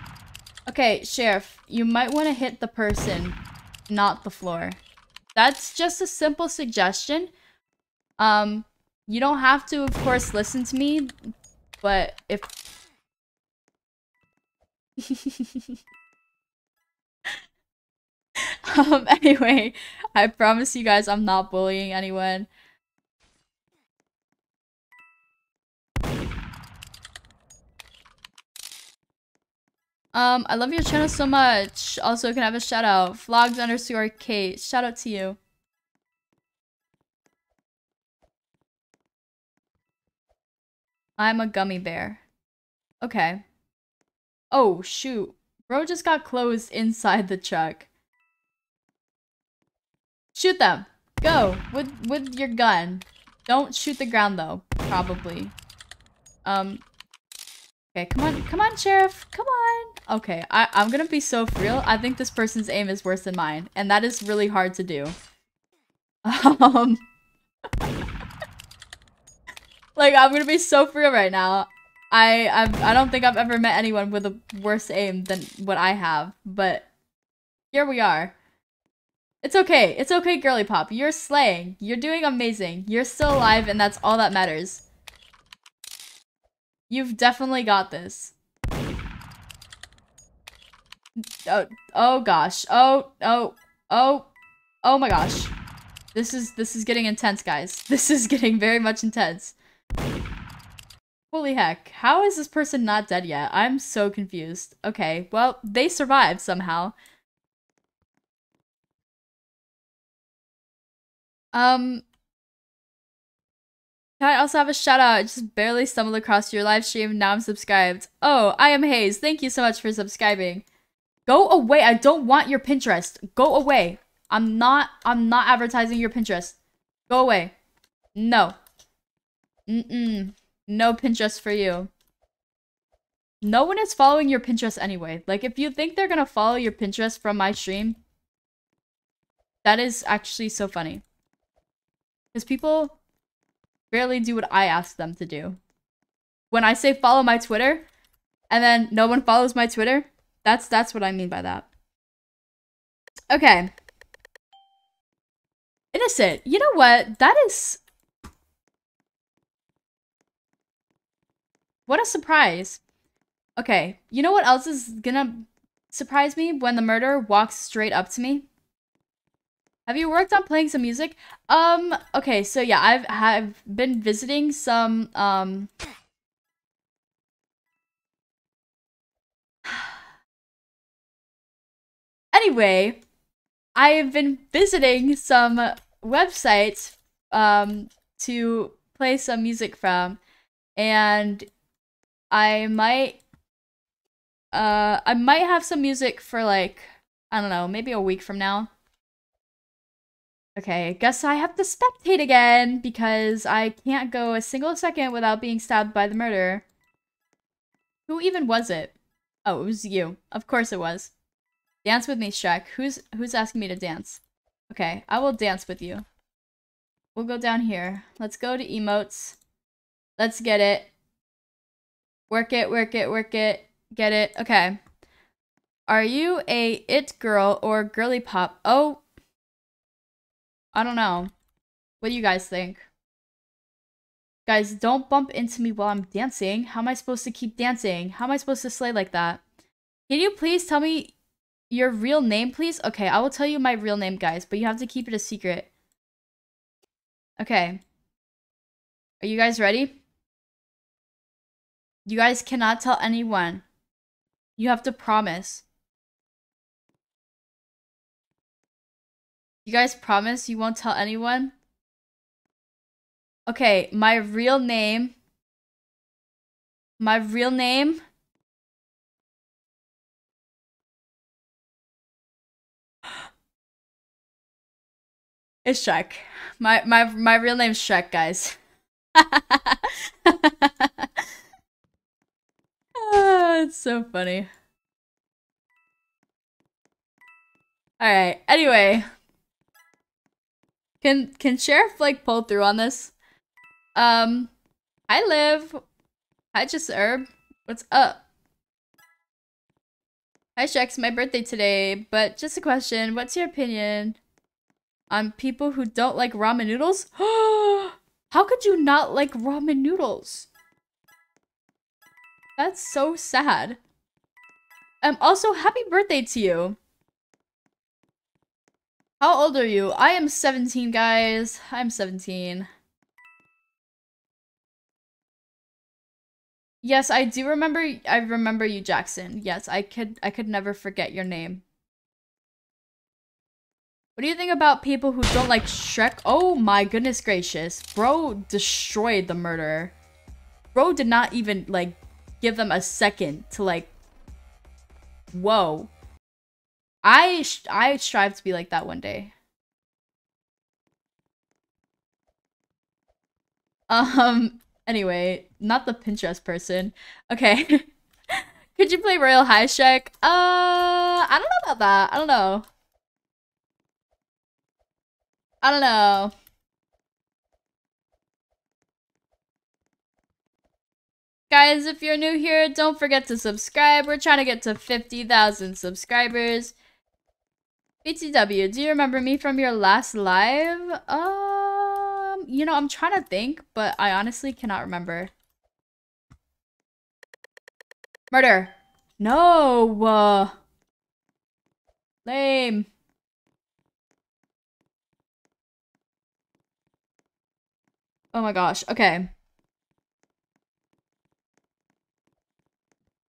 Okay, Sheriff, you might want to hit the person, not the floor. That's just a simple suggestion. Um, you don't have to, of course, listen to me, but if... um, anyway, I promise you guys I'm not bullying anyone. Um, I love your channel so much. Also, can I have a shout out? Vlogs underscore Kate. Shout out to you. I'm a gummy bear. Okay. Oh, shoot. Bro just got closed inside the truck. Shoot them. Go. With with your gun. Don't shoot the ground though. Probably. Um, Okay, come on, come on, Sheriff, come on. Okay, I, I'm gonna be so real. I think this person's aim is worse than mine, and that is really hard to do. Um, like I'm gonna be so real right now. I I've, I don't think I've ever met anyone with a worse aim than what I have, but here we are. It's okay. It's okay, girly pop. You're slaying. You're doing amazing. You're still alive, and that's all that matters. You've definitely got this. Oh, oh gosh. Oh, oh, oh, oh my gosh. This is, this is getting intense, guys. This is getting very much intense. Holy heck. How is this person not dead yet? I'm so confused. Okay, well, they survived somehow. Um, can I also have a shout out? I just barely stumbled across your live stream. Now I'm subscribed. Oh, I am Hayes. Thank you so much for subscribing. Go away. I don't want your Pinterest. Go away. I'm not I'm not advertising your Pinterest. Go away. No. Mm-mm. No Pinterest for you. No one is following your Pinterest anyway. Like if you think they're gonna follow your Pinterest from my stream, that is actually so funny. Because people barely do what I ask them to do. When I say follow my Twitter, and then no one follows my Twitter, that's that's what I mean by that. Okay. Innocent. You know what? That is What a surprise. Okay, you know what else is gonna surprise me when the murderer walks straight up to me? Have you worked on playing some music? Um, okay, so yeah, I've have been visiting some um Anyway, I've been visiting some websites um to play some music from and I might uh I might have some music for like I don't know, maybe a week from now. Okay, guess I have to spectate again because I can't go a single second without being stabbed by the murderer. Who even was it? Oh, it was you. Of course it was. Dance with me, Shrek. Who's who's asking me to dance? Okay, I will dance with you. We'll go down here. Let's go to emotes. Let's get it. Work it, work it, work it. Get it. Okay. Are you a it girl or girly pop? Oh. I don't know. What do you guys think? Guys, don't bump into me while I'm dancing. How am I supposed to keep dancing? How am I supposed to slay like that? Can you please tell me your real name, please? Okay, I will tell you my real name, guys, but you have to keep it a secret. Okay. Are you guys ready? You guys cannot tell anyone. You have to promise. You guys promise you won't tell anyone? Okay, my real name. My real name. It's Shrek. My my my real name's Shrek, guys. oh, it's so funny. All right. Anyway, can can Sheriff like pull through on this? Um, I live. Hi just Herb. What's up? Hi Shrek. It's my birthday today, but just a question. What's your opinion on people who don't like ramen noodles? How could you not like ramen noodles? That's so sad. Um, also, happy birthday to you. How old are you? I am 17, guys. I'm 17. Yes, I do remember I remember you, Jackson. Yes, I could I could never forget your name. What do you think about people who don't like Shrek? Oh my goodness gracious. Bro destroyed the murderer. Bro did not even like give them a second to like Whoa. I I strive to be like that one day. Um Anyway, not the Pinterest person. Okay. Could you play Royale High Strike? Uh, I don't know about that. I don't know. I don't know. Guys, if you're new here, don't forget to subscribe. We're trying to get to 50,000 subscribers. BTW, do you remember me from your last live? Um, you know, I'm trying to think, but I honestly cannot remember. Murder. No. Uh, lame. Oh my gosh. Okay.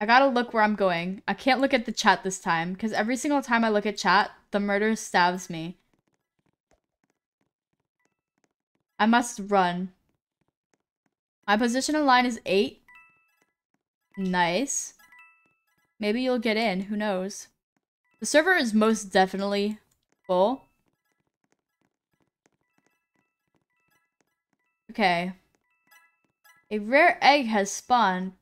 I gotta look where I'm going. I can't look at the chat this time, because every single time I look at chat, the murder stabs me. I must run. My position in line is 8. Nice. Maybe you'll get in. Who knows? The server is most definitely full. Okay. A rare egg has spawned.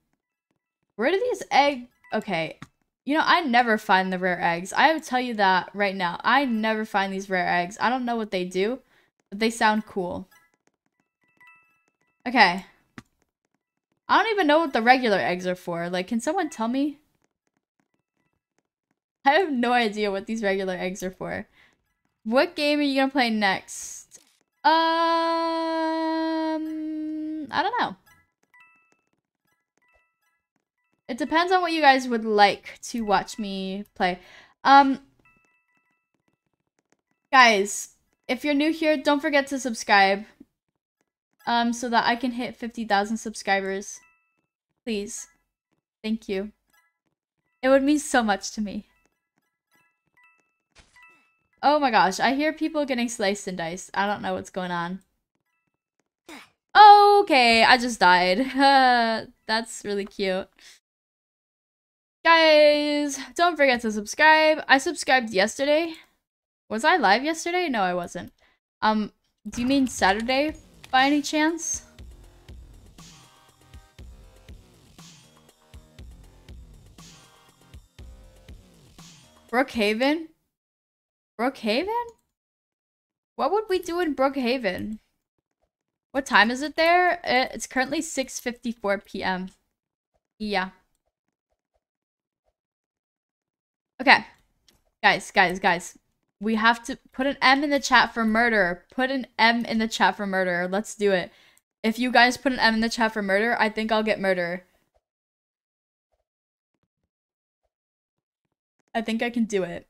Where do these egg... Okay. You know, I never find the rare eggs. I will tell you that right now. I never find these rare eggs. I don't know what they do, but they sound cool. Okay. I don't even know what the regular eggs are for. Like, can someone tell me? I have no idea what these regular eggs are for. What game are you gonna play next? Um, I don't know. It depends on what you guys would like to watch me play. Um, guys, if you're new here, don't forget to subscribe um, so that I can hit 50,000 subscribers. Please. Thank you. It would mean so much to me. Oh my gosh, I hear people getting sliced and diced. I don't know what's going on. Okay, I just died. That's really cute. Guys, don't forget to subscribe. I subscribed yesterday. Was I live yesterday? No, I wasn't. Um, do you mean Saturday? by any chance? Brookhaven? Brookhaven? What would we do in Brookhaven? What time is it there? Uh, it's currently 6.54 p.m. Yeah. Okay. Guys, guys, guys. We have to put an M in the chat for murder. Put an M in the chat for murder. Let's do it. If you guys put an M in the chat for murder, I think I'll get murder. I think I can do it.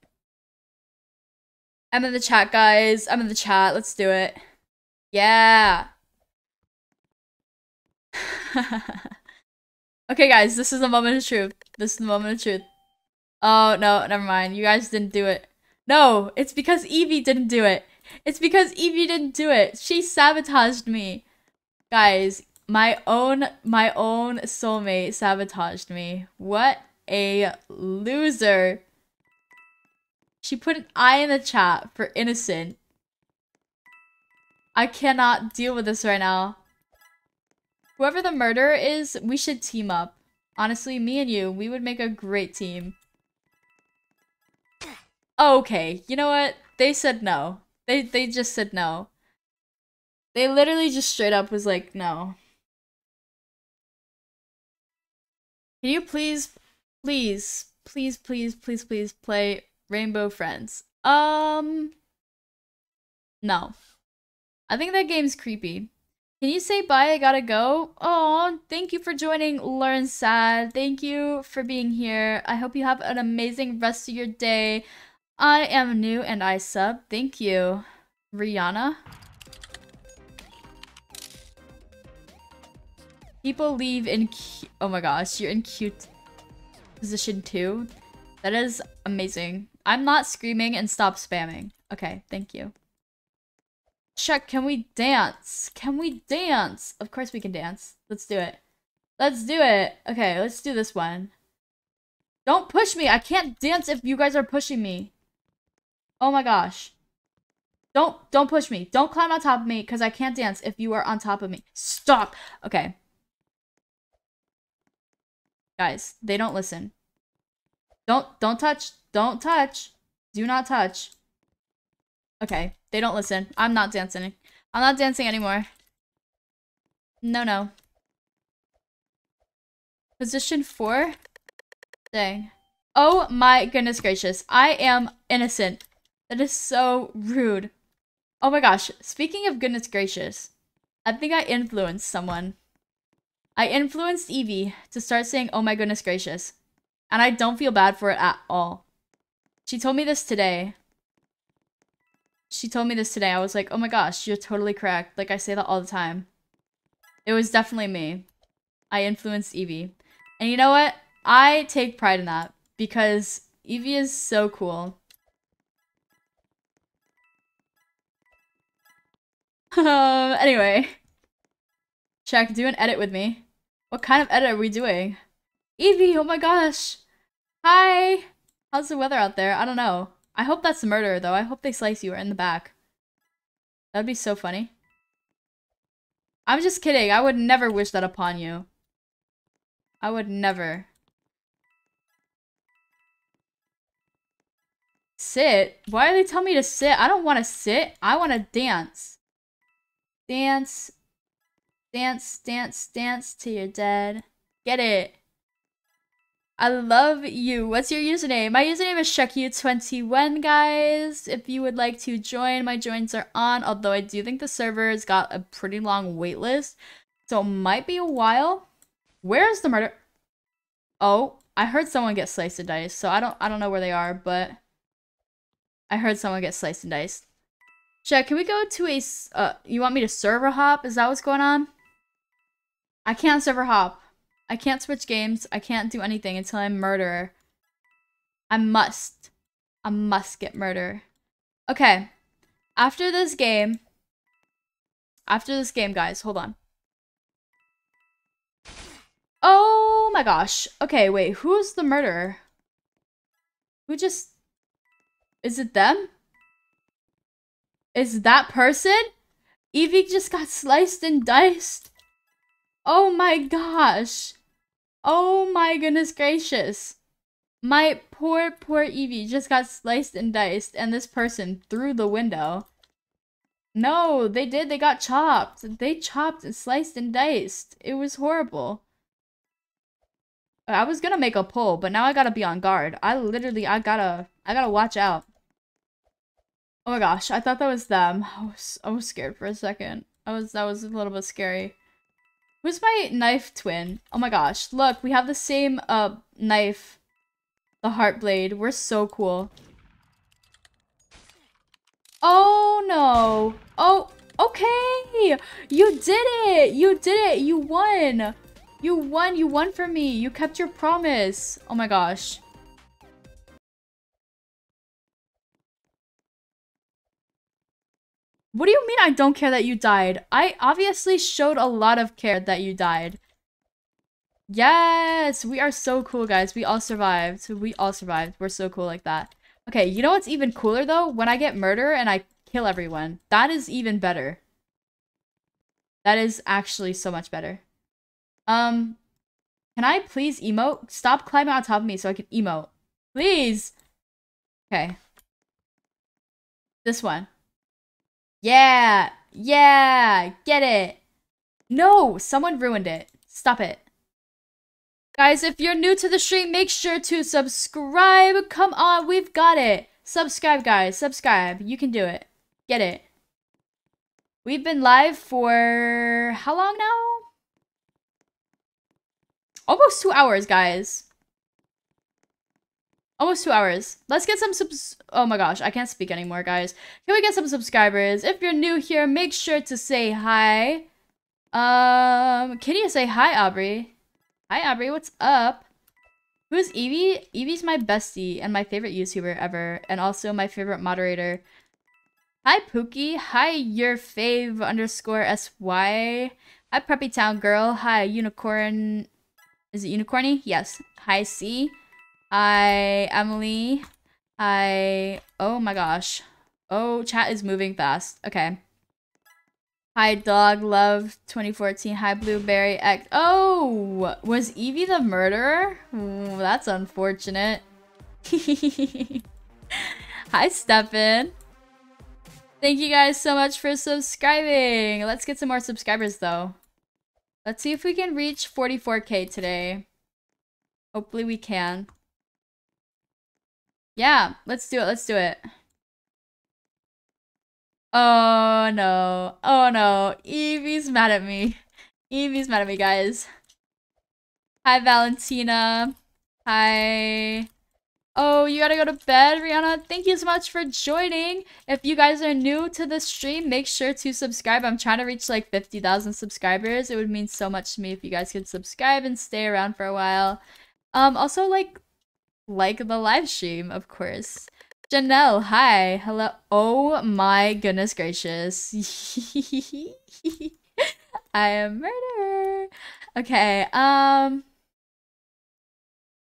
I'm in the chat, guys. I'm in the chat. Let's do it. Yeah. okay, guys. This is the moment of truth. This is the moment of truth. Oh, no. Never mind. You guys didn't do it. No, it's because Evie didn't do it. It's because Evie didn't do it. She sabotaged me. Guys, my own my own soulmate sabotaged me. What a loser. She put an I in the chat for innocent. I cannot deal with this right now. Whoever the murderer is, we should team up. Honestly, me and you, we would make a great team. Okay, you know what? They said no. They they just said no. They literally just straight up was like, no. Can you please, please, please, please, please, please play Rainbow Friends. Um, no. I think that game's creepy. Can you say bye? I gotta go. Oh, thank you for joining Learn Sad. Thank you for being here. I hope you have an amazing rest of your day. I am new and I sub. Thank you. Rihanna. People leave in Oh my gosh, you're in cute position too. That is amazing. I'm not screaming and stop spamming. Okay, thank you. Check, can we dance? Can we dance? Of course we can dance. Let's do it. Let's do it. Okay, let's do this one. Don't push me. I can't dance if you guys are pushing me. Oh my gosh. Don't don't push me. Don't climb on top of me because I can't dance if you are on top of me. Stop. Okay. Guys, they don't listen. Don't don't touch. Don't touch. Do not touch. Okay, they don't listen. I'm not dancing. I'm not dancing anymore. No, no. Position four? Dang. Oh my goodness gracious. I am innocent. That is so rude. Oh my gosh. Speaking of goodness gracious, I think I influenced someone. I influenced Evie to start saying, oh my goodness gracious. And I don't feel bad for it at all. She told me this today. She told me this today. I was like, oh my gosh, you're totally correct. Like, I say that all the time. It was definitely me. I influenced Evie. And you know what? I take pride in that because Evie is so cool. um, anyway. Check, do an edit with me. What kind of edit are we doing? Evie, oh my gosh. Hi. How's the weather out there? I don't know. I hope that's the murderer, though. I hope they slice you in the back. That'd be so funny. I'm just kidding. I would never wish that upon you. I would never. Sit? Why are they telling me to sit? I don't want to sit. I want to dance. Dance. Dance, dance, dance till you're dead. Get it. I love you. What's your username? My username is Shrekyou21, guys. If you would like to join, my joins are on. Although I do think the server's got a pretty long wait list, So it might be a while. Where's the murder? Oh, I heard someone get sliced and diced. So I don't I don't know where they are, but I heard someone get sliced and diced. Check, can we go to a uh you want me to server hop? Is that what's going on? I can't server hop. I can't switch games. I can't do anything until I'm murderer. I must. I must get murder. Okay. After this game. After this game, guys. Hold on. Oh my gosh. Okay, wait. Who's the murderer? Who just... Is it them? Is that person? Evie just got sliced and diced. Oh my gosh. Oh my goodness gracious. My poor, poor Evie just got sliced and diced, and this person through the window. No, they did. They got chopped. They chopped and sliced and diced. It was horrible. I was gonna make a pull, but now I gotta be on guard. I literally, I gotta, I gotta watch out. Oh my gosh, I thought that was them. I was, I was scared for a second. I was, that was a little bit scary. Who's my knife twin? Oh my gosh, look, we have the same, uh, knife. The heart blade. We're so cool. Oh no. Oh, okay. You did it. You did it. You won. You won. You won for me. You kept your promise. Oh my gosh. What do you mean I don't care that you died? I obviously showed a lot of care that you died. Yes, we are so cool, guys. We all survived. We all survived. We're so cool like that. Okay, you know what's even cooler, though? When I get murder and I kill everyone. That is even better. That is actually so much better. Um, can I please emote? Stop climbing on top of me so I can emote. Please! Okay. This one. Yeah! Yeah! Get it! No! Someone ruined it. Stop it. Guys, if you're new to the stream, make sure to subscribe. Come on, we've got it. Subscribe, guys. Subscribe. You can do it. Get it. We've been live for how long now? Almost two hours, guys. Almost two hours. Let's get some subs- Oh my gosh, I can't speak anymore, guys. Can we get some subscribers? If you're new here, make sure to say hi. Um, can you say hi, Aubrey? Hi, Aubrey. What's up? Who's Evie? Evie's my bestie and my favorite YouTuber ever, and also my favorite moderator. Hi, Pookie. Hi, your fave underscore sy. Hi, Preppy Town Girl. Hi, Unicorn. Is it Unicorny? Yes. Hi, C. Hi, Emily. Hi. Oh my gosh. Oh, chat is moving fast. Okay. Hi, Dog Love 2014. Hi, Blueberry X. Oh, was Evie the murderer? Ooh, that's unfortunate. Hi, Stefan. Thank you guys so much for subscribing. Let's get some more subscribers, though. Let's see if we can reach 44k today. Hopefully we can. Yeah, let's do it. Let's do it. Oh no. Oh no. Evie's mad at me. Evie's mad at me, guys. Hi, Valentina. Hi. Oh, you gotta go to bed, Rihanna. Thank you so much for joining. If you guys are new to the stream, make sure to subscribe. I'm trying to reach like 50,000 subscribers. It would mean so much to me if you guys could subscribe and stay around for a while. Um, also like, like the live stream, of course. Janelle, hi. Hello. Oh my goodness gracious. I am murder. Okay, um...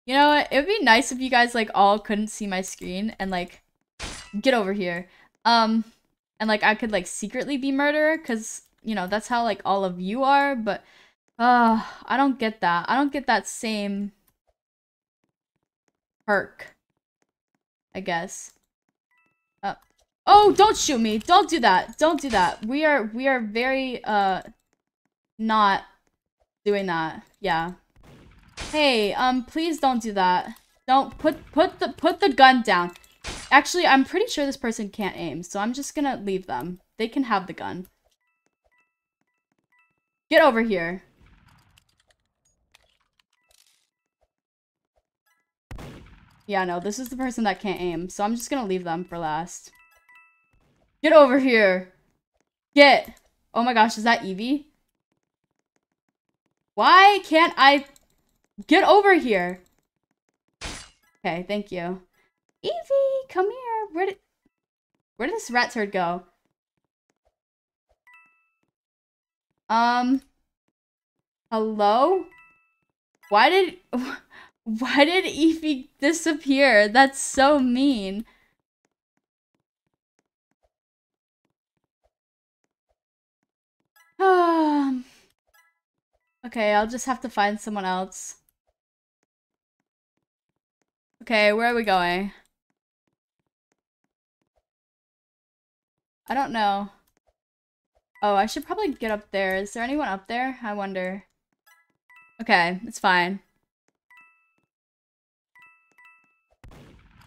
You know what? It would be nice if you guys, like, all couldn't see my screen and, like, get over here. Um, and, like, I could, like, secretly be murderer because, you know, that's how, like, all of you are, but, uh, I don't get that. I don't get that same perk. I guess. Uh, oh, don't shoot me. Don't do that. Don't do that. We are, we are very, uh, not doing that. Yeah. Hey, um, please don't do that. Don't put, put the, put the gun down. Actually, I'm pretty sure this person can't aim, so I'm just gonna leave them. They can have the gun. Get over here. Yeah, no, this is the person that can't aim, so I'm just gonna leave them for last. Get over here! Get! Oh my gosh, is that Evie? Why can't I... Get over here! Okay, thank you. Evie, come here! Where did... Where did this rat turd go? Um... Hello? Why did... Why did Evie disappear? That's so mean. okay, I'll just have to find someone else. Okay, where are we going? I don't know. Oh, I should probably get up there. Is there anyone up there? I wonder. Okay, it's fine.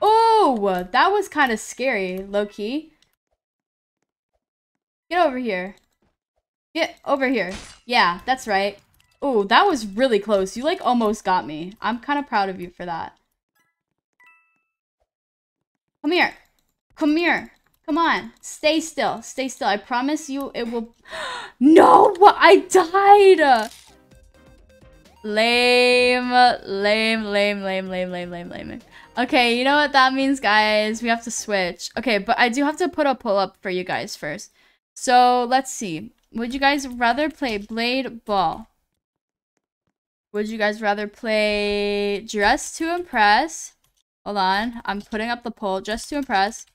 Oh, that was kind of scary, low-key. Get over here. Get over here. Yeah, that's right. Oh, that was really close. You, like, almost got me. I'm kind of proud of you for that. Come here. Come here. Come on. Stay still. Stay still. I promise you it will... no! I died! Lame. Lame, lame, lame, lame, lame, lame, lame. Okay, you know what that means, guys? We have to switch. Okay, but I do have to put a pull-up for you guys first. So, let's see. Would you guys rather play Blade Ball? Would you guys rather play Dress to Impress? Hold on. I'm putting up the poll. Dress to Impress.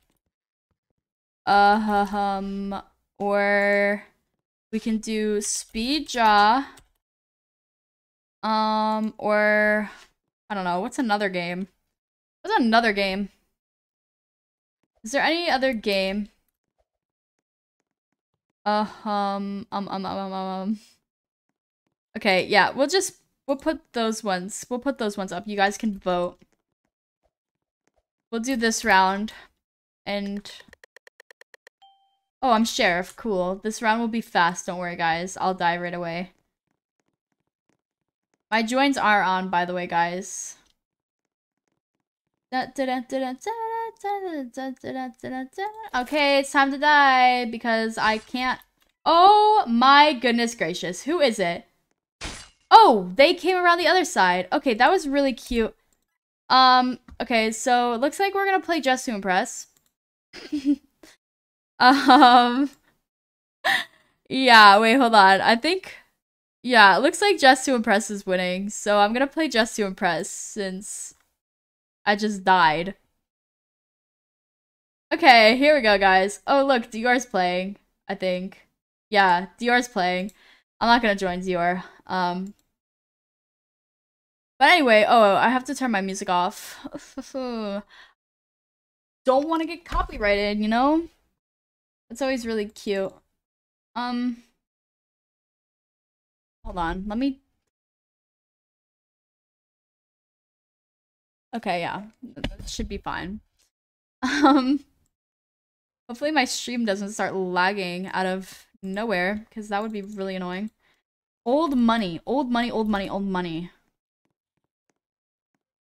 Uh, um, or we can do Speed Draw. Um, or I don't know. What's another game? What's another game? Is there any other game? Uh, um, um, um, um, um, um. Okay, yeah, we'll just, we'll put those ones, we'll put those ones up. You guys can vote. We'll do this round. And, oh, I'm Sheriff, cool. This round will be fast, don't worry, guys. I'll die right away. My joins are on, by the way, guys. Okay, it's time to die because I can't. Oh my goodness gracious. Who is it? Oh, they came around the other side. Okay, that was really cute. Um, okay, so it looks like we're gonna play Dress to Impress. um, yeah, wait, hold on. I think, yeah, it looks like Dress to Impress is winning. So I'm gonna play Dress to Impress since I just died. Okay, here we go, guys. Oh, look, Dior's playing, I think. Yeah, Dior's playing. I'm not gonna join Dior. Um, but anyway, oh, I have to turn my music off. Don't want to get copyrighted, you know? It's always really cute. Um, hold on, let me Okay, yeah. That should be fine. Um Hopefully my stream doesn't start lagging out of nowhere, because that would be really annoying. Old money. Old money, old money, old money.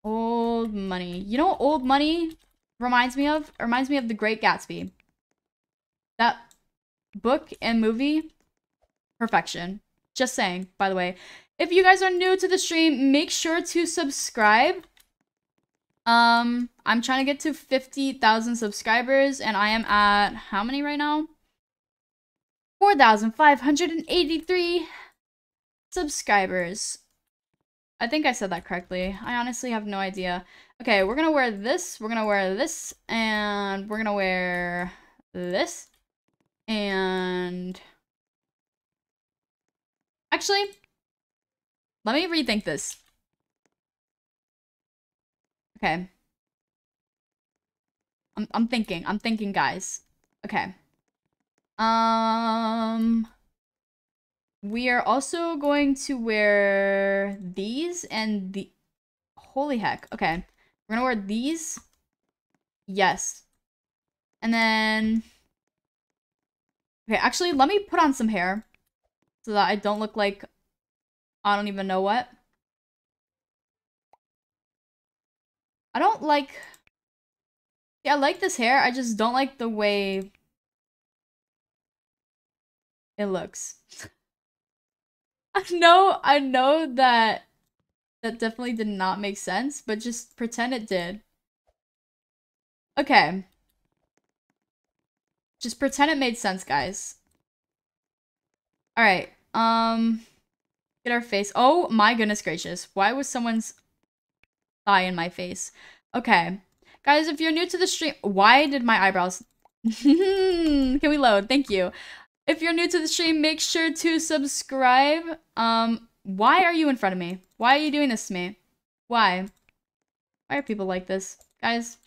Old money. You know old money reminds me of? Reminds me of The Great Gatsby. That book and movie, perfection. Just saying, by the way. If you guys are new to the stream, make sure to subscribe um, I'm trying to get to 50,000 subscribers, and I am at how many right now? 4,583 subscribers. I think I said that correctly. I honestly have no idea. Okay, we're gonna wear this, we're gonna wear this, and we're gonna wear this. And... Actually, let me rethink this. Okay. I'm I'm thinking. I'm thinking, guys. Okay. Um we are also going to wear these and the holy heck. Okay. We're going to wear these. Yes. And then Okay, actually, let me put on some hair so that I don't look like I don't even know what. I don't like... Yeah, I like this hair. I just don't like the way it looks. I know, I know that that definitely did not make sense, but just pretend it did. Okay. Just pretend it made sense, guys. Alright, um... Get our face. Oh my goodness gracious. Why was someone's thigh in my face. Okay. Guys, if you're new to the stream, why did my eyebrows... Can we load? Thank you. If you're new to the stream, make sure to subscribe. Um, why are you in front of me? Why are you doing this to me? Why? Why are people like this? Guys,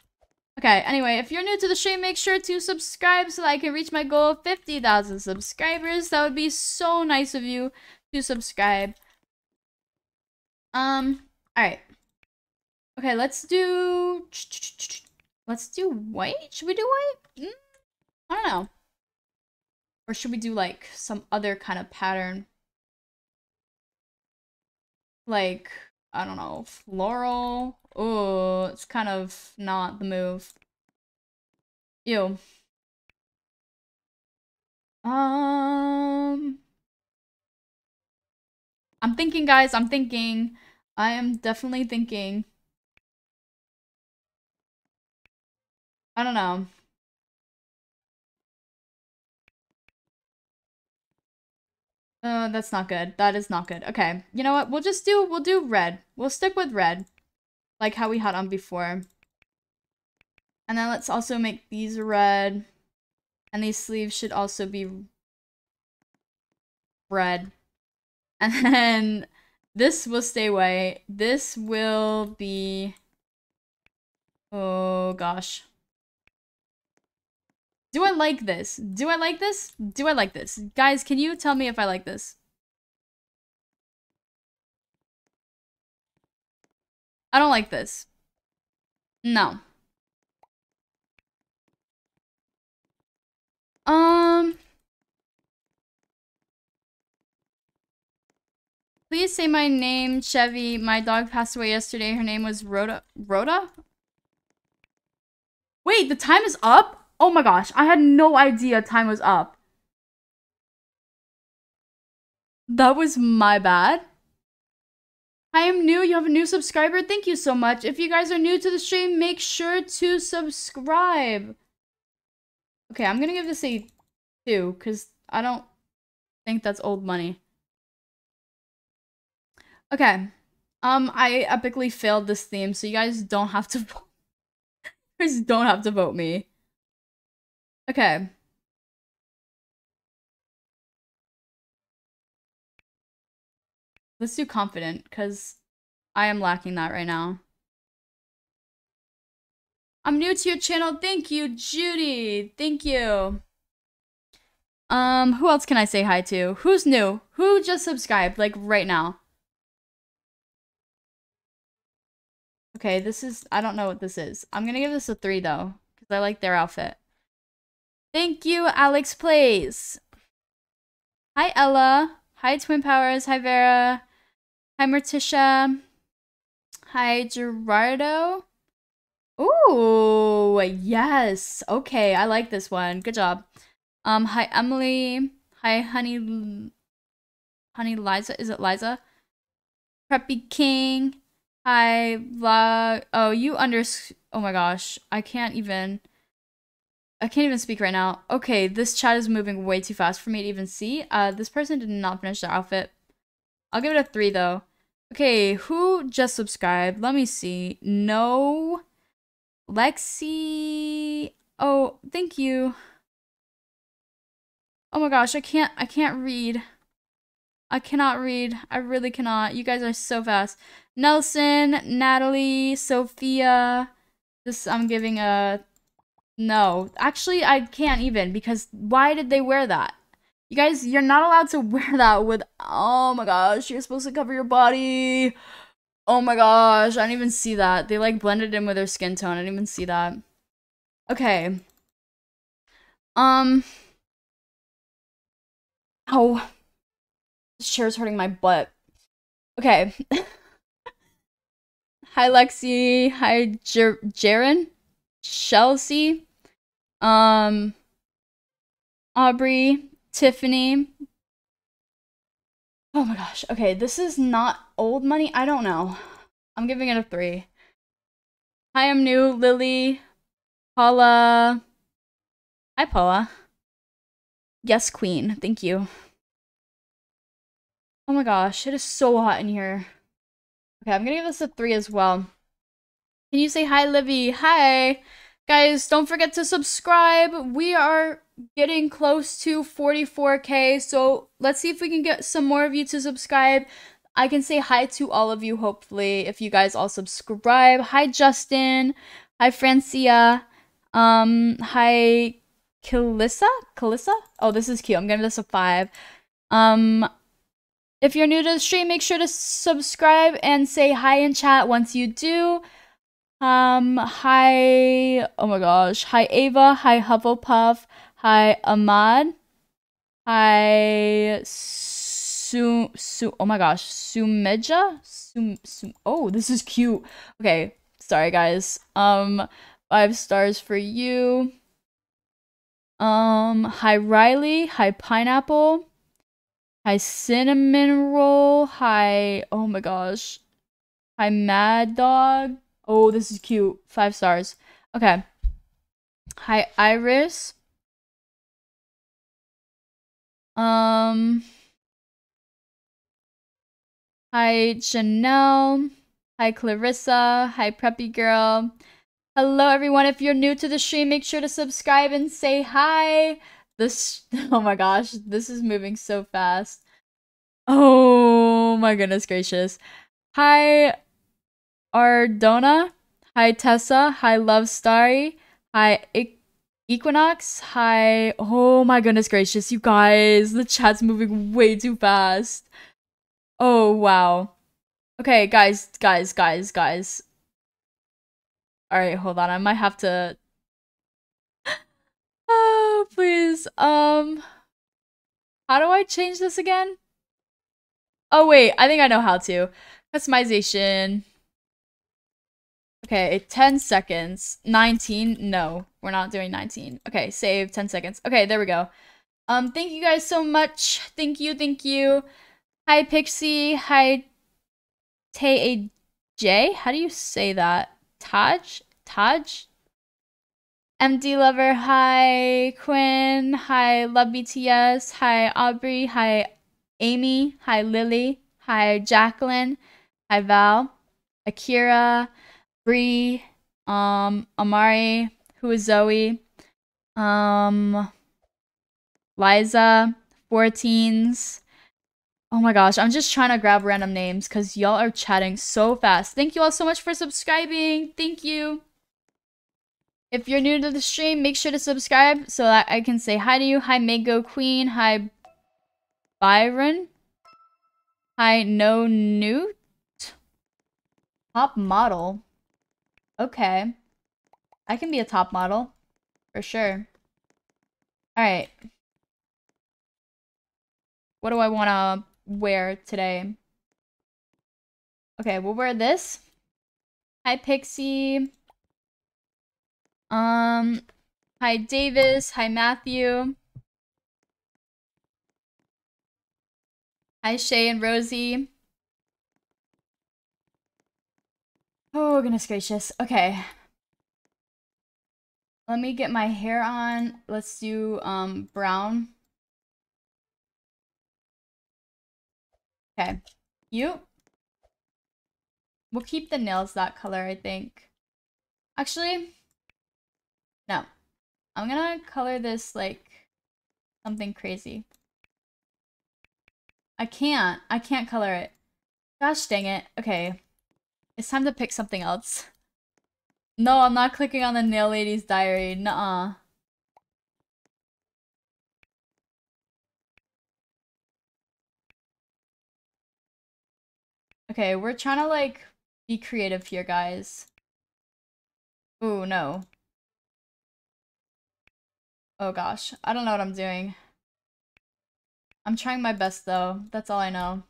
Okay, anyway, if you're new to the stream, make sure to subscribe so that I can reach my goal of 50,000 subscribers. That would be so nice of you to subscribe. Um, alright. Okay, let's do... Let's do white? Should we do white? Mm, I don't know. Or should we do, like, some other kind of pattern? Like, I don't know, floral? Oh, it's kind of not the move. Ew. Um... I'm thinking, guys, I'm thinking. I am definitely thinking. I don't know. Uh, that's not good. That is not good. Okay, you know what? We'll just do, we'll do red. We'll stick with red. Like how we had on before. And then let's also make these red. And these sleeves should also be red. And then this will stay white. This will be... Oh, gosh. Do I like this? Do I like this? Do I like this? Guys, can you tell me if I like this? I don't like this. No. Um... Please say my name, Chevy. My dog passed away yesterday. Her name was Rhoda. Rhoda? Wait, the time is up? Oh my gosh, I had no idea time was up. That was my bad. I am new. You have a new subscriber. Thank you so much. If you guys are new to the stream, make sure to subscribe. Okay, I'm gonna give this a 2, because I don't think that's old money. Okay. Um, I epically failed this theme, so you guys don't have to you guys don't have to vote me. Okay. Let's do confident, because I am lacking that right now. I'm new to your channel. Thank you, Judy. Thank you. Um, who else can I say hi to? Who's new? Who just subscribed, like, right now? Okay, this is, I don't know what this is. I'm gonna give this a three though, because I like their outfit. Thank you, Alex Plays. Hi, Ella. Hi, Twin Powers. Hi, Vera. Hi, Morticia. Hi, Gerardo. Ooh, yes. Okay, I like this one. Good job. Um, hi, Emily. Hi, Honey. Honey Liza. Is it Liza? Preppy King. Hi, vlog. Oh, you under. Oh my gosh, I can't even. I can't even speak right now. Okay, this chat is moving way too fast for me to even see. Uh, this person did not finish their outfit. I'll give it a three though. Okay, who just subscribed? Let me see. No. Lexi. Oh, thank you. Oh my gosh, I can't. I can't read. I cannot read. I really cannot. You guys are so fast. Nelson, Natalie, Sophia. This I'm giving a no. Actually, I can't even because why did they wear that? You guys, you're not allowed to wear that with Oh my gosh, you're supposed to cover your body. Oh my gosh, I didn't even see that. They like blended in with their skin tone. I didn't even see that. Okay. Um Oh. This chair's hurting my butt. Okay. Hi, Lexi. Hi, Jer- Jaren. Chelsea. Um, Aubrey. Tiffany. Oh my gosh. Okay, this is not old money. I don't know. I'm giving it a three. Hi, I'm new. Lily. Paula. Hi, Paula. Yes, queen. Thank you. Oh my gosh, it is so hot in here. Okay, I'm gonna give this a three as well. Can you say hi, Livy? Hi! Guys, don't forget to subscribe. We are getting close to 44k, so let's see if we can get some more of you to subscribe. I can say hi to all of you, hopefully, if you guys all subscribe. Hi, Justin. Hi, Francia. Um, hi, Kalissa? Kalissa? Oh, this is cute. I'm giving this a five. Um, if you're new to the stream, make sure to subscribe and say hi in chat once you do. Um, hi, oh my gosh. Hi, Ava. Hi, Hufflepuff. Hi, Ahmad. Hi, Su, Su, oh my gosh. Sumeja? Sum, Sum, oh, this is cute. Okay, sorry guys. Um, five stars for you. Um, hi, Riley. Hi, Pineapple. Hi, Cinnamon Roll. Hi, oh my gosh. Hi, Mad Dog. Oh, this is cute. Five stars. Okay. Hi, Iris. Um. Hi, Janelle. Hi, Clarissa. Hi, Preppy Girl. Hello, everyone. If you're new to the stream, make sure to subscribe and say hi. This, oh my gosh, this is moving so fast. Oh my goodness gracious. Hi, Ardona. Hi, Tessa. Hi, Love Starry. Hi, Equinox. Hi. Oh my goodness gracious, you guys. The chat's moving way too fast. Oh, wow. Okay, guys, guys, guys, guys. Alright, hold on. I might have to Oh, please. Um, how do I change this again? Oh, wait. I think I know how to. Customization. Okay, 10 seconds. 19. No, we're not doing 19. Okay, save 10 seconds. Okay, there we go. Um, thank you guys so much. Thank you, thank you. Hi, Pixie. Hi, Tay J. How do you say that? Taj? Taj? MD Lover, hi Quinn, hi Love BTS, hi Aubrey, hi Amy, hi Lily, hi Jacqueline, hi Val, Akira, Bree, um, Amari, who is Zoe, um, Liza, 14s. Oh my gosh, I'm just trying to grab random names because y'all are chatting so fast. Thank you all so much for subscribing. Thank you. If you're new to the stream, make sure to subscribe so that I can say hi to you. Hi, Mago Queen. Hi, Byron. Hi, No Newt. Top model. Okay. I can be a top model. For sure. Alright. What do I want to wear today? Okay, we'll wear this. Hi, Pixie. Um, hi Davis. Hi Matthew. Hi Shay and Rosie. Oh, goodness gracious. Okay. Let me get my hair on. Let's do um brown. Okay. You. We'll keep the nails that color, I think. Actually, no. I'm gonna color this like something crazy. I can't. I can't color it. Gosh dang it. Okay. It's time to pick something else. No, I'm not clicking on the Nail Lady's Diary. Nuh-uh. Okay, we're trying to like be creative here, guys. Ooh, no. Oh gosh, I don't know what I'm doing. I'm trying my best though, that's all I know.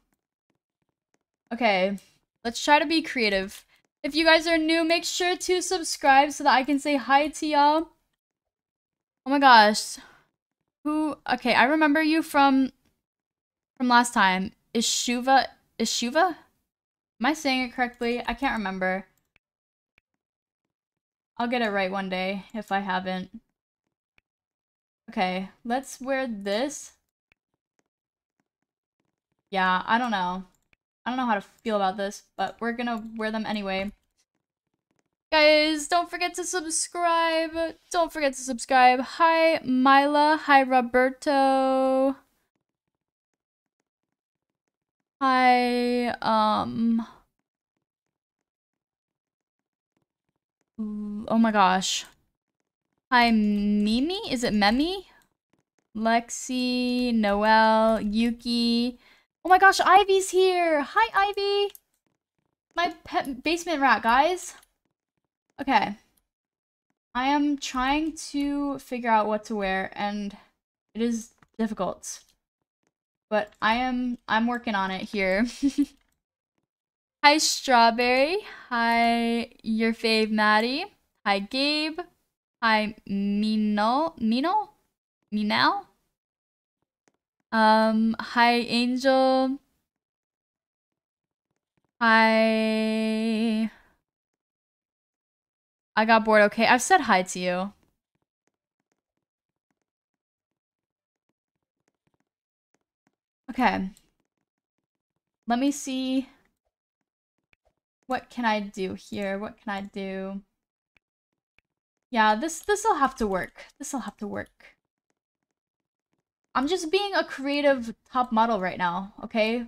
Okay, let's try to be creative. If you guys are new, make sure to subscribe so that I can say hi to y'all. Oh my gosh. Who, okay, I remember you from, from last time. Is Shuva, is Shuva? Am I saying it correctly? I can't remember. I'll get it right one day if I haven't. Okay, let's wear this. Yeah, I don't know. I don't know how to feel about this, but we're gonna wear them anyway. Guys, don't forget to subscribe. Don't forget to subscribe. Hi, Mila. Hi, Roberto. Hi, um... Oh my gosh. Hi, Mimi. Is it Memi? Lexi, Noel, Yuki. Oh my gosh, Ivy's here. Hi, Ivy. My pet basement rat, guys. Okay. I am trying to figure out what to wear, and it is difficult. But I am I'm working on it here. Hi, Strawberry. Hi, your fave Maddie. Hi, Gabe. Hi, Mino. Mino? Minal? Um, hi, Angel. Hi. I got bored. Okay, I've said hi to you. Okay. Let me see. What can I do here? What can I do? Yeah, this this'll have to work. This'll have to work. I'm just being a creative top model right now, okay?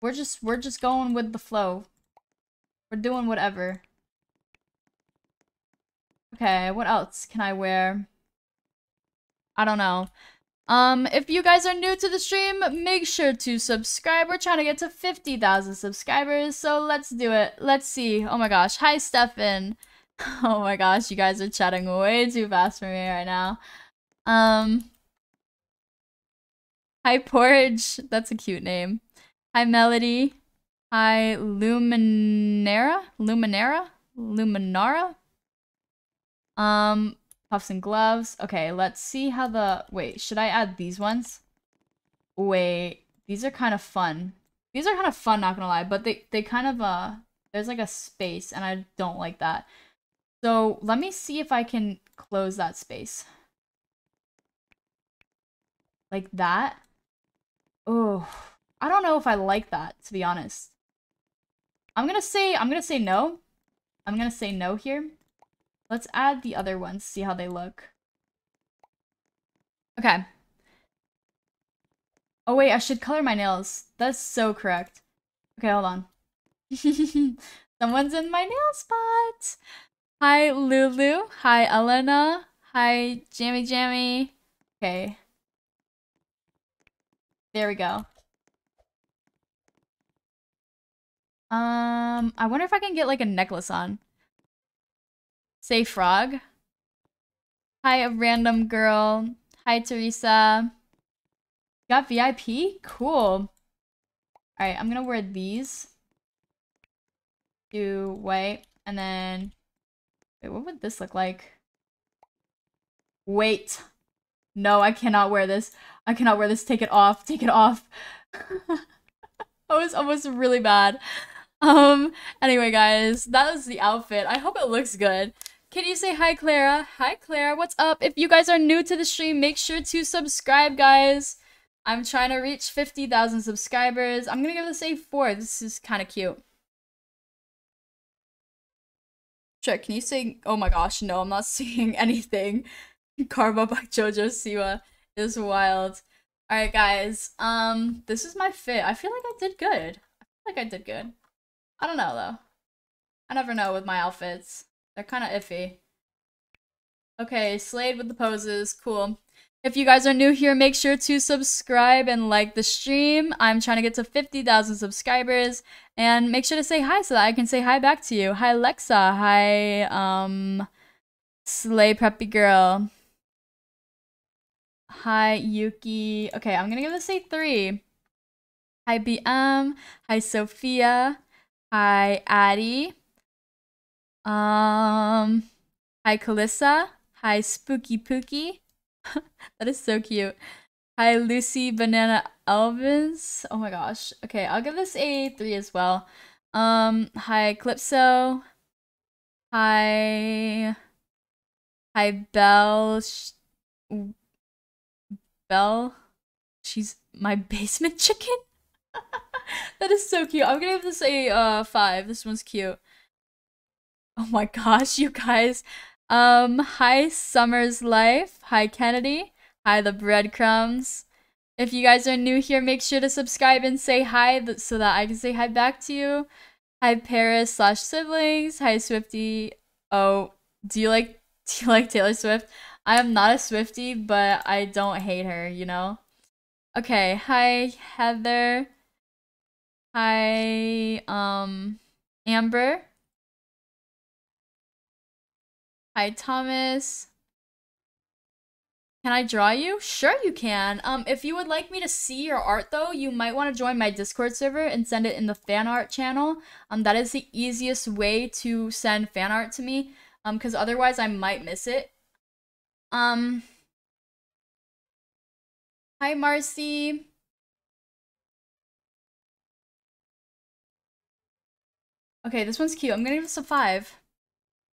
We're just we're just going with the flow. We're doing whatever. Okay, what else can I wear? I don't know. Um, if you guys are new to the stream, make sure to subscribe. We're trying to get to 50,000 subscribers, so let's do it. Let's see. Oh my gosh. Hi, Stefan. Oh my gosh, you guys are chatting way too fast for me right now. Um, hi, Porridge. That's a cute name. Hi, Melody. Hi, Luminera? Luminera? Luminara? Um, puffs and gloves. Okay, let's see how the... Wait, should I add these ones? Wait, these are kind of fun. These are kind of fun, not gonna lie, but they, they kind of, uh... There's like a space, and I don't like that. So let me see if I can close that space. Like that. Oh, I don't know if I like that, to be honest. I'm gonna say, I'm gonna say no. I'm gonna say no here. Let's add the other ones, see how they look. Okay. Oh wait, I should color my nails. That's so correct. Okay, hold on. Someone's in my nail spot. Hi, Lulu. Hi, Elena. Hi, Jammy Jammy. Okay. There we go. Um, I wonder if I can get like a necklace on. Say frog. Hi, a random girl. Hi, Teresa. Got VIP? Cool. Alright, I'm gonna wear these. Do white, and then Wait, what would this look like? Wait. No, I cannot wear this. I cannot wear this. Take it off. Take it off. I was almost really bad. Um, anyway, guys, that was the outfit. I hope it looks good. Can you say hi, Clara? Hi, Clara. What's up? If you guys are new to the stream, make sure to subscribe, guys. I'm trying to reach 50,000 subscribers. I'm gonna give this a 4. This is kind of cute. Check, can you sing? Oh my gosh, no, I'm not singing anything. Karma by JoJo Siwa is wild. Alright, guys. Um, this is my fit. I feel like I did good. I feel like I did good. I don't know, though. I never know with my outfits. They're kind of iffy. Okay, Slade with the poses. Cool. If you guys are new here, make sure to subscribe and like the stream. I'm trying to get to 50,000 subscribers. And make sure to say hi so that I can say hi back to you. Hi, Lexa. Hi, um, Slay Preppy Girl. Hi, Yuki. Okay, I'm gonna give this a three. Hi, BM. Hi, Sophia. Hi, Addie. Um, hi, Kalissa. Hi, Spooky Pookie. that is so cute. Hi, Lucy Banana Elvis. Oh my gosh. Okay, I'll give this a 3 as well. Um, hi, Calypso. Hi. Hi, Belle. Belle. She's my basement chicken. that is so cute. I'm gonna give this a uh, 5. This one's cute. Oh my gosh, you guys. Um, hi Summer's Life. Hi Kennedy. Hi the breadcrumbs. If you guys are new here, make sure to subscribe and say hi so that I can say hi back to you. Hi Paris slash siblings. Hi Swifty. Oh, do you like Do you like Taylor Swift? I am not a Swifty, but I don't hate her, you know? Okay, hi Heather. Hi, um, Amber. Hi, Thomas. Can I draw you? Sure you can. Um, if you would like me to see your art though, you might want to join my Discord server and send it in the fan art channel. Um, that is the easiest way to send fan art to me. Um, because otherwise I might miss it. Um, hi Marcy. Okay, this one's cute. I'm gonna give this a five.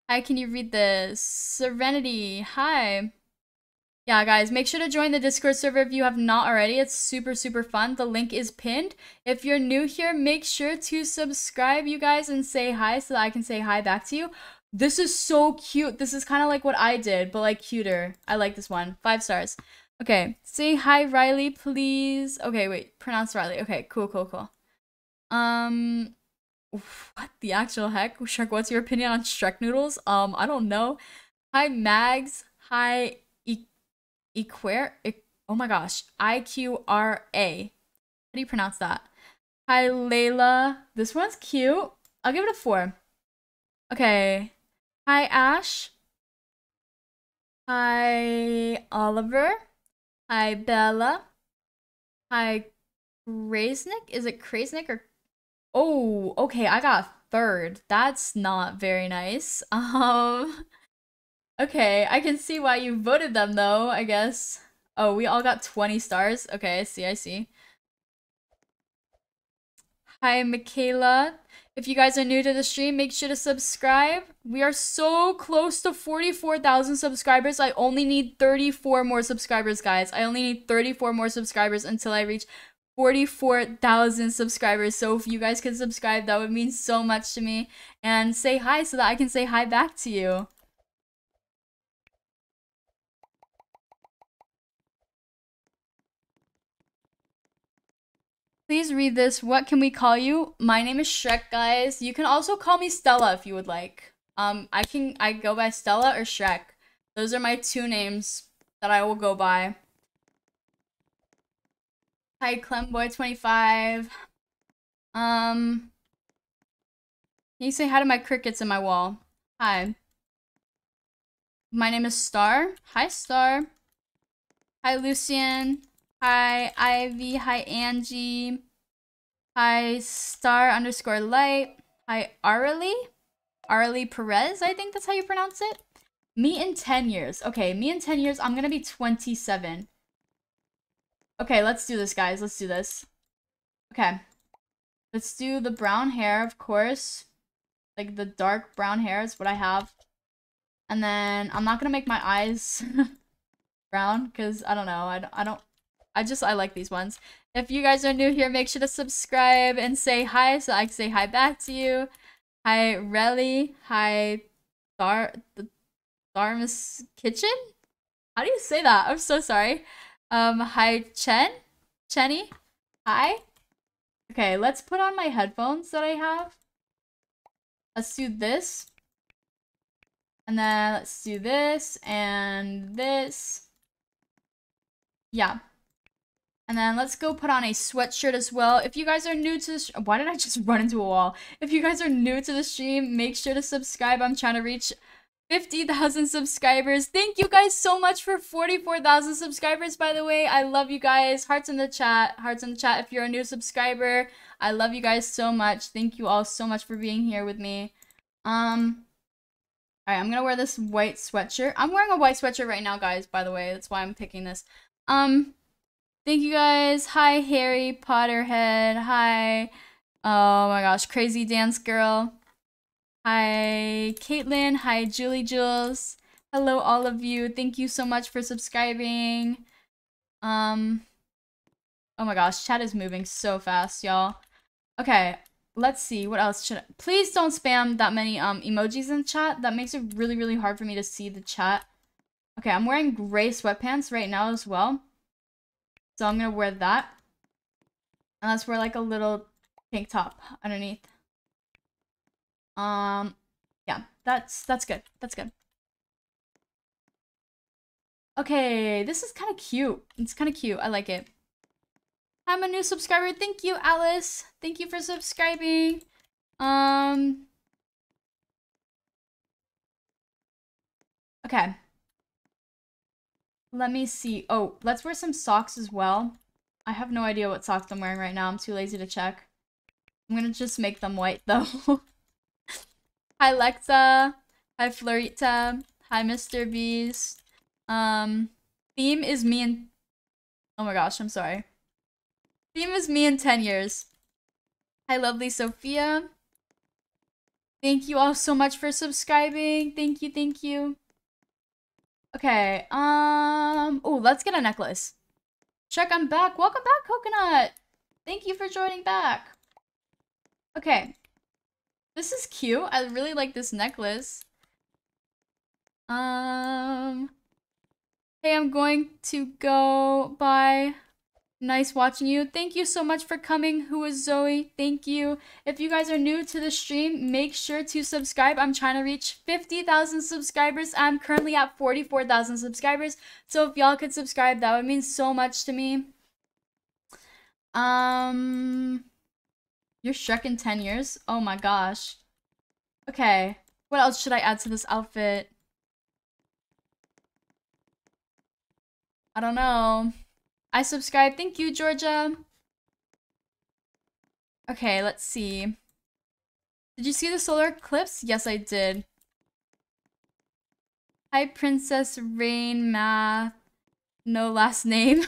Hi, can you read this? Serenity, hi. Yeah, guys, make sure to join the Discord server if you have not already. It's super, super fun. The link is pinned. If you're new here, make sure to subscribe, you guys, and say hi so that I can say hi back to you. This is so cute. This is kind of like what I did, but like cuter. I like this one. Five stars. Okay, say hi, Riley, please. Okay, wait, pronounce Riley. Okay, cool, cool, cool. Um, what the actual heck? Shrek, what's your opinion on Shrek noodles? Um, I don't know. Hi, Mags. Hi, Equare. Oh my gosh. I Q R A. How do you pronounce that? Hi, Layla. This one's cute. I'll give it a four. Okay. Hi, Ash. Hi, Oliver. Hi, Bella. Hi, Krasnick. Is it Krasnick or Oh, okay, I got third. That's not very nice. Um, okay, I can see why you voted them though, I guess. Oh, we all got 20 stars. Okay, I see, I see. Hi, Michaela. If you guys are new to the stream, make sure to subscribe. We are so close to 44,000 subscribers. I only need 34 more subscribers, guys. I only need 34 more subscribers until I reach 44,000 subscribers. So if you guys could subscribe, that would mean so much to me. And say hi so that I can say hi back to you. Please read this. What can we call you? My name is Shrek, guys. You can also call me Stella if you would like. Um, I can I go by Stella or Shrek. Those are my two names that I will go by. Hi, Clemboy25. Um, can you say hi to my crickets in my wall? Hi. My name is Star. Hi, Star. Hi, Lucian. Hi, Ivy. Hi, Angie. Hi, Star underscore light. Hi, Arlie. Arlie Perez, I think that's how you pronounce it. Me in 10 years. Okay, me in 10 years, I'm gonna be 27. Okay, let's do this, guys. Let's do this. Okay. Let's do the brown hair, of course. Like, the dark brown hair is what I have. And then, I'm not gonna make my eyes brown, because, I don't know, I don't, I don't, I just, I like these ones. If you guys are new here, make sure to subscribe and say hi, so I can say hi back to you. Hi, Relly. Hi, Dar, the Dharma's Kitchen? How do you say that? I'm so sorry. Um, hi, Chen? Chenny? Hi? Okay, let's put on my headphones that I have. Let's do this. And then let's do this and this. Yeah. And then let's go put on a sweatshirt as well. If you guys are new to this, why did I just run into a wall? If you guys are new to the stream, make sure to subscribe. I'm trying to reach 50,000 subscribers. Thank you guys so much for 44,000 subscribers, by the way. I love you guys. Hearts in the chat. Hearts in the chat if you're a new subscriber. I love you guys so much. Thank you all so much for being here with me. Um, Alright, I'm gonna wear this white sweatshirt. I'm wearing a white sweatshirt right now, guys, by the way. That's why I'm picking this. Um, thank you guys. Hi, Harry Potterhead. Hi. Oh my gosh, crazy dance girl. Hi, Caitlin. Hi, Julie Jules. Hello, all of you. Thank you so much for subscribing. Um, oh my gosh, chat is moving so fast, y'all. Okay, let's see. What else should I... Please don't spam that many um emojis in chat. That makes it really, really hard for me to see the chat. Okay, I'm wearing gray sweatpants right now as well. So I'm gonna wear that. And let's wear like a little pink top underneath. Um, yeah, that's that's good. That's good. Okay, this is kind of cute. It's kind of cute. I like it. I'm a new subscriber. Thank you, Alice. Thank you for subscribing. Um. Okay. Let me see. Oh, let's wear some socks as well. I have no idea what socks I'm wearing right now. I'm too lazy to check. I'm gonna just make them white though. Hi Lexa. Hi Florita. Hi Mr. Beast. Um, theme is me and... Oh my gosh, I'm sorry. Theme is me in 10 years. Hi, lovely Sophia. Thank you all so much for subscribing. Thank you, thank you. Okay, um... Oh, let's get a necklace. Check, I'm back. Welcome back, Coconut. Thank you for joining back. Okay. This is cute. I really like this necklace. Um... Hey, I'm going to go. Bye. Nice watching you. Thank you so much for coming. Who is Zoe? Thank you. If you guys are new to the stream, make sure to subscribe. I'm trying to reach 50,000 subscribers. I'm currently at 44,000 subscribers. So if y'all could subscribe, that would mean so much to me. Um, you're Shrek in 10 years? Oh my gosh. Okay. What else should I add to this outfit? I don't know. I subscribe. Thank you, Georgia. Okay, let's see. Did you see the solar eclipse? Yes, I did. Hi, Princess Rain Math. No last name.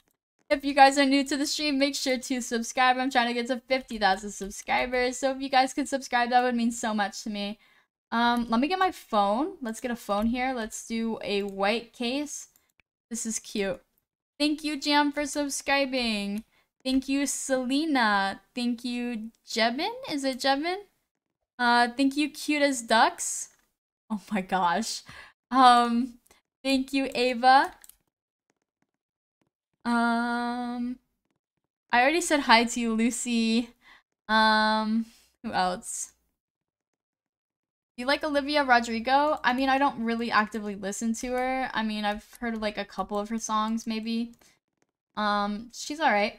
if you guys are new to the stream, make sure to subscribe. I'm trying to get to 50,000 subscribers. So if you guys could subscribe, that would mean so much to me. Um, let me get my phone. Let's get a phone here. Let's do a white case. This is cute. Thank you, Jam, for subscribing. Thank you, Selena. Thank you, Jebin. Is it Jebin? Uh, thank you, cute as ducks. Oh my gosh. Um, thank you, Ava. Um, I already said hi to you, Lucy. Um, who else? You like Olivia Rodrigo? I mean, I don't really actively listen to her. I mean, I've heard like a couple of her songs, maybe. Um, she's alright.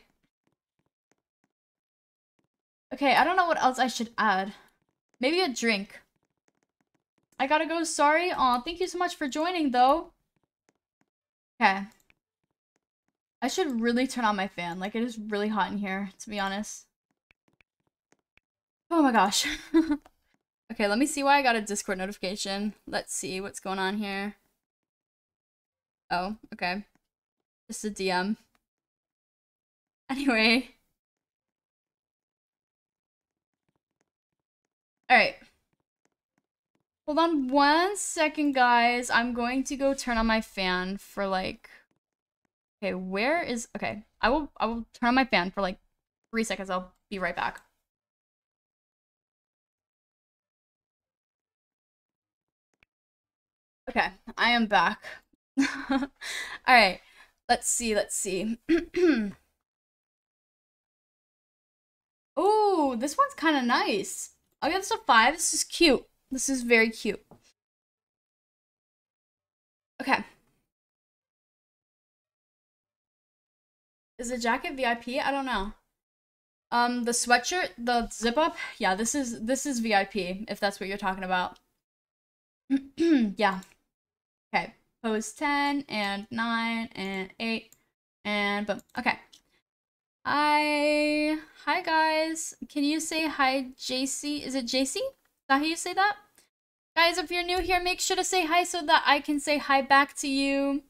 Okay, I don't know what else I should add. Maybe a drink. I gotta go, sorry. Aw, thank you so much for joining, though. Okay. I should really turn on my fan. Like, it is really hot in here, to be honest. Oh my gosh. Okay, let me see why I got a Discord notification. Let's see what's going on here. Oh, okay. Just a DM. Anyway. Alright. Hold on one second, guys. I'm going to go turn on my fan for like... Okay, where is... Okay, I will, I will turn on my fan for like three seconds. I'll be right back. Okay, I am back. All right, let's see, let's see. oh, this one's kind of nice. I'll give this a five. This is cute. This is very cute. Okay. Is the jacket VIP? I don't know. Um, the sweatshirt, the zip up, yeah, this is this is VIP if that's what you're talking about. yeah. Okay, pose 10 and 9 and 8 and boom. Okay. Hi. Hi, guys. Can you say hi, JC? Is it JC? Is that how you say that? Guys, if you're new here, make sure to say hi so that I can say hi back to you.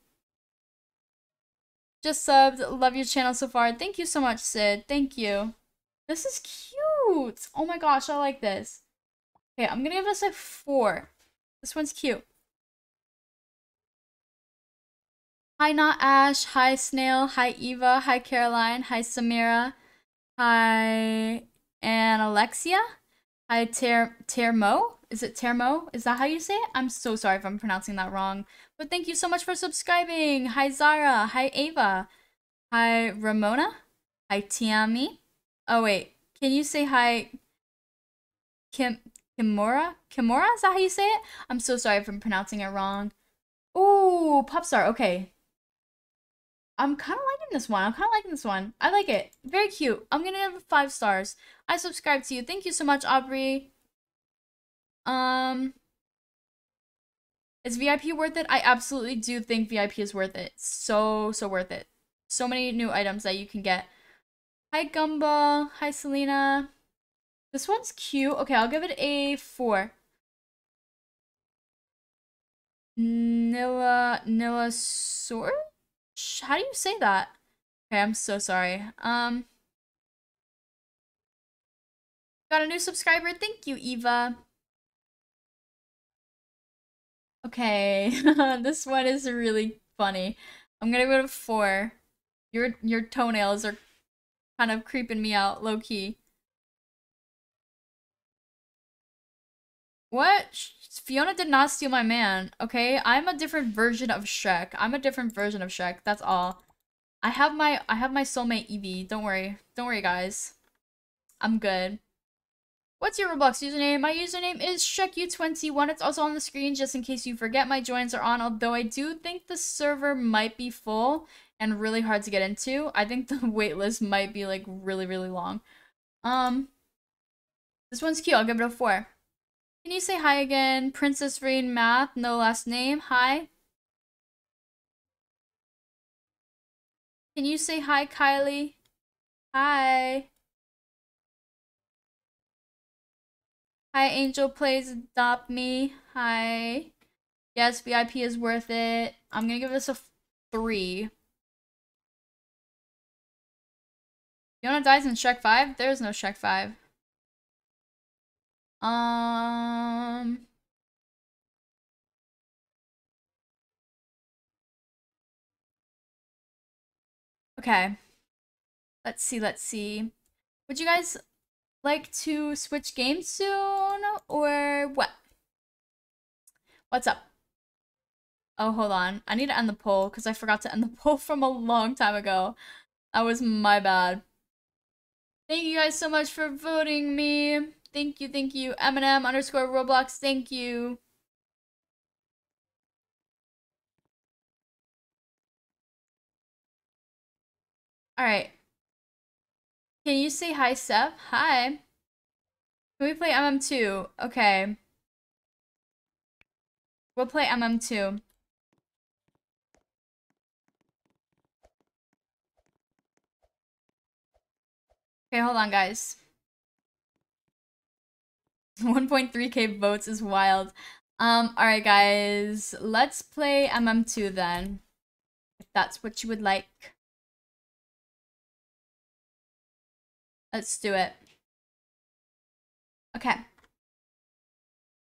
Just subbed. Love your channel so far. Thank you so much, Sid. Thank you. This is cute. Oh my gosh, I like this. Okay, I'm gonna give this a 4. This one's cute. Hi, not Ash. Hi, Snail. Hi, Eva. Hi, Caroline. Hi, Samira. Hi, and Alexia. Hi, Ter Termo. Is it Termo? Is that how you say it? I'm so sorry if I'm pronouncing that wrong. But thank you so much for subscribing. Hi, Zara. Hi, Ava. Hi, Ramona. Hi, Tiami. Oh, wait. Can you say hi, Kim Kimura? Kimura? Is that how you say it? I'm so sorry if I'm pronouncing it wrong. Ooh, Popstar. Okay. I'm kind of liking this one. I'm kind of liking this one. I like it. Very cute. I'm gonna give it five stars. I subscribe to you. Thank you so much, Aubrey. Um, is VIP worth it? I absolutely do think VIP is worth it. So, so worth it. So many new items that you can get. Hi, Gumba. Hi, Selena. This one's cute. Okay, I'll give it a four. Nilla, Nilla Sword? How do you say that? Okay, I'm so sorry. Um, got a new subscriber. Thank you, Eva. Okay, this one is really funny. I'm gonna go to four. Your your toenails are kind of creeping me out, low key. What? Fiona did not steal my man, okay? I'm a different version of Shrek. I'm a different version of Shrek, that's all. I have my I have my soulmate Evie. Don't worry. Don't worry, guys. I'm good. What's your Roblox username? My username is Shrekyou21. It's also on the screen just in case you forget my joins are on, although I do think the server might be full and really hard to get into. I think the waitlist might be like really, really long. Um, This one's cute. I'll give it a 4. Can you say hi again? Princess Rain Math, no last name. Hi. Can you say hi, Kylie? Hi. Hi, Angel Plays Adopt Me. Hi. Yes, VIP is worth it. I'm gonna give this a three. Fiona dies in Shrek 5? There's no Shrek 5. Um... Okay. Let's see, let's see. Would you guys like to switch games soon or what? What's up? Oh, hold on. I need to end the poll because I forgot to end the poll from a long time ago. That was my bad. Thank you guys so much for voting me. Thank you, thank you. Eminem underscore Roblox, thank you. Alright. Can you say hi, Seth? Hi. Can we play MM2? Okay. We'll play MM2. Okay, hold on, guys. 1.3k votes is wild. Um, alright, guys. Let's play MM2 then. If that's what you would like. Let's do it. Okay.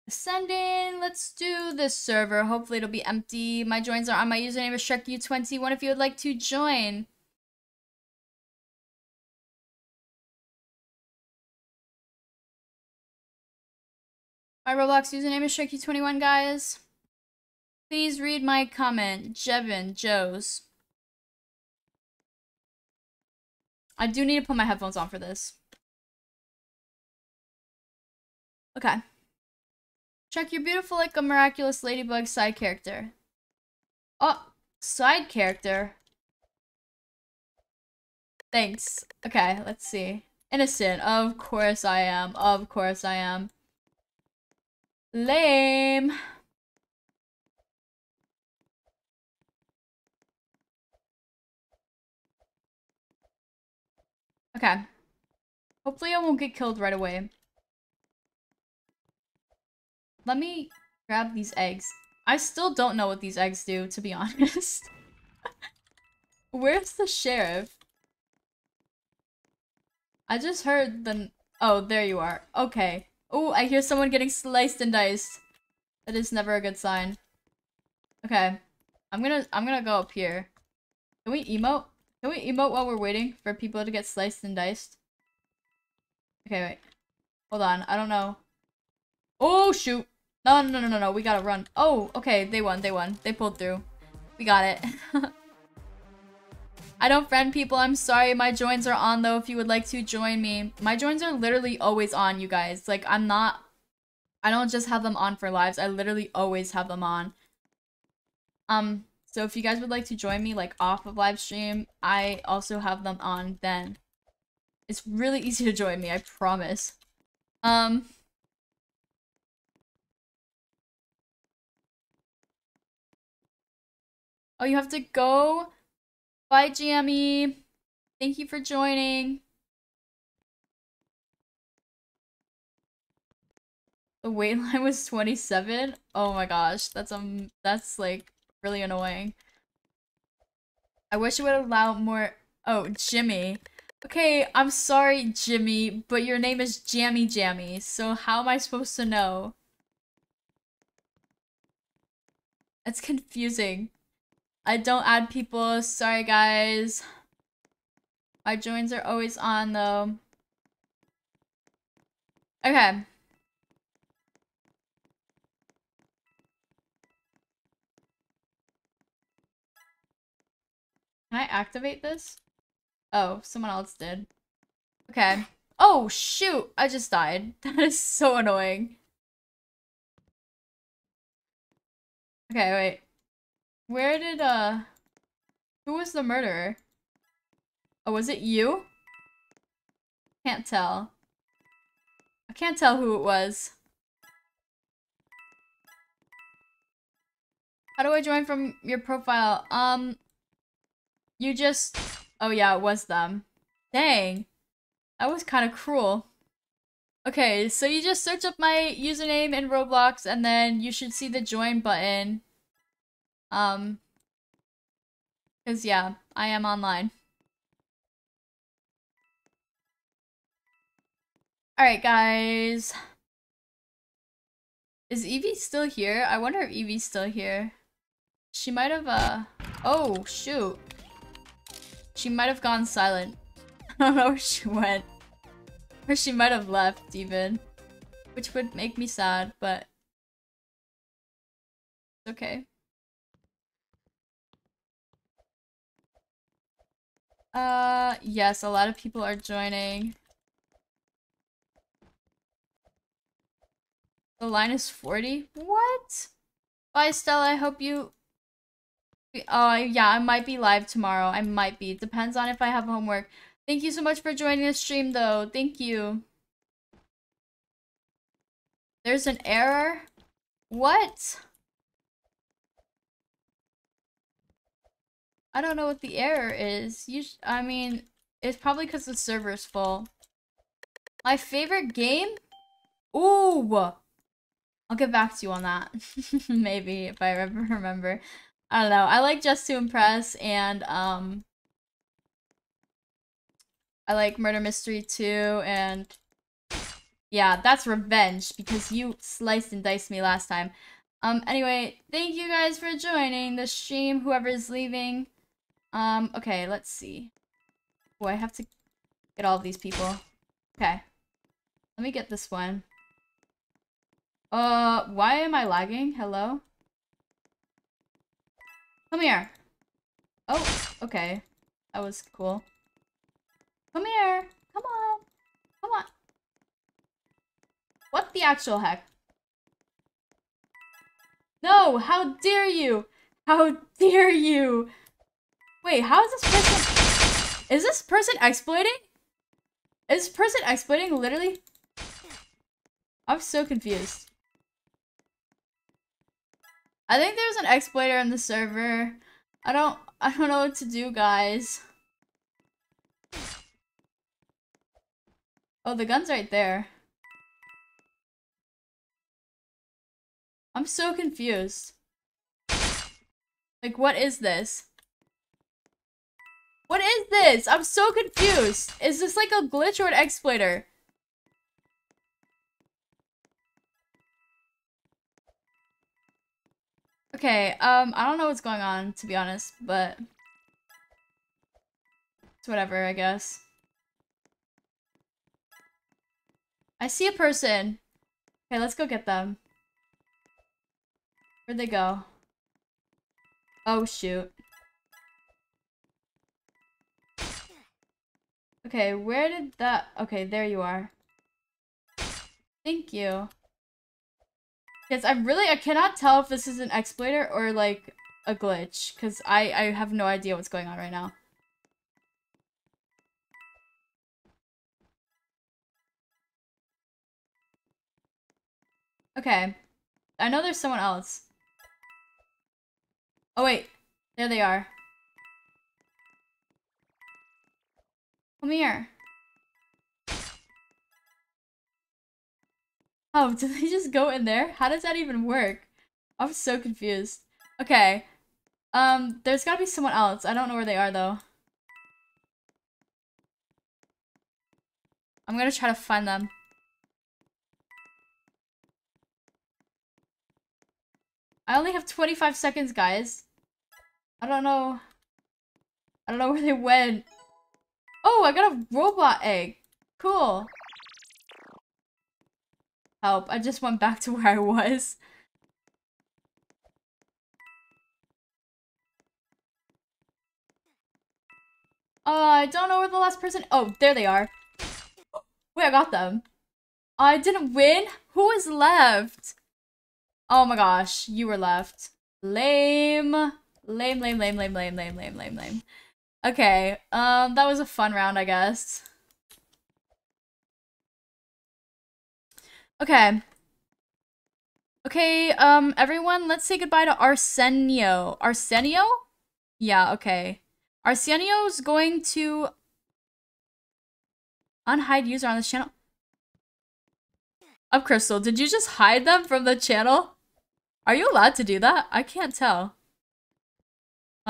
Ascending. Let's do this server. Hopefully it'll be empty. My joins are on. My username is Shrekyou21 if you would like to join. My Roblox username is Shrekyou21, guys. Please read my comment. Jevin, Joe's. I do need to put my headphones on for this. Okay. Check you're beautiful like a miraculous ladybug side character. Oh, side character. Thanks. Okay, let's see. Innocent. Of course I am. Of course I am. Lame. Okay. Hopefully I won't get killed right away. Let me grab these eggs. I still don't know what these eggs do, to be honest. Where's the sheriff? I just heard the... Oh, there you are. Okay. Oh, I hear someone getting sliced and diced. That is never a good sign. Okay. I'm gonna I'm gonna go up here. Can we emote? Can we emote while we're waiting for people to get sliced and diced? Okay, wait. Hold on. I don't know. Oh, shoot. No, no, no, no, no. We gotta run. Oh, okay. They won. They won. They pulled through. We got it. I don't friend people. I'm sorry. My joins are on, though, if you would like to join me. My joins are literally always on, you guys. Like, I'm not... I don't just have them on for lives. I literally always have them on. Um, so if you guys would like to join me like off of live stream, I also have them on then. It's really easy to join me, I promise. Um Oh, you have to go? Bye, GME. Thank you for joining. The wait line was 27? Oh my gosh, that's um that's like really annoying. I wish it would allow more Oh, Jimmy. Okay, I'm sorry, Jimmy, but your name is Jammy Jammy, so how am I supposed to know? It's confusing. I don't add people, sorry guys. My joins are always on though. Okay. Can I activate this? Oh, someone else did. Okay. Oh, shoot! I just died. That is so annoying. Okay, wait. Where did, uh... Who was the murderer? Oh, was it you? Can't tell. I can't tell who it was. How do I join from your profile? Um, you just... Oh yeah, it was them. Dang. That was kind of cruel. Okay, so you just search up my username in Roblox and then you should see the join button. Um, because yeah, I am online. Alright, guys. Is Evie still here? I wonder if Evie's still here. She might have, uh... Oh, shoot. She might have gone silent. I don't know where she went. Or she might have left, even. Which would make me sad, but... It's okay. Uh, yes, a lot of people are joining. The line is 40? What? Bye, Stella. I hope you Oh, yeah, I might be live tomorrow. I might be. Depends on if I have homework. Thank you so much for joining the stream, though. Thank you. There's an error? What? I don't know what the error is. You I mean, it's probably because the server's full. My favorite game? Ooh! I'll get back to you on that. Maybe, if I ever remember. I don't know. I like Dress to Impress and um I like Murder Mystery 2 and yeah, that's revenge because you sliced and diced me last time. Um anyway, thank you guys for joining the stream whoever's leaving. Um okay, let's see. Oh, I have to get all these people. Okay. Let me get this one. Uh, why am I lagging? Hello? Come here. Oh, okay. That was cool. Come here. Come on. Come on. What the actual heck? No, how dare you? How dare you? Wait, how is this person... Is this person exploiting? Is this person exploiting literally? I'm so confused. I think there's an exploiter in the server. I don't I don't know what to do, guys. Oh, the gun's right there. I'm so confused. Like, what is this? What is this? I'm so confused. Is this like a glitch or an exploiter? Okay, um, I don't know what's going on, to be honest, but... It's whatever, I guess. I see a person. Okay, let's go get them. Where'd they go? Oh, shoot. Okay, where did that... Okay, there you are. Thank you. Yes, I'm really I cannot tell if this is an exploiter or like a glitch because I I have no idea what's going on right now. Okay. I know there's someone else. Oh wait, there they are. Come here. Oh, did they just go in there? How does that even work? I'm so confused. Okay. Um, there's gotta be someone else. I don't know where they are, though. I'm gonna try to find them. I only have 25 seconds, guys. I don't know. I don't know where they went. Oh, I got a robot egg. Cool. Help. I just went back to where I was. Uh, I don't know where the last person- Oh, there they are. Wait, I got them. I didn't win? Who is left? Oh my gosh, you were left. Lame. Lame, lame, lame, lame, lame, lame, lame, lame, lame. Okay, um, that was a fun round, I guess. Okay. Okay, um, everyone, let's say goodbye to Arsenio. Arsenio? Yeah, okay. Arsenio's going to unhide user on this channel. Up, Crystal, did you just hide them from the channel? Are you allowed to do that? I can't tell.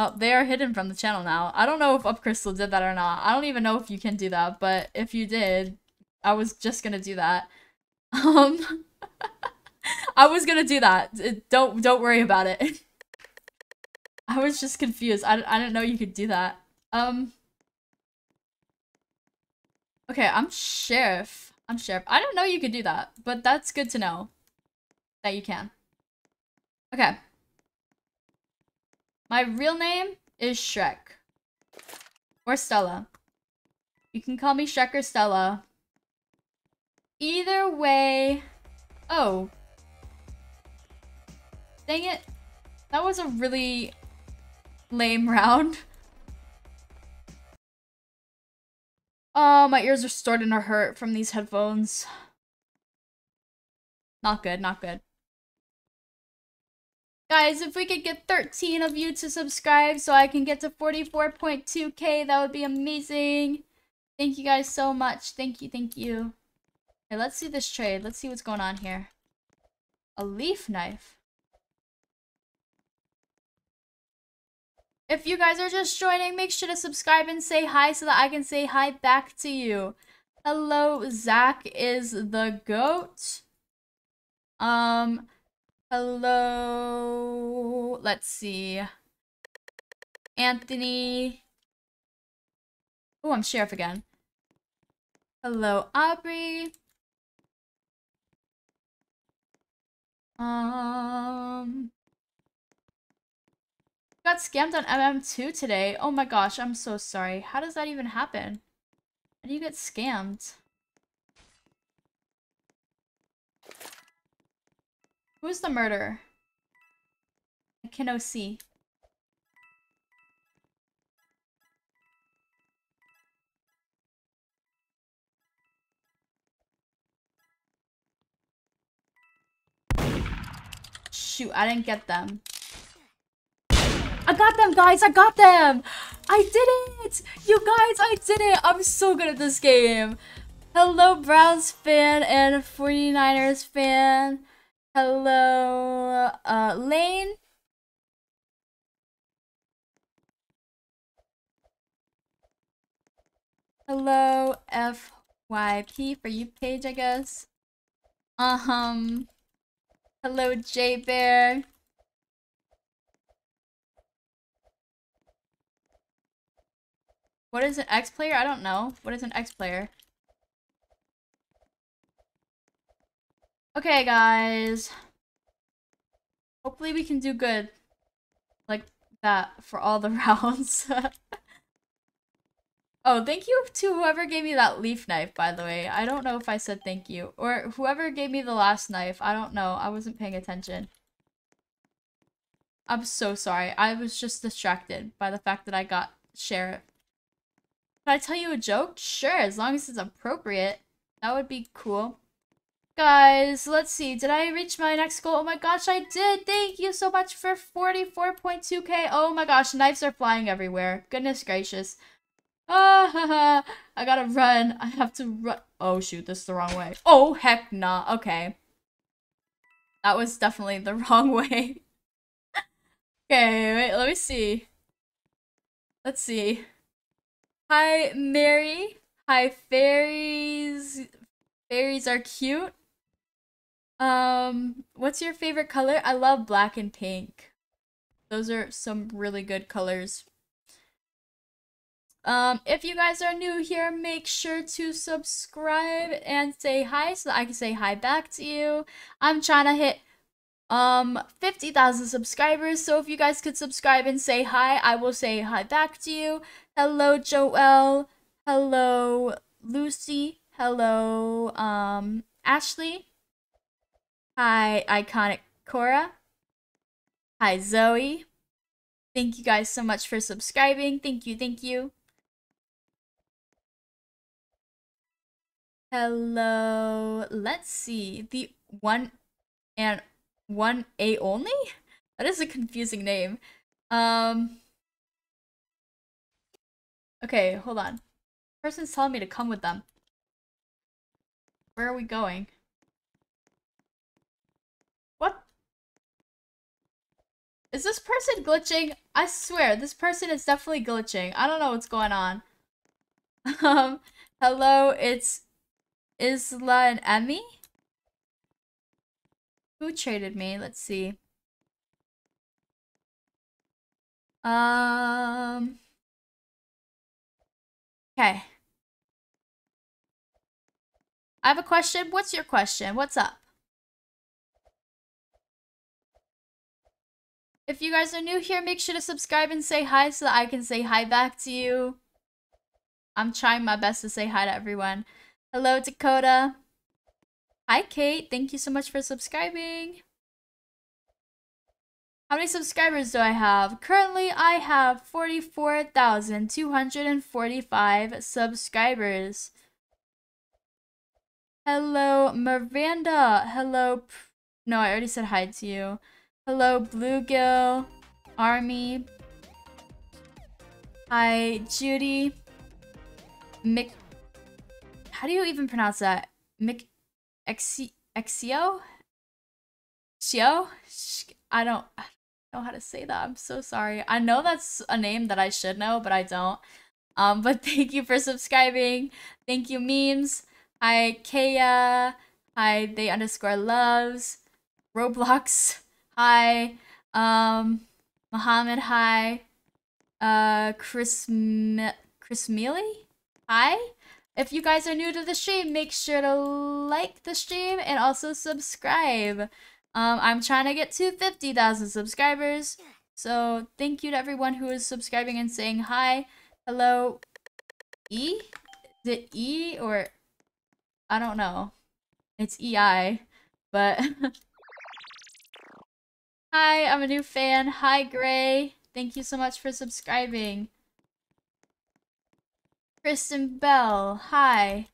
Oh, they are hidden from the channel now. I don't know if Up Crystal did that or not. I don't even know if you can do that, but if you did, I was just gonna do that. Um, I was gonna do that. Don't don't worry about it. I was just confused. I, I didn't know you could do that. Um. Okay, I'm sheriff. I'm sheriff. I don't know you could do that, but that's good to know that you can. Okay. My real name is Shrek. Or Stella. You can call me Shrek or Stella. Either way... Oh. Dang it. That was a really lame round. Oh, my ears are starting to hurt from these headphones. Not good, not good. Guys, if we could get 13 of you to subscribe so I can get to 44.2k, that would be amazing. Thank you guys so much. Thank you, thank you. Okay, let's see this trade. Let's see what's going on here. A leaf knife. If you guys are just joining, make sure to subscribe and say hi so that I can say hi back to you. Hello, Zach is the goat. Um, Hello. Let's see. Anthony. Oh, I'm sheriff again. Hello, Aubrey. Um. Got scammed on MM2 today. Oh my gosh, I'm so sorry. How does that even happen? How do you get scammed? Who's the murderer? I cannot see. Shoot, I didn't get them. I got them, guys! I got them! I did it! You guys, I did it! I'm so good at this game! Hello, Browns fan and 49ers fan. Hello, uh, Lane. Hello, FYP for you page, I guess. Um, hello, J Bear. What is an X player? I don't know. What is an X player? Okay, guys. Hopefully we can do good. Like that for all the rounds. oh, thank you to whoever gave me that leaf knife, by the way. I don't know if I said thank you. Or whoever gave me the last knife. I don't know. I wasn't paying attention. I'm so sorry. I was just distracted by the fact that I got share. Can I tell you a joke? Sure, as long as it's appropriate. That would be cool. Guys, let's see. Did I reach my next goal? Oh my gosh, I did. Thank you so much for 44.2k. Oh my gosh, knives are flying everywhere. Goodness gracious. Ah, I gotta run. I have to run. Oh shoot, this is the wrong way. Oh, heck nah. Okay. That was definitely the wrong way. okay, wait, let me see. Let's see. Hi, Mary. Hi, fairies. Fairies are cute. Um, what's your favorite color? I love black and pink. Those are some really good colors. Um, if you guys are new here, make sure to subscribe and say hi so I can say hi back to you. I'm trying to hit um 50,000 subscribers, so if you guys could subscribe and say hi, I will say hi back to you. Hello, Joelle. Hello, Lucy. Hello, um, Ashley. Hi, Iconic Cora. Hi, Zoe. Thank you guys so much for subscribing. Thank you, thank you. Hello. Let's see. The one and one A only? That is a confusing name. Um. Okay, hold on. Person's telling me to come with them. Where are we going? What? Is this person glitching? I swear, this person is definitely glitching. I don't know what's going on. um, hello, it's Isla and Emmy? Who traded me? Let's see. Um. Okay. I have a question. What's your question? What's up? If you guys are new here, make sure to subscribe and say hi so that I can say hi back to you. I'm trying my best to say hi to everyone. Hello, Dakota. Hi, Kate. Thank you so much for subscribing. How many subscribers do I have? Currently, I have 44,245 subscribers. Hello, Miranda. Hello. No, I already said hi to you. Hello, Bluegill. Army. Hi, Judy. Mick how do you even pronounce that? Mc Exio? Xio? I don't know how to say that. I'm so sorry. I know that's a name that I should know, but I don't. Um, but thank you for subscribing. Thank you, memes. Hi, Kaya. Hi, they underscore loves. Roblox. Hi. Um, Muhammad. Hi. Uh, Chris, Chris Mealy. Hi. If you guys are new to the stream, make sure to like the stream and also subscribe. Um, I'm trying to get to 50,000 subscribers. So thank you to everyone who is subscribing and saying hi. Hello. E? Is it E or... I don't know. It's EI. But... hi, I'm a new fan. Hi, Gray. Thank you so much for subscribing. Kristen Bell, hi.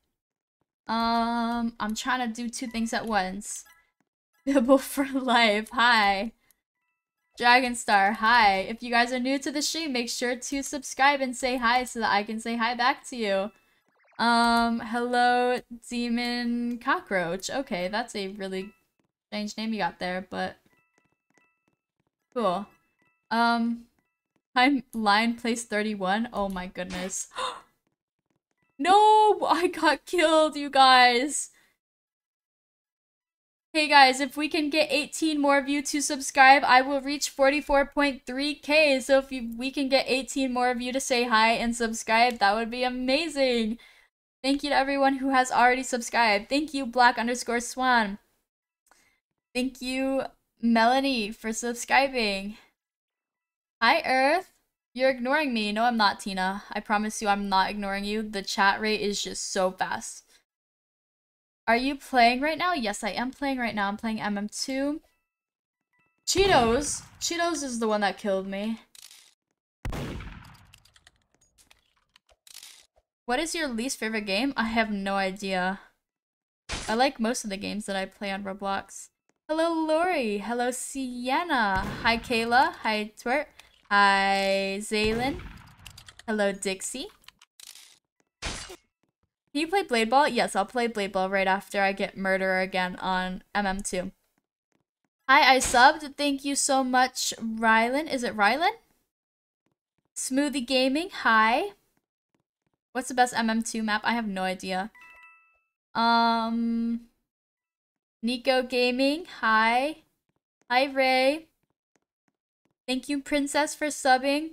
Um, I'm trying to do two things at once. Bibble for life, hi. Dragonstar, hi. If you guys are new to the stream, make sure to subscribe and say hi so that I can say hi back to you. Um, hello, Demon Cockroach. Okay, that's a really strange name you got there, but cool. Um, I'm line place 31. Oh my goodness. No, I got killed, you guys. Hey guys, if we can get 18 more of you to subscribe, I will reach 44.3k. So if you, we can get 18 more of you to say hi and subscribe, that would be amazing. Thank you to everyone who has already subscribed. Thank you, Black underscore Swan. Thank you, Melanie, for subscribing. Hi, Earth. You're ignoring me. No, I'm not, Tina. I promise you I'm not ignoring you. The chat rate is just so fast. Are you playing right now? Yes, I am playing right now. I'm playing MM2. Cheetos. Cheetos is the one that killed me. What is your least favorite game? I have no idea. I like most of the games that I play on Roblox. Hello, Lori. Hello, Sienna. Hi, Kayla. Hi, Twirt. Hi, Zaylin. Hello, Dixie. Can you play Blade Ball? Yes, I'll play Blade Ball right after I get Murderer again on MM2. Hi, I subbed. Thank you so much, Rylan. Is it Rylan? Smoothie Gaming. Hi. What's the best MM2 map? I have no idea. Um, Nico Gaming. Hi. Hi, Ray. Thank you, Princess, for subbing.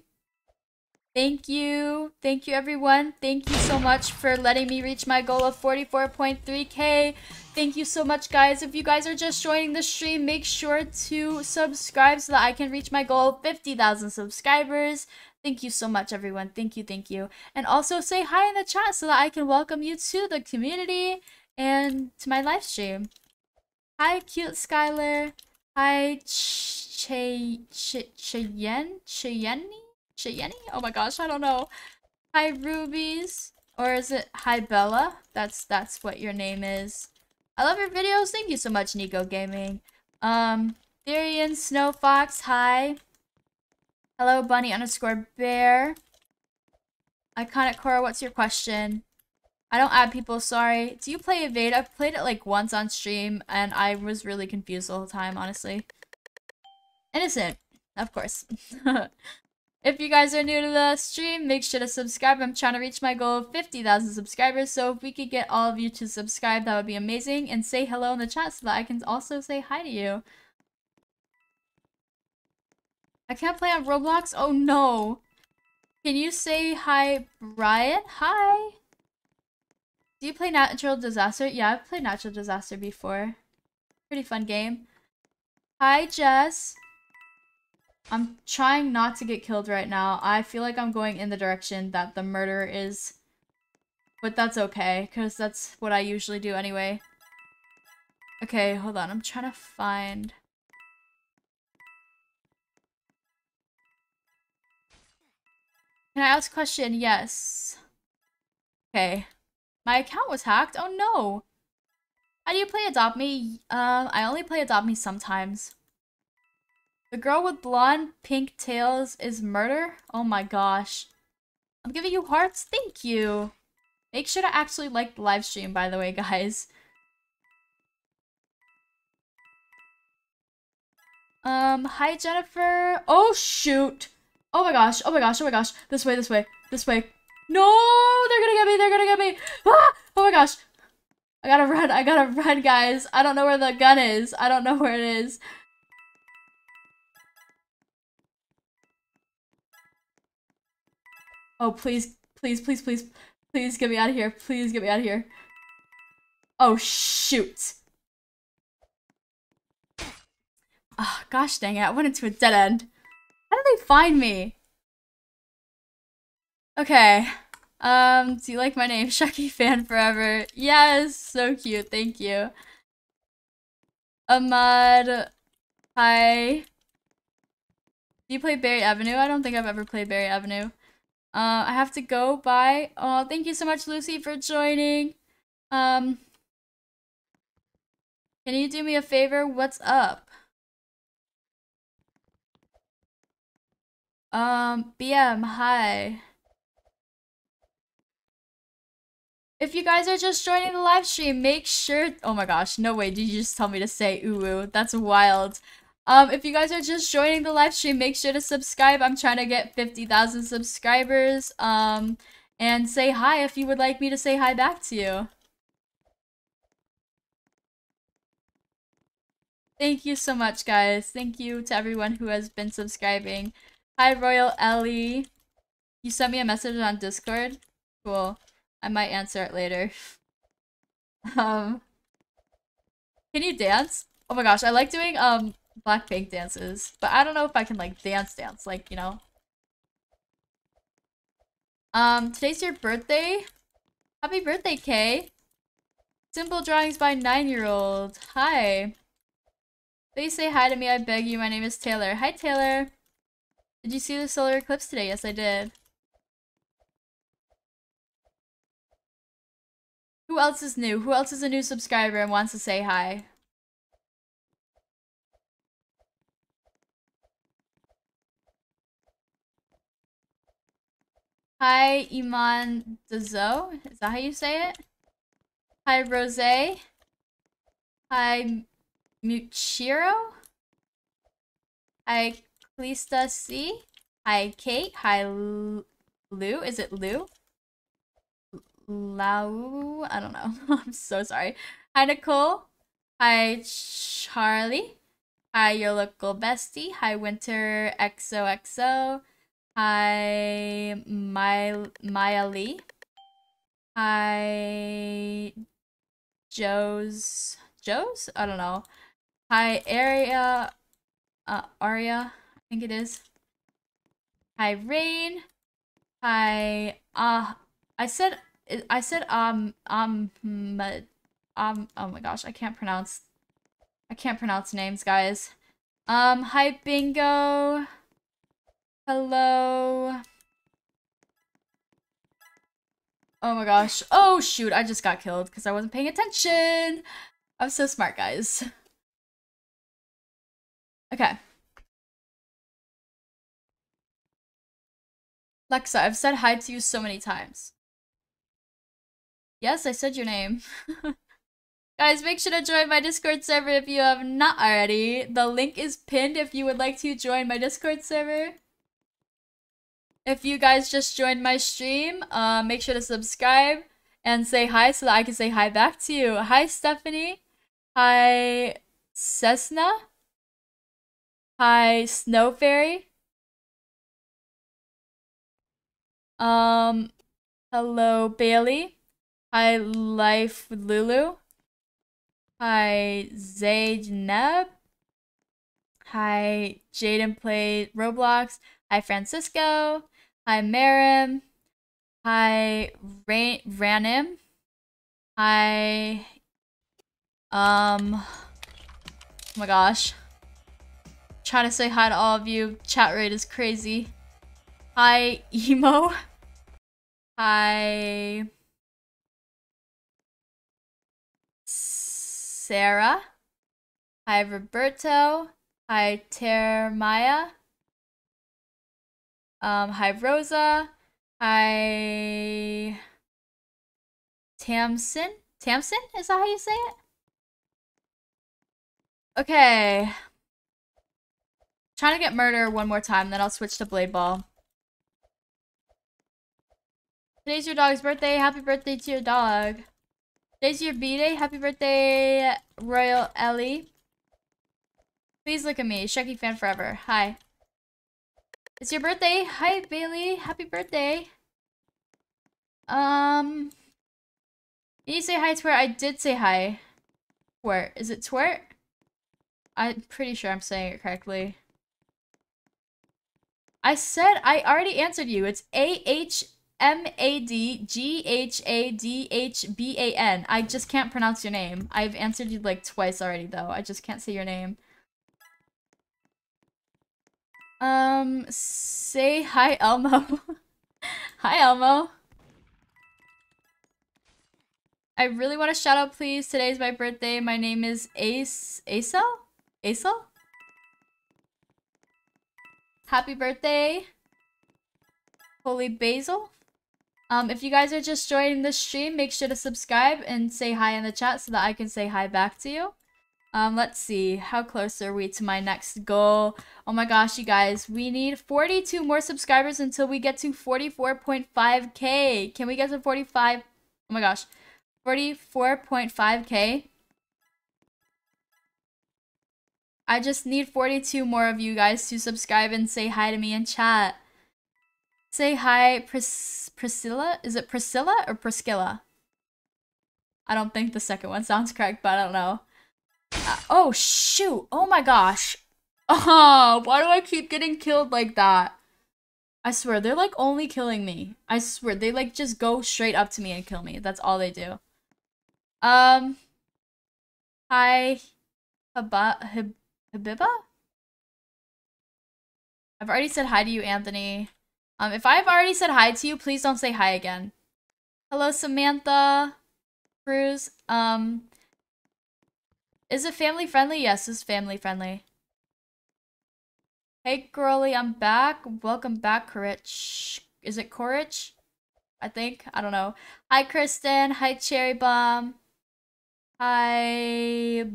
Thank you. Thank you, everyone. Thank you so much for letting me reach my goal of 44.3k. Thank you so much, guys. If you guys are just joining the stream, make sure to subscribe so that I can reach my goal of 50,000 subscribers. Thank you so much, everyone. Thank you, thank you. And also say hi in the chat so that I can welcome you to the community and to my live stream. Hi, cute Skylar. Hi, Ch Ch Cheyenne? Cheyenne? Cheyenne? Oh my gosh, I don't know. Hi, Rubies. Or is it Hi, Bella? That's, that's what your name is. I love your videos. Thank you so much, Nico Gaming. Um, Therian Snow Fox, hi. Hello, Bunny underscore Bear. Iconic Cora, what's your question? I don't add people, sorry. Do you play Evade? I've played it like once on stream, and I was really confused the whole time, honestly. Innocent, of course. If you guys are new to the stream, make sure to subscribe. I'm trying to reach my goal of 50,000 subscribers, so if we could get all of you to subscribe, that would be amazing. And say hello in the chat so that I can also say hi to you. I can't play on Roblox? Oh no. Can you say hi, Brian? Hi. Do you play Natural Disaster? Yeah, I've played Natural Disaster before. Pretty fun game. Hi, Jess. I'm trying not to get killed right now. I feel like I'm going in the direction that the murderer is. But that's okay, because that's what I usually do anyway. Okay, hold on. I'm trying to find... Can I ask a question? Yes. Okay. My account was hacked? Oh no! How do you play Adopt Me? Um, I only play Adopt Me sometimes. The girl with blonde pink tails is murder? Oh my gosh. I'm giving you hearts? Thank you. Make sure to actually like the live stream, by the way, guys. Um, hi, Jennifer. Oh, shoot. Oh my gosh. Oh my gosh. Oh my gosh. This way, this way, this way. No, they're gonna get me. They're gonna get me. Ah! Oh my gosh. I gotta run. I gotta run, guys. I don't know where the gun is. I don't know where it is. Oh, please, please, please, please, please get me out of here. Please get me out of here. Oh, shoot. Oh, gosh dang it. I went into a dead end. How did they find me? Okay. Um, do you like my name? Shucky fan forever. Yes, so cute. Thank you. Ahmad. Hi. Do you play Berry Avenue? I don't think I've ever played Berry Avenue. Uh, I have to go. Bye. Oh, thank you so much, Lucy, for joining. Um, can you do me a favor? What's up? Um, BM, hi. If you guys are just joining the live stream, make sure- Oh my gosh, no way, did you just tell me to say ooh, That's wild. Um, if you guys are just joining the live stream, make sure to subscribe. I'm trying to get 50,000 subscribers. Um, and say hi if you would like me to say hi back to you. Thank you so much, guys. Thank you to everyone who has been subscribing. Hi, Royal Ellie. You sent me a message on Discord? Cool. I might answer it later. um, can you dance? Oh my gosh, I like doing um Blackpink dances. But I don't know if I can like dance dance, like, you know. Um, today's your birthday? Happy birthday, Kay! Simple drawings by nine-year-old. Hi. Please say hi to me, I beg you. My name is Taylor. Hi, Taylor. Did you see the solar eclipse today? Yes, I did. Who else is new? Who else is a new subscriber and wants to say hi? Hi, Iman Dazo. Is that how you say it? Hi, Rose. Hi, Muchiro. Hi, Klista C. Hi, Kate. Hi, Lou. Is it Lou? Lau. I don't know. I'm so sorry. Hi, Nicole. Hi, Charlie. Hi, your local bestie. Hi, Winter XOXO. Hi, My Maya Lee. Hi, Joe's. Joe's? I don't know. Hi, Aria. Uh, Aria, I think it is. Hi, Rain. Hi, uh, I said I said um um um oh my gosh, I can't pronounce I can't pronounce names, guys. Um hi bingo. Hello. Oh my gosh. Oh shoot, I just got killed because I wasn't paying attention. I'm so smart, guys. Okay. Lexa, I've said hi to you so many times. Yes, I said your name. Guys, make sure to join my Discord server if you have not already. The link is pinned if you would like to join my Discord server. If you guys just joined my stream, uh, make sure to subscribe and say hi so that I can say hi back to you. Hi, Stephanie. Hi, Cessna. Hi, Snow Fairy. Um, hello, Bailey. Hi, Life with Lulu. Hi, Zaynab. Hi, Jaden played Roblox. Hi, Francisco. Hi, Marim. Hi, Rain Ranim. Hi, um, oh my gosh. Trying to say hi to all of you. Chat rate is crazy. Hi, Emo. Hi. Sarah. Hi, Roberto. Hi, Termaya. Um, hi, Rosa. Hi, Tamsin. Tamsin? Is that how you say it? Okay. Trying to get murder one more time, then I'll switch to blade ball. Today's your dog's birthday. Happy birthday to your dog. Today's your B-Day. Happy birthday, Royal Ellie. Please look at me. Shucky fan forever. Hi. It's your birthday. Hi, Bailey. Happy birthday. Um... Did you say hi, Twert? I did say hi. Twert. Is it Twert? I'm pretty sure I'm saying it correctly. I said I already answered you. It's A-H... M A D G H A D H B A N. I just can't pronounce your name. I've answered you like twice already though. I just can't say your name. Um, say hi, Elmo. hi, Elmo. I really want to shout out, please. Today's my birthday. My name is Ace. Acel? Acel? Happy birthday. Holy Basil. Um, if you guys are just joining the stream, make sure to subscribe and say hi in the chat so that I can say hi back to you. Um, let's see. How close are we to my next goal? Oh my gosh, you guys. We need 42 more subscribers until we get to 44.5k. Can we get to 45? Oh my gosh. 44.5k. I just need 42 more of you guys to subscribe and say hi to me in chat. Say hi, Pris Priscilla? Is it Priscilla or Priscilla? I don't think the second one sounds correct, but I don't know. Uh, oh, shoot. Oh my gosh. Oh, why do I keep getting killed like that? I swear, they're like only killing me. I swear, they like just go straight up to me and kill me. That's all they do. Um, hi, Haba, Hib, Habiba? I've already said hi to you, Anthony. Um, if I've already said hi to you, please don't say hi again. Hello, Samantha. Cruz. Um, is it family friendly? Yes, it's family friendly. Hey, girly, I'm back. Welcome back, Courage. Is it Courage? I think. I don't know. Hi, Kristen. Hi, Cherry Bomb. Hi,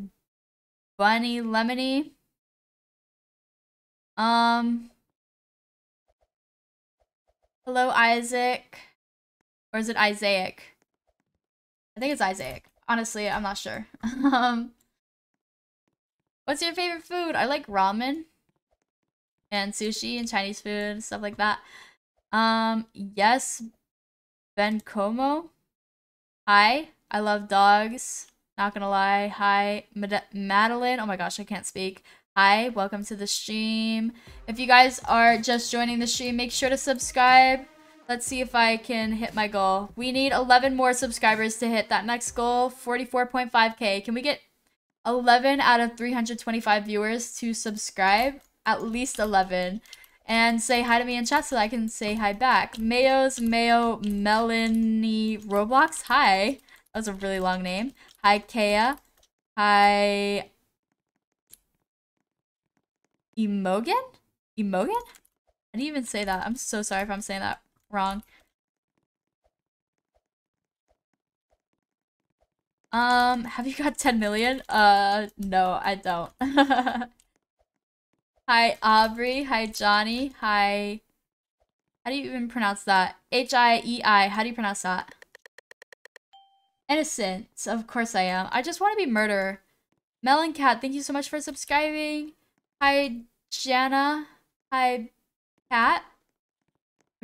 Bunny Lemony. Um. Hello, Isaac. Or is it Isaac? I think it's Isaac. Honestly, I'm not sure. um. What's your favorite food? I like ramen and sushi and Chinese food, and stuff like that. Um, yes, Ben Como. Hi, I love dogs. Not gonna lie. Hi, Mad Madeline. Oh my gosh, I can't speak. Hi, welcome to the stream. If you guys are just joining the stream, make sure to subscribe. Let's see if I can hit my goal. We need 11 more subscribers to hit that next goal, 44.5k. Can we get 11 out of 325 viewers to subscribe? At least 11 and say hi to me in chat so I can say hi back. Mayo's Mayo Melanie Roblox. Hi. That was a really long name. Hi, Kea. Hi. Emogan? Emogan? I didn't even say that. I'm so sorry if I'm saying that wrong. Um, have you got 10 million? Uh, no, I don't. Hi, Aubrey. Hi, Johnny. Hi. How do you even pronounce that? H-I-E-I. How do you pronounce that? Innocent. Of course I am. I just want to be murderer. Melon Cat, thank you so much for subscribing. Hi, Jana. Hi, Cat.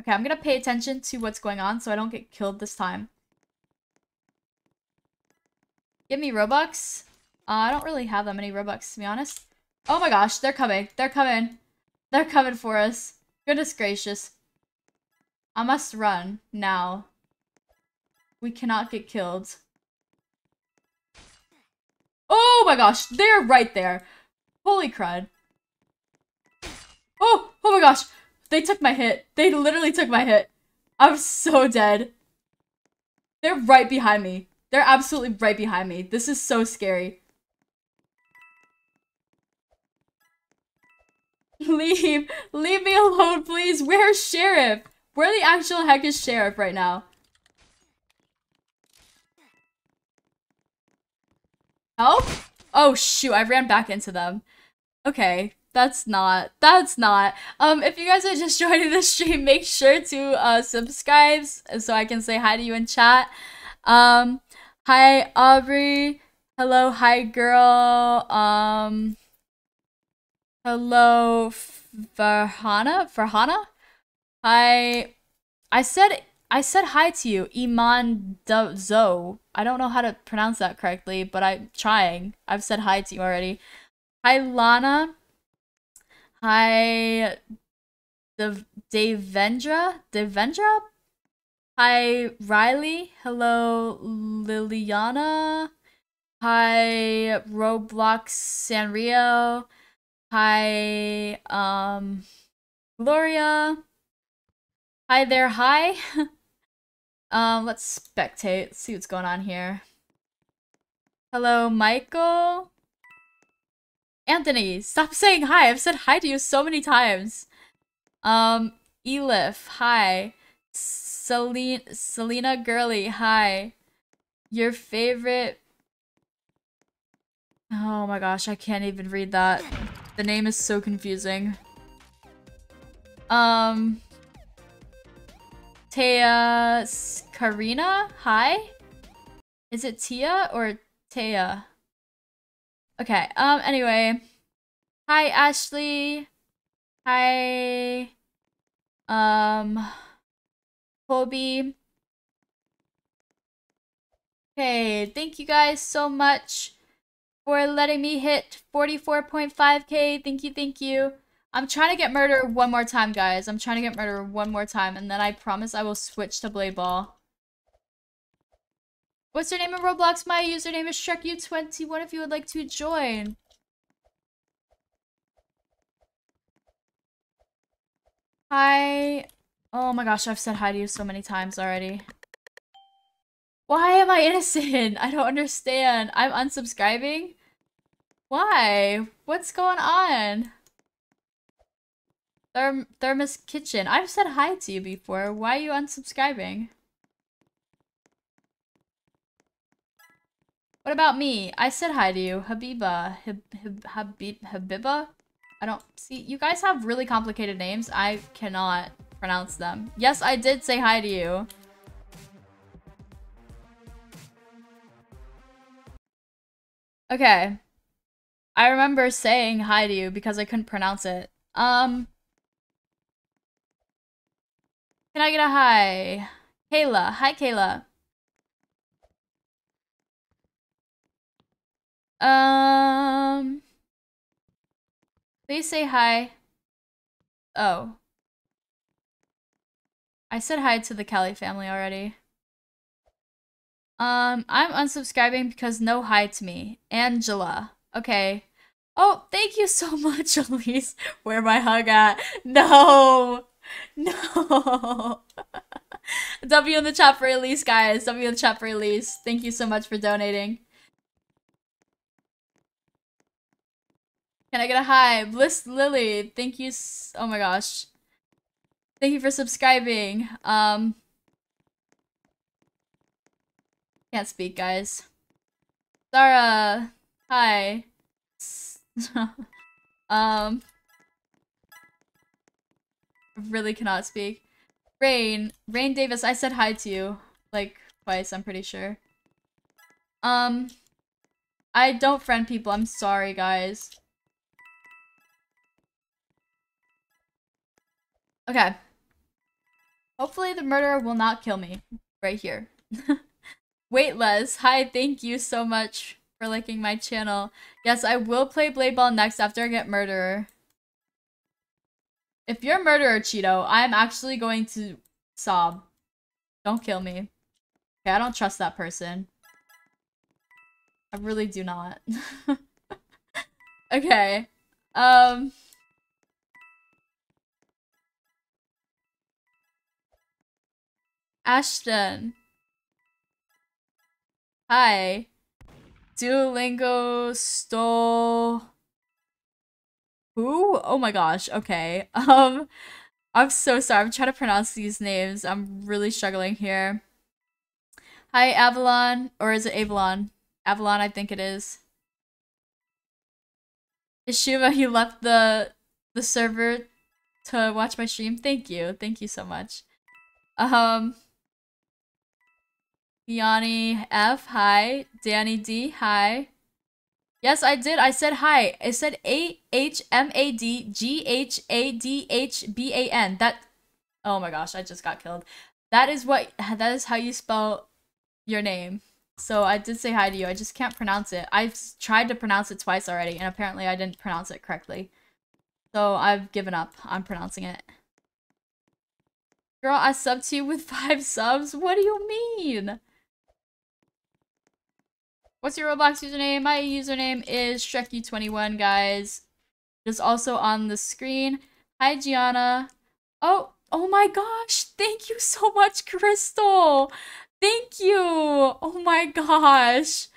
Okay, I'm gonna pay attention to what's going on so I don't get killed this time. Give me Robux. Uh, I don't really have that many Robux, to be honest. Oh my gosh, they're coming. They're coming. They're coming for us. Goodness gracious. I must run now. We cannot get killed. Oh my gosh, they're right there. Holy crud. Oh, oh my gosh. They took my hit. They literally took my hit. I'm so dead. They're right behind me. They're absolutely right behind me. This is so scary. Leave. Leave me alone, please. Where's Sheriff? Where the actual heck is Sheriff right now? Help? Oh, shoot. I ran back into them. Okay. That's not. That's not. Um, if you guys are just joining the stream, make sure to uh, subscribe so I can say hi to you in chat. Um, hi, Aubrey. Hello, hi, girl. Um... Hello, Farhana? Farhana? Hi. I said I said hi to you, Iman Zo. I don't know how to pronounce that correctly, but I'm trying. I've said hi to you already. Hi, Lana. Hi, De Devendra. Devendra. Hi, Riley. Hello, Liliana. Hi, Roblox Sanrio. Hi, um, Gloria. Hi there, hi. um, let's spectate, let's see what's going on here. Hello, Michael. Anthony, stop saying hi. I've said hi to you so many times. Um, Elif, hi. Celine, Selena Girly, hi. Your favorite... Oh my gosh, I can't even read that. The name is so confusing. Um... Tia Karina? Hi? Is it Tia or Tia? Okay, um, anyway. Hi, Ashley. Hi. Um... Kobe. Okay, thank you guys so much for letting me hit 44.5k. Thank you, thank you. I'm trying to get murder one more time, guys. I'm trying to get murder one more time, and then I promise I will switch to Blade Ball. What's your name in Roblox? My username is Shrekyou21 if you would like to join. Hi. Oh my gosh, I've said hi to you so many times already. Why am I innocent? I don't understand. I'm unsubscribing? Why? What's going on? Therm Thermos Kitchen. I've said hi to you before. Why are you unsubscribing? What about me? I said hi to you. Habiba. Hib, Hib, Habib, Habiba? I don't see. You guys have really complicated names. I cannot pronounce them. Yes, I did say hi to you. Okay. I remember saying hi to you because I couldn't pronounce it. Um. Can I get a hi? Kayla. Hi, Kayla. Um. Please say hi. Oh. I said hi to the Kelly family already. Um, I'm unsubscribing because no hi to me. Angela. Okay. Oh, thank you so much, Elise. Where my hug at? No. No. w in the chat for Elise, guys. W in the chat for Elise. Thank you so much for donating. Can I get a hi? Bliss Lily, thank you. oh my gosh. Thank you for subscribing. Um, can't speak, guys. Zara, hi. um, really cannot speak. Rain, Rain Davis, I said hi to you like twice. I'm pretty sure. Um, I don't friend people. I'm sorry, guys. Okay. Hopefully the murderer will not kill me. Right here. Wait, Les. Hi, thank you so much for liking my channel. Yes, I will play Blade Ball next after I get Murderer. If you're a Murderer, Cheeto, I'm actually going to sob. Don't kill me. Okay, I don't trust that person. I really do not. okay. Um... Ashton. Hi. Duolingo stole... Who? Oh my gosh, okay. Um, I'm so sorry. I'm trying to pronounce these names. I'm really struggling here. Hi, Avalon. Or is it Avalon? Avalon, I think it is. Ishiva, you left the the server to watch my stream. Thank you. Thank you so much. Um, Yanni F, hi. Danny D, hi. Yes, I did. I said hi. It said A H M A D G H A D H B A N. That. Oh my gosh, I just got killed. That is what. That is how you spell your name. So I did say hi to you. I just can't pronounce it. I've tried to pronounce it twice already, and apparently I didn't pronounce it correctly. So I've given up on pronouncing it. Girl, I subbed to you with five subs? What do you mean? What's your Roblox username? My username is Shrekyou21, guys. It's also on the screen. Hi, Gianna. Oh, oh my gosh. Thank you so much, Crystal. Thank you. Oh my gosh.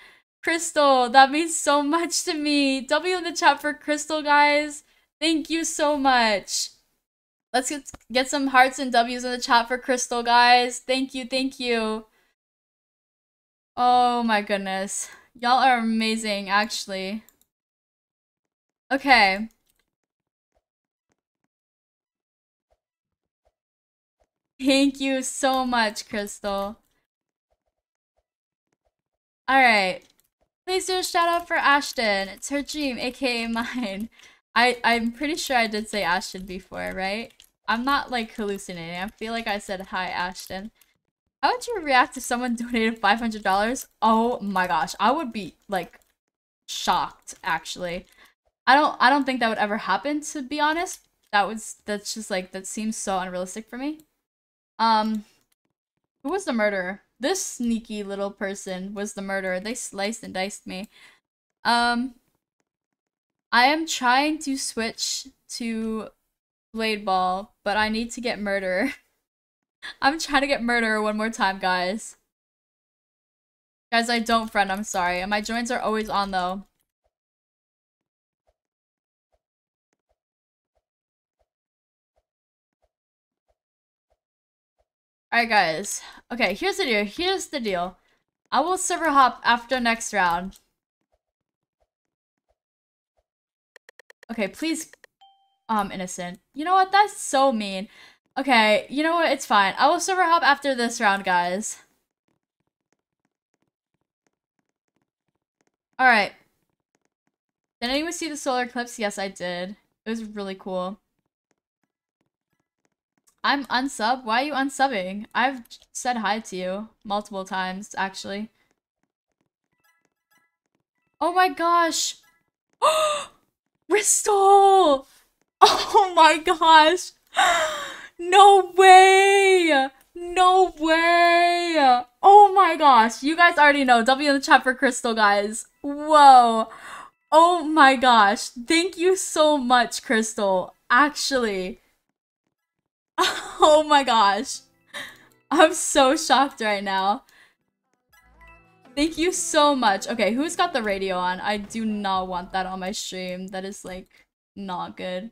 Crystal, that means so much to me. W in the chat for Crystal, guys. Thank you so much. Let's get, get some hearts and W's in the chat for Crystal, guys. Thank you, thank you. Oh my goodness. Y'all are amazing, actually. Okay. Thank you so much, Crystal. Alright. Please do a shout out for Ashton. It's her dream, aka mine. I, I'm pretty sure I did say Ashton before, right? I'm not like hallucinating. I feel like I said hi, Ashton. How would you react if someone donated $500? Oh my gosh, I would be like shocked actually. I don't I don't think that would ever happen to be honest. That was that's just like that seems so unrealistic for me. Um who was the murderer? This sneaky little person was the murderer. They sliced and diced me. Um I am trying to switch to Blade Ball, but I need to get murderer. I'm trying to get murderer one more time, guys. Guys, I don't friend, I'm sorry. And my joints are always on though. Alright guys. Okay, here's the deal. Here's the deal. I will server hop after next round. Okay, please. I'm innocent. You know what? That's so mean. Okay, you know what? It's fine. I will server hop after this round, guys. Alright. Did anyone see the solar eclipse? Yes, I did. It was really cool. I'm unsub? Why are you unsubbing? I've said hi to you multiple times, actually. Oh my gosh! Bristol! Oh my gosh! No way! No way! Oh my gosh, you guys already know. W in the chat for Crystal, guys. Whoa. Oh my gosh. Thank you so much, Crystal. Actually. Oh my gosh. I'm so shocked right now. Thank you so much. Okay, who's got the radio on? I do not want that on my stream. That is like not good.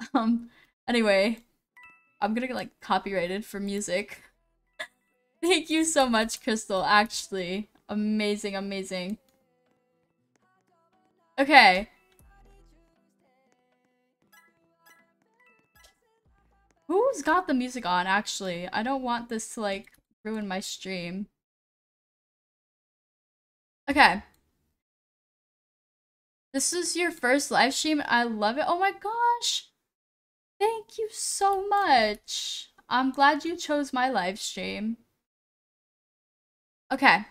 Um anyway, I'm gonna get like copyrighted for music. Thank you so much, Crystal. Actually, amazing, amazing. Okay. Who's got the music on, actually? I don't want this to, like, ruin my stream. Okay. This is your first live stream. I love it. Oh my gosh. Thank you so much. I'm glad you chose my live stream. Okay.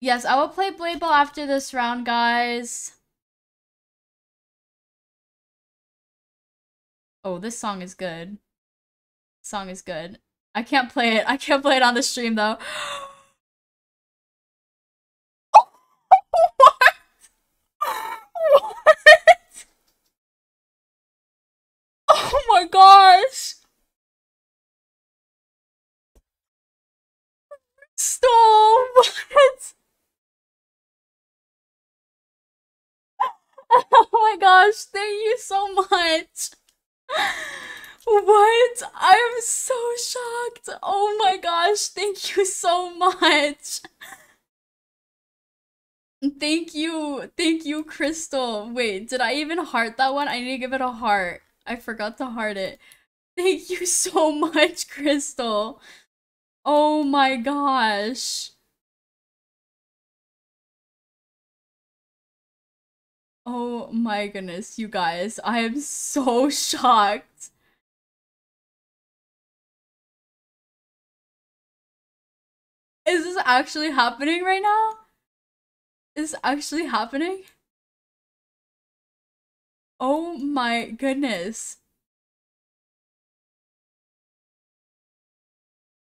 Yes, I will play Blade Ball after this round, guys. Oh, this song is good. This song is good. I can't play it. I can't play it on the stream though. what? What? Oh my gosh. Stop! Oh my gosh, thank you so much! What? I'm so shocked! Oh my gosh, thank you so much! Thank you, thank you, Crystal. Wait, did I even heart that one? I need to give it a heart. I forgot to heart it. Thank you so much, Crystal. Oh my gosh. Oh my goodness, you guys. I am so shocked. Is this actually happening right now? Is this actually happening? Oh my goodness.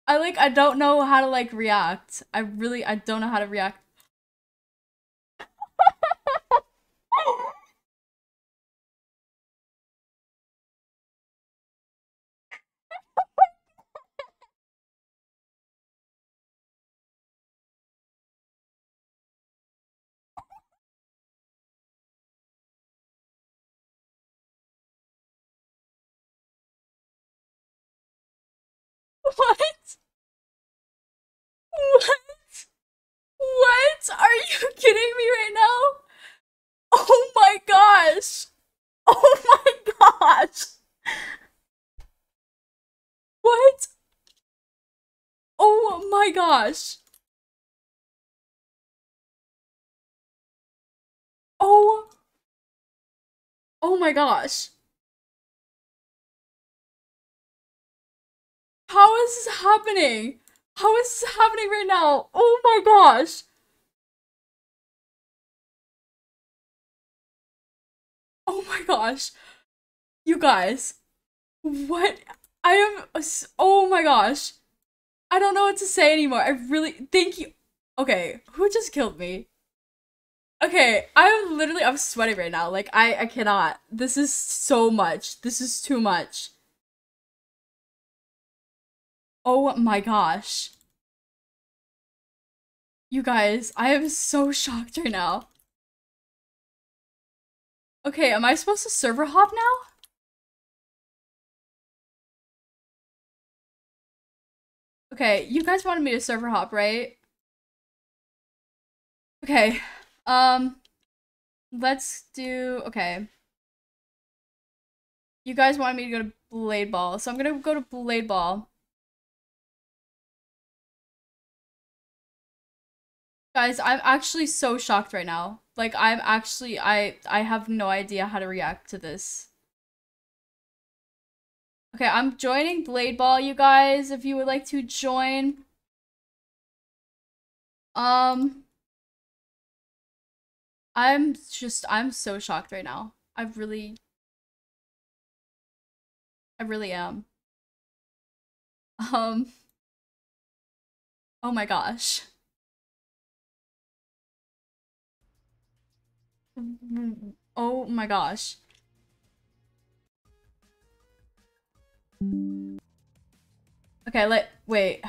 I like I don't know how to like react. I really I don't know how to react. What? What? What? Are you kidding me right now? Oh my gosh! Oh my gosh! What? Oh my gosh! Oh! Oh my gosh! How is this happening? How is this happening right now? Oh my gosh! Oh my gosh. You guys. What? I am. Oh my gosh. I don't know what to say anymore. I really. Thank you. Okay, who just killed me? Okay, I'm literally I'm sweating right now. Like I I cannot. This is so much. This is too much. Oh my gosh. You guys, I am so shocked right now. Okay, am I supposed to server hop now? Okay, you guys wanted me to server hop, right? Okay. Um let's do okay. You guys wanted me to go to Blade Ball, so I'm gonna go to Blade Ball. Guys, I'm actually so shocked right now. Like I'm actually I I have no idea how to react to this. Okay, I'm joining Blade Ball, you guys, if you would like to join. Um I'm just I'm so shocked right now. I really I really am. Um Oh my gosh. Oh my gosh. Okay, let wait.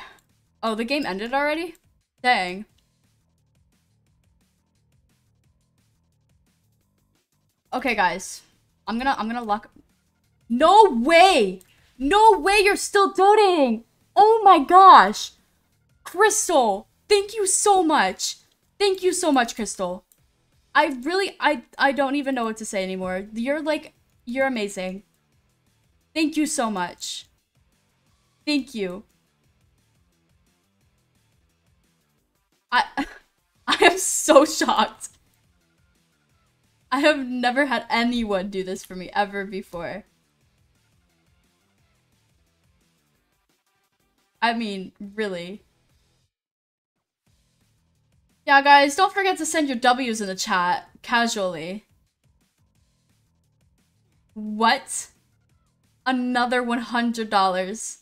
Oh, the game ended already? Dang. Okay, guys. I'm gonna I'm gonna lock No way! No way you're still donating! Oh my gosh! Crystal, thank you so much. Thank you so much, Crystal. I really I I don't even know what to say anymore. You're like you're amazing. Thank you so much. Thank you. I I am so shocked. I have never had anyone do this for me ever before. I mean, really. Yeah, guys, don't forget to send your W's in the chat, casually. What? another $100.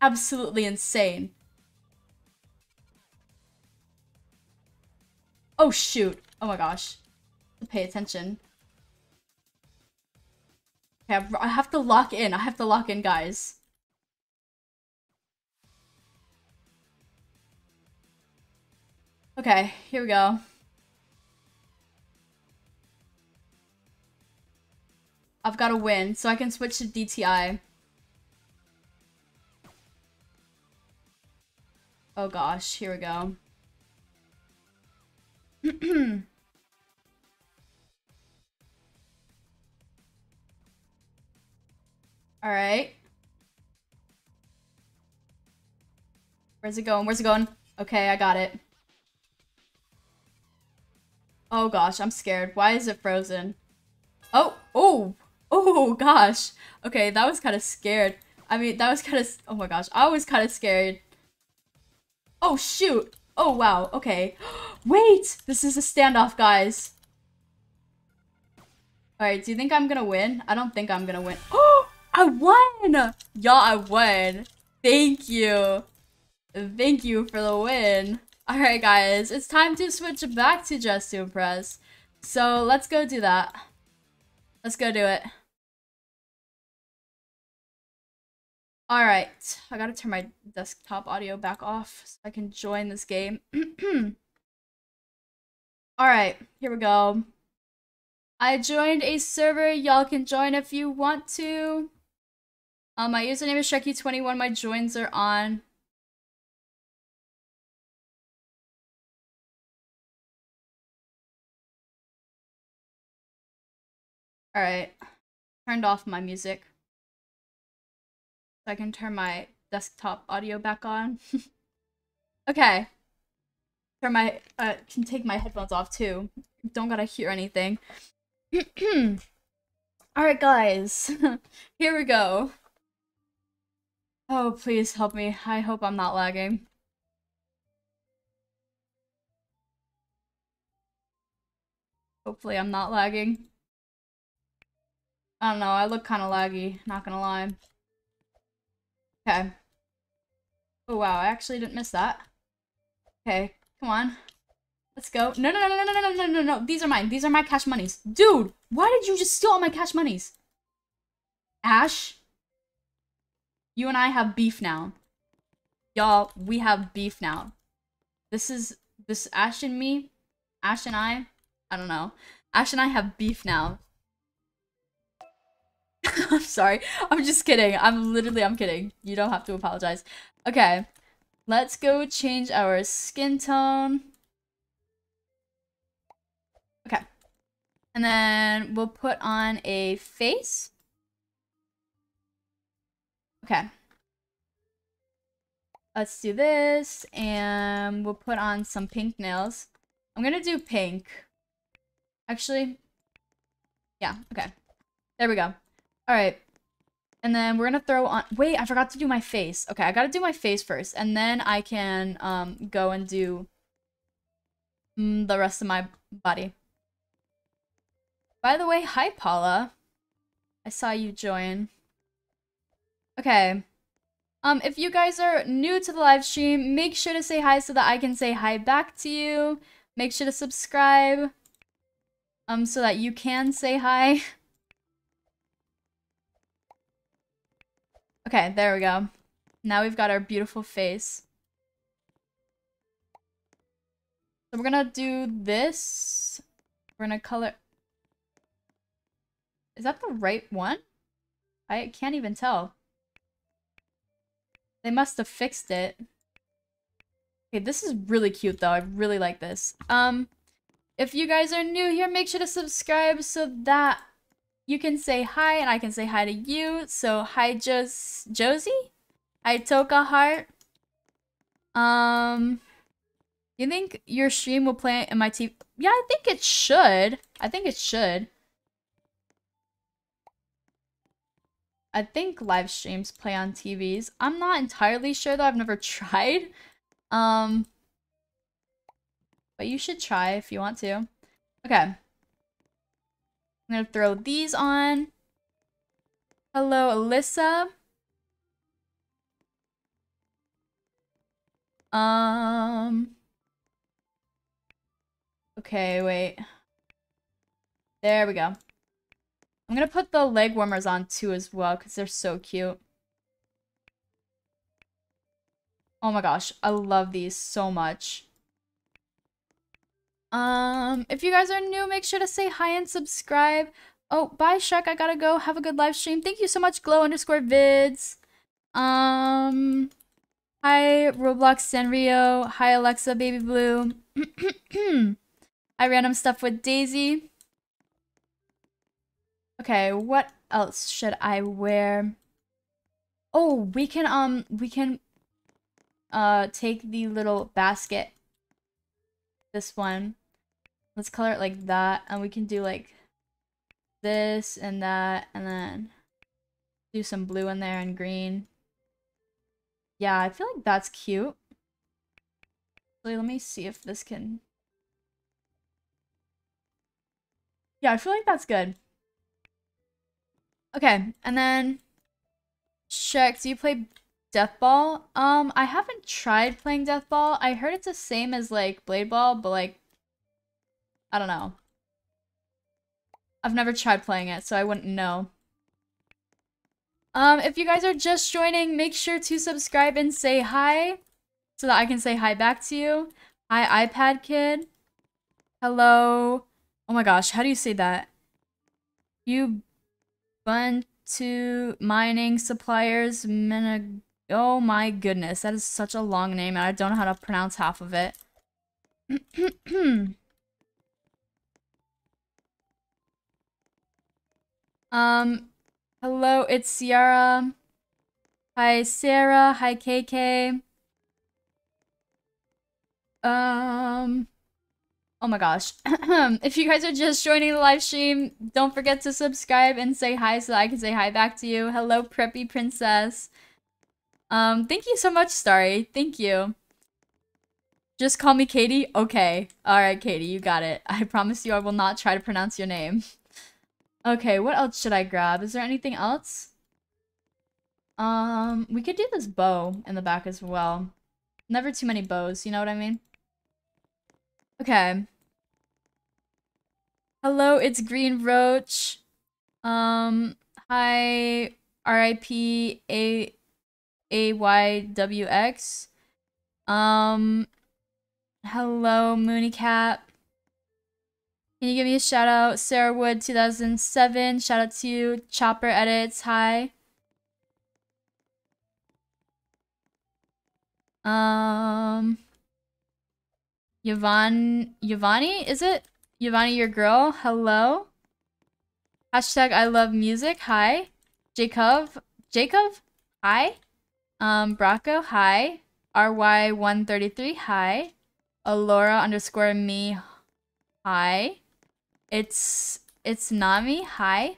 Absolutely insane. Oh shoot. Oh my gosh. Pay attention. Okay, I have to lock in. I have to lock in, guys. Okay, here we go. I've got to win, so I can switch to DTI. Oh gosh, here we go. Alright. Where's it going? Where's it going? Okay, I got it. Oh gosh, I'm scared. Why is it frozen? Oh, oh, Oh gosh. Okay, that was kind of scared. I mean, that was kind of. Oh my gosh, I was kind of scared. Oh shoot. Oh wow. Okay. Wait, this is a standoff, guys. All right. Do you think I'm gonna win? I don't think I'm gonna win. Oh, I won. Yeah, I won. Thank you. Thank you for the win. All right, guys. It's time to switch back to Dress to Impress. So let's go do that. Let's go do it. Alright, I gotta turn my desktop audio back off so I can join this game. Alright, here we go. I joined a server, y'all can join if you want to. Um, my username is Shrek21, my joins are on. Alright, turned off my music. So I can turn my desktop audio back on. okay. Turn my, uh, can take my headphones off too. Don't gotta hear anything. Alright guys, here we go. Oh, please help me. I hope I'm not lagging. Hopefully I'm not lagging. I don't know, I look kind of laggy, not gonna lie. Okay. Oh wow, I actually didn't miss that. Okay, come on. Let's go. No, no, no, no, no, no, no, no, no. These are mine. These are my cash monies. Dude, why did you just steal all my cash monies? Ash? You and I have beef now. Y'all, we have beef now. This is, this Ash and me, Ash and I, I don't know. Ash and I have beef now. I'm sorry. I'm just kidding. I'm literally, I'm kidding. You don't have to apologize. Okay. Let's go change our skin tone. Okay. And then we'll put on a face. Okay. Let's do this, and we'll put on some pink nails. I'm gonna do pink. Actually, yeah, okay. There we go. Alright. And then we're gonna throw on- wait, I forgot to do my face. Okay, I gotta do my face first, and then I can um, go and do mm, the rest of my body. By the way, hi Paula. I saw you join. Okay. Um, if you guys are new to the live stream, make sure to say hi so that I can say hi back to you. Make sure to subscribe. Um, so that you can say hi. Okay, there we go. Now we've got our beautiful face. So we're gonna do this. We're gonna color... Is that the right one? I can't even tell. They must have fixed it. Okay, this is really cute though. I really like this. Um, if you guys are new here, make sure to subscribe so that you can say hi and I can say hi to you. So hi Jos Josie? Hi Toka Heart. Um you think your stream will play in my TV? Yeah, I think it should. I think it should. I think live streams play on TVs. I'm not entirely sure though. I've never tried. Um, but you should try if you want to. Okay. I'm gonna throw these on. Hello, Alyssa. Um. Okay, wait. There we go. I'm gonna put the leg warmers on too as well because they're so cute. Oh my gosh, I love these so much. Um, if you guys are new, make sure to say hi and subscribe. Oh, bye Shrek, I gotta go. Have a good live stream. Thank you so much, glow underscore vids. Um, hi Roblox Sanrio. Hi Alexa Baby Blue. I random stuff with Daisy. Okay, what else should I wear? Oh, we can, um, we can, uh, take the little basket. This one. Let's color it like that, and we can do, like, this and that, and then do some blue in there and green. Yeah, I feel like that's cute. Actually, let me see if this can... Yeah, I feel like that's good. Okay, and then Shrek, do you play Death Ball? Um, I haven't tried playing Death Ball. I heard it's the same as like Blade Ball, but like I don't know. I've never tried playing it, so I wouldn't know. Um, if you guys are just joining, make sure to subscribe and say hi so that I can say hi back to you. Hi, iPad kid. Hello. Oh my gosh, how do you say that? You Buntu Mining Suppliers Minig Oh my goodness, that is such a long name and I don't know how to pronounce half of it. um, hello, it's Ciara. Hi, Sarah. Hi, KK. Um, Oh my gosh. if you guys are just joining the live stream, don't forget to subscribe and say hi so I can say hi back to you. Hello, preppy princess. Um, thank you so much, Starry. Thank you. Just call me Katie? Okay. Alright, Katie, you got it. I promise you I will not try to pronounce your name. Okay, what else should I grab? Is there anything else? Um, we could do this bow in the back as well. Never too many bows, you know what I mean? Okay. Hello, it's Green Roach. Um, hi, R.I.P. A A Y W X. Um, hello, Mooney Cat. Can you give me a shout out? Sarah Wood 2007. Shout out to you. Chopper Edits. Hi. Um, Yvonne, Yvonne, is it? Yvonne, your girl. Hello. Hashtag I love music. Hi. Jacob. Jacob. Hi. Um, Bracco. Hi. RY133. Hi. Alora underscore me. Hi. It's it's Nami. Hi.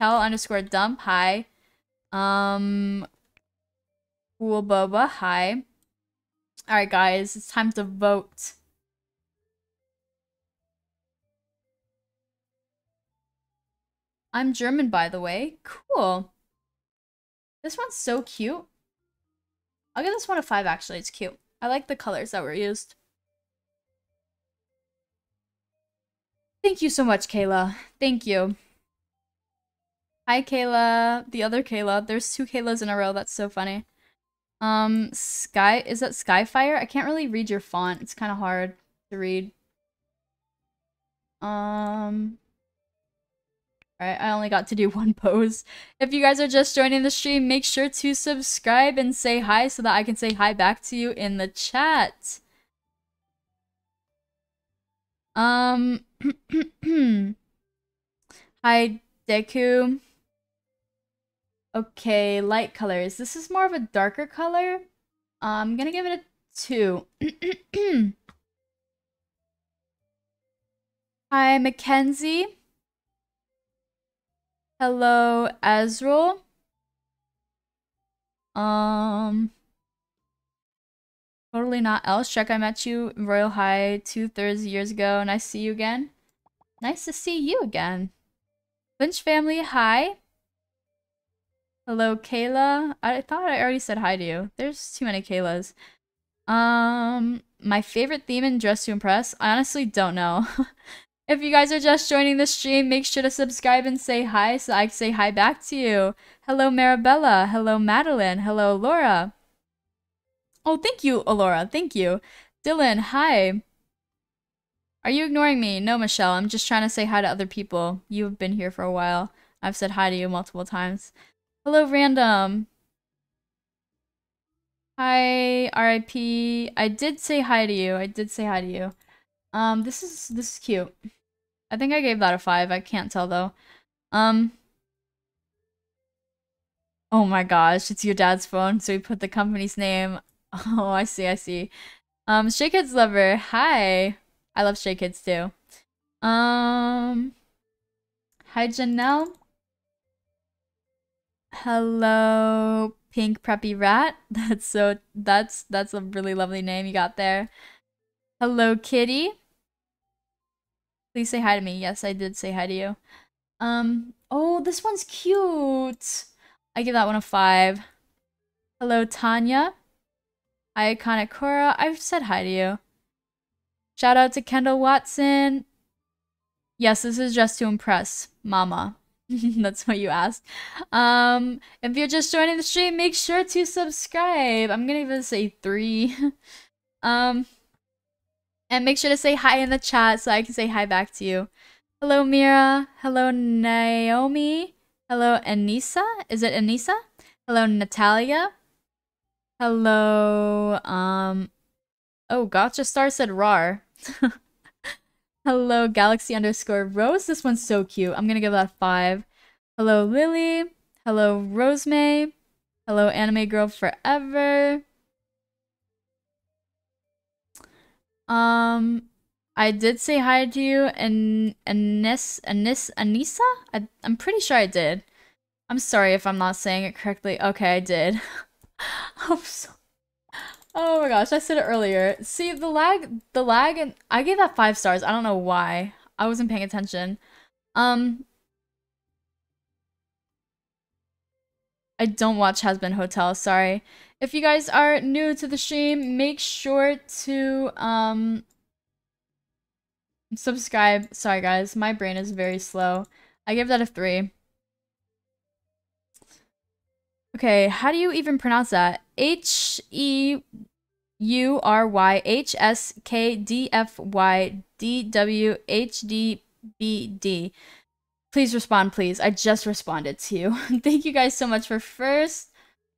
Hell underscore dump. Hi. Um. Cool Boba. Hi. All right, guys. It's time to vote. I'm German, by the way. Cool. This one's so cute. I'll give this one a 5, actually. It's cute. I like the colors that were used. Thank you so much, Kayla. Thank you. Hi, Kayla. The other Kayla. There's two Kaylas in a row. That's so funny. Um, Sky... Is that Skyfire? I can't really read your font. It's kind of hard to read. Um... Alright, I only got to do one pose. If you guys are just joining the stream, make sure to subscribe and say hi so that I can say hi back to you in the chat. Um, hi, Deku. Okay, light colors. This is more of a darker color. I'm gonna give it a 2. Hi, Mackenzie. Hello, Azrael. Um, totally not else. I met you Royale High two thirds years ago. Nice to see you again. Nice to see you again. Lynch family, hi. Hello, Kayla. I thought I already said hi to you. There's too many Kaylas. Um, my favorite theme in Dress to Impress? I honestly don't know. If you guys are just joining the stream, make sure to subscribe and say hi so I can say hi back to you. Hello, Marabella. Hello, Madeline. Hello, Laura. Oh, thank you, Alora. Thank you. Dylan, hi. Are you ignoring me? No, Michelle. I'm just trying to say hi to other people. You've been here for a while. I've said hi to you multiple times. Hello, Random. Hi, RIP. I did say hi to you. I did say hi to you. Um, this is this is cute. I think I gave that a 5. I can't tell though. Um Oh my gosh, it's your dad's phone, so he put the company's name. Oh, I see, I see. Um, Stray Kids Lover, hi. I love Stray Kids too. Um, hi Janelle. Hello, Pink Preppy Rat. That's so, that's, that's a really lovely name you got there. Hello, Kitty. Please say hi to me. Yes, I did say hi to you. Um, oh, this one's cute. I give that one a five. Hello, Tanya. Hi, Kanekura. I've said hi to you. Shout out to Kendall Watson. Yes, this is Dress to Impress Mama. That's what you asked. Um, if you're just joining the stream, make sure to subscribe. I'm gonna even say three. um, and make sure to say hi in the chat so I can say hi back to you. Hello, Mira. Hello, Naomi. Hello, Anissa. Is it Anissa? Hello, Natalia. Hello, um... Oh, Gotcha Star said rar. Hello, Galaxy underscore Rose. This one's so cute. I'm gonna give that five. Hello, Lily. Hello, Rosemay. Hello, Anime Girl Forever. Um, I did say hi to you and Anis Anis Anissa. I, I'm pretty sure I did. I'm sorry if I'm not saying it correctly. Okay, I did. I'm so. Oh my gosh, I said it earlier. See the lag, the lag, and I gave that five stars. I don't know why. I wasn't paying attention. Um, I don't watch Hazbin Hotel. Sorry. If you guys are new to the stream, make sure to um Subscribe. Sorry, guys. My brain is very slow. I give that a three. Okay, how do you even pronounce that? H E U R Y H S K D F Y D W H D B D. Please respond, please. I just responded to you. Thank you guys so much for first.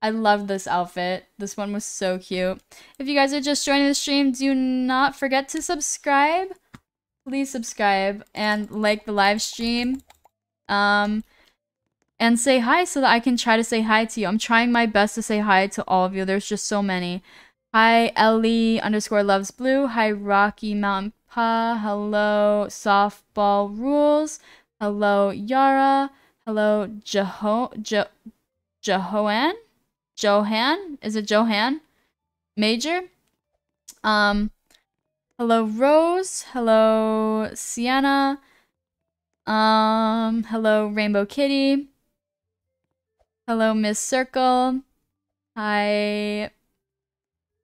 I love this outfit. This one was so cute. If you guys are just joining the stream, do not forget to subscribe. Please subscribe and like the live stream. Um, and say hi so that I can try to say hi to you. I'm trying my best to say hi to all of you. There's just so many. Hi, Ellie underscore loves blue. Hi, Rocky Mountain Pa. Hello, Softball Rules. Hello, Yara. Hello, Jeho jo Johan? Johan? Is it Johan? Major? Um, hello, Rose. Hello, Sienna. Um, hello, Rainbow Kitty. Hello, Miss Circle. Hi,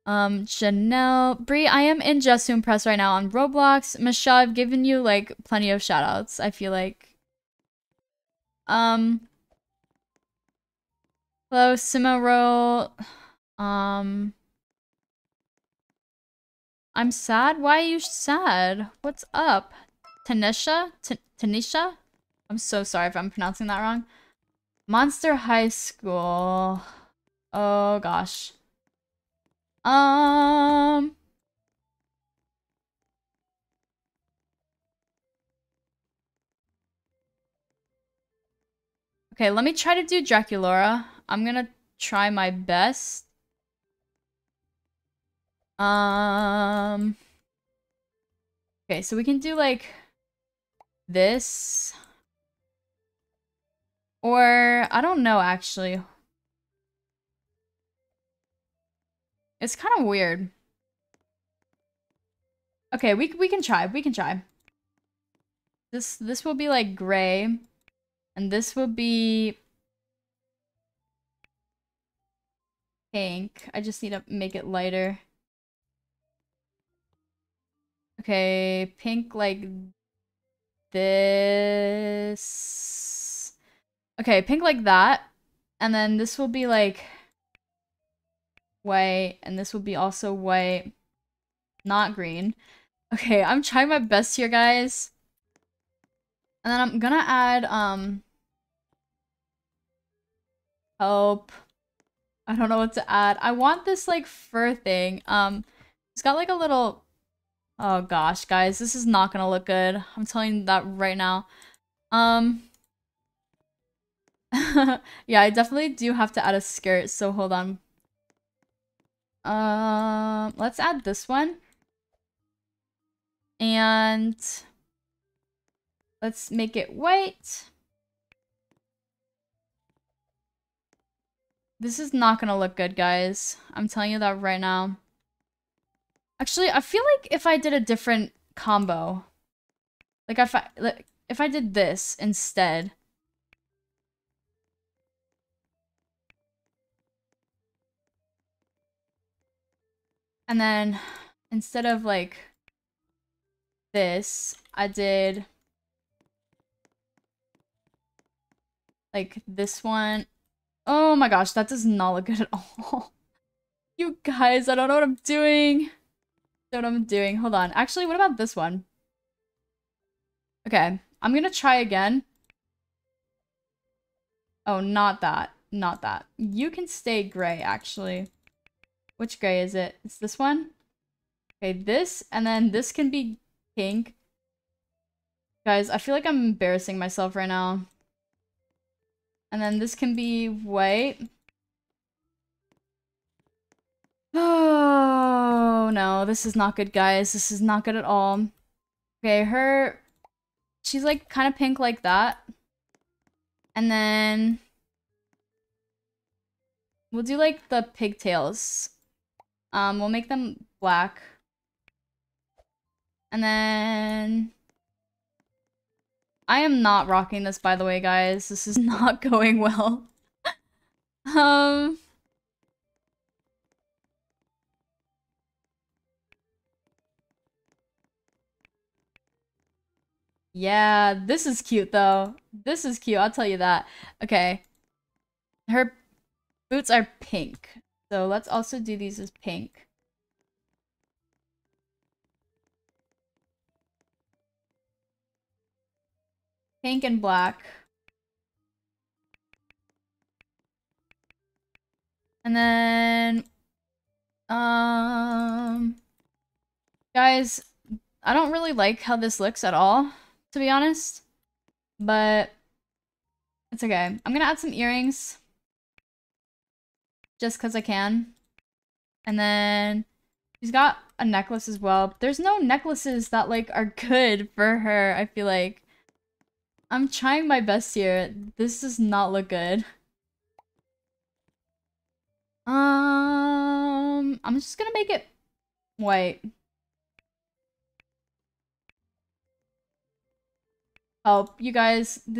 um, Chanel. Brie, I am in Dress to Impress right now on Roblox. Michelle, I've given you, like, plenty of shoutouts, I feel like. Um. Hello, Simaro. Um. I'm sad? Why are you sad? What's up? Tanisha? T Tanisha? I'm so sorry if I'm pronouncing that wrong. Monster High School. Oh gosh. Um. Okay, let me try to do Draculaura. I'm gonna try my best. Um. Okay, so we can do like this. Or, I don't know actually. It's kind of weird. Okay, we, we can try. We can try. This, this will be like gray. And this will be pink. I just need to make it lighter. Okay, pink like this. Okay, pink like that. And then this will be like white. And this will be also white. Not green. Okay, I'm trying my best here, guys. And then I'm gonna add, um, help. I don't know what to add. I want this like fur thing. Um, it's got like a little. Oh gosh, guys, this is not gonna look good. I'm telling you that right now. Um. yeah, I definitely do have to add a skirt. So hold on. Um, let's add this one. And let's make it white. This is not gonna look good, guys. I'm telling you that right now. Actually, I feel like if I did a different combo, like if I if I did this instead. And then instead of like this, I did like this one Oh my gosh, that does not look good at all. you guys, I don't know what I'm doing. Don't know what I'm doing. Hold on. Actually, what about this one? Okay, I'm gonna try again. Oh, not that. Not that. You can stay gray, actually. Which gray is it? It's this one? Okay, this, and then this can be pink. Guys, I feel like I'm embarrassing myself right now. And then this can be white. Oh, no. This is not good, guys. This is not good at all. Okay, her... She's, like, kind of pink like that. And then... We'll do, like, the pigtails. Um, we'll make them black. And then... I am not rocking this, by the way, guys. This is not going well. um... Yeah, this is cute though. This is cute, I'll tell you that. Okay. Her boots are pink. So let's also do these as pink. Pink and black. And then, um, guys, I don't really like how this looks at all, to be honest, but it's okay. I'm gonna add some earrings just because I can. And then she's got a necklace as well. There's no necklaces that like are good for her, I feel like. I'm trying my best here. This does not look good. Um, I'm just gonna make it white. Oh, you guys, this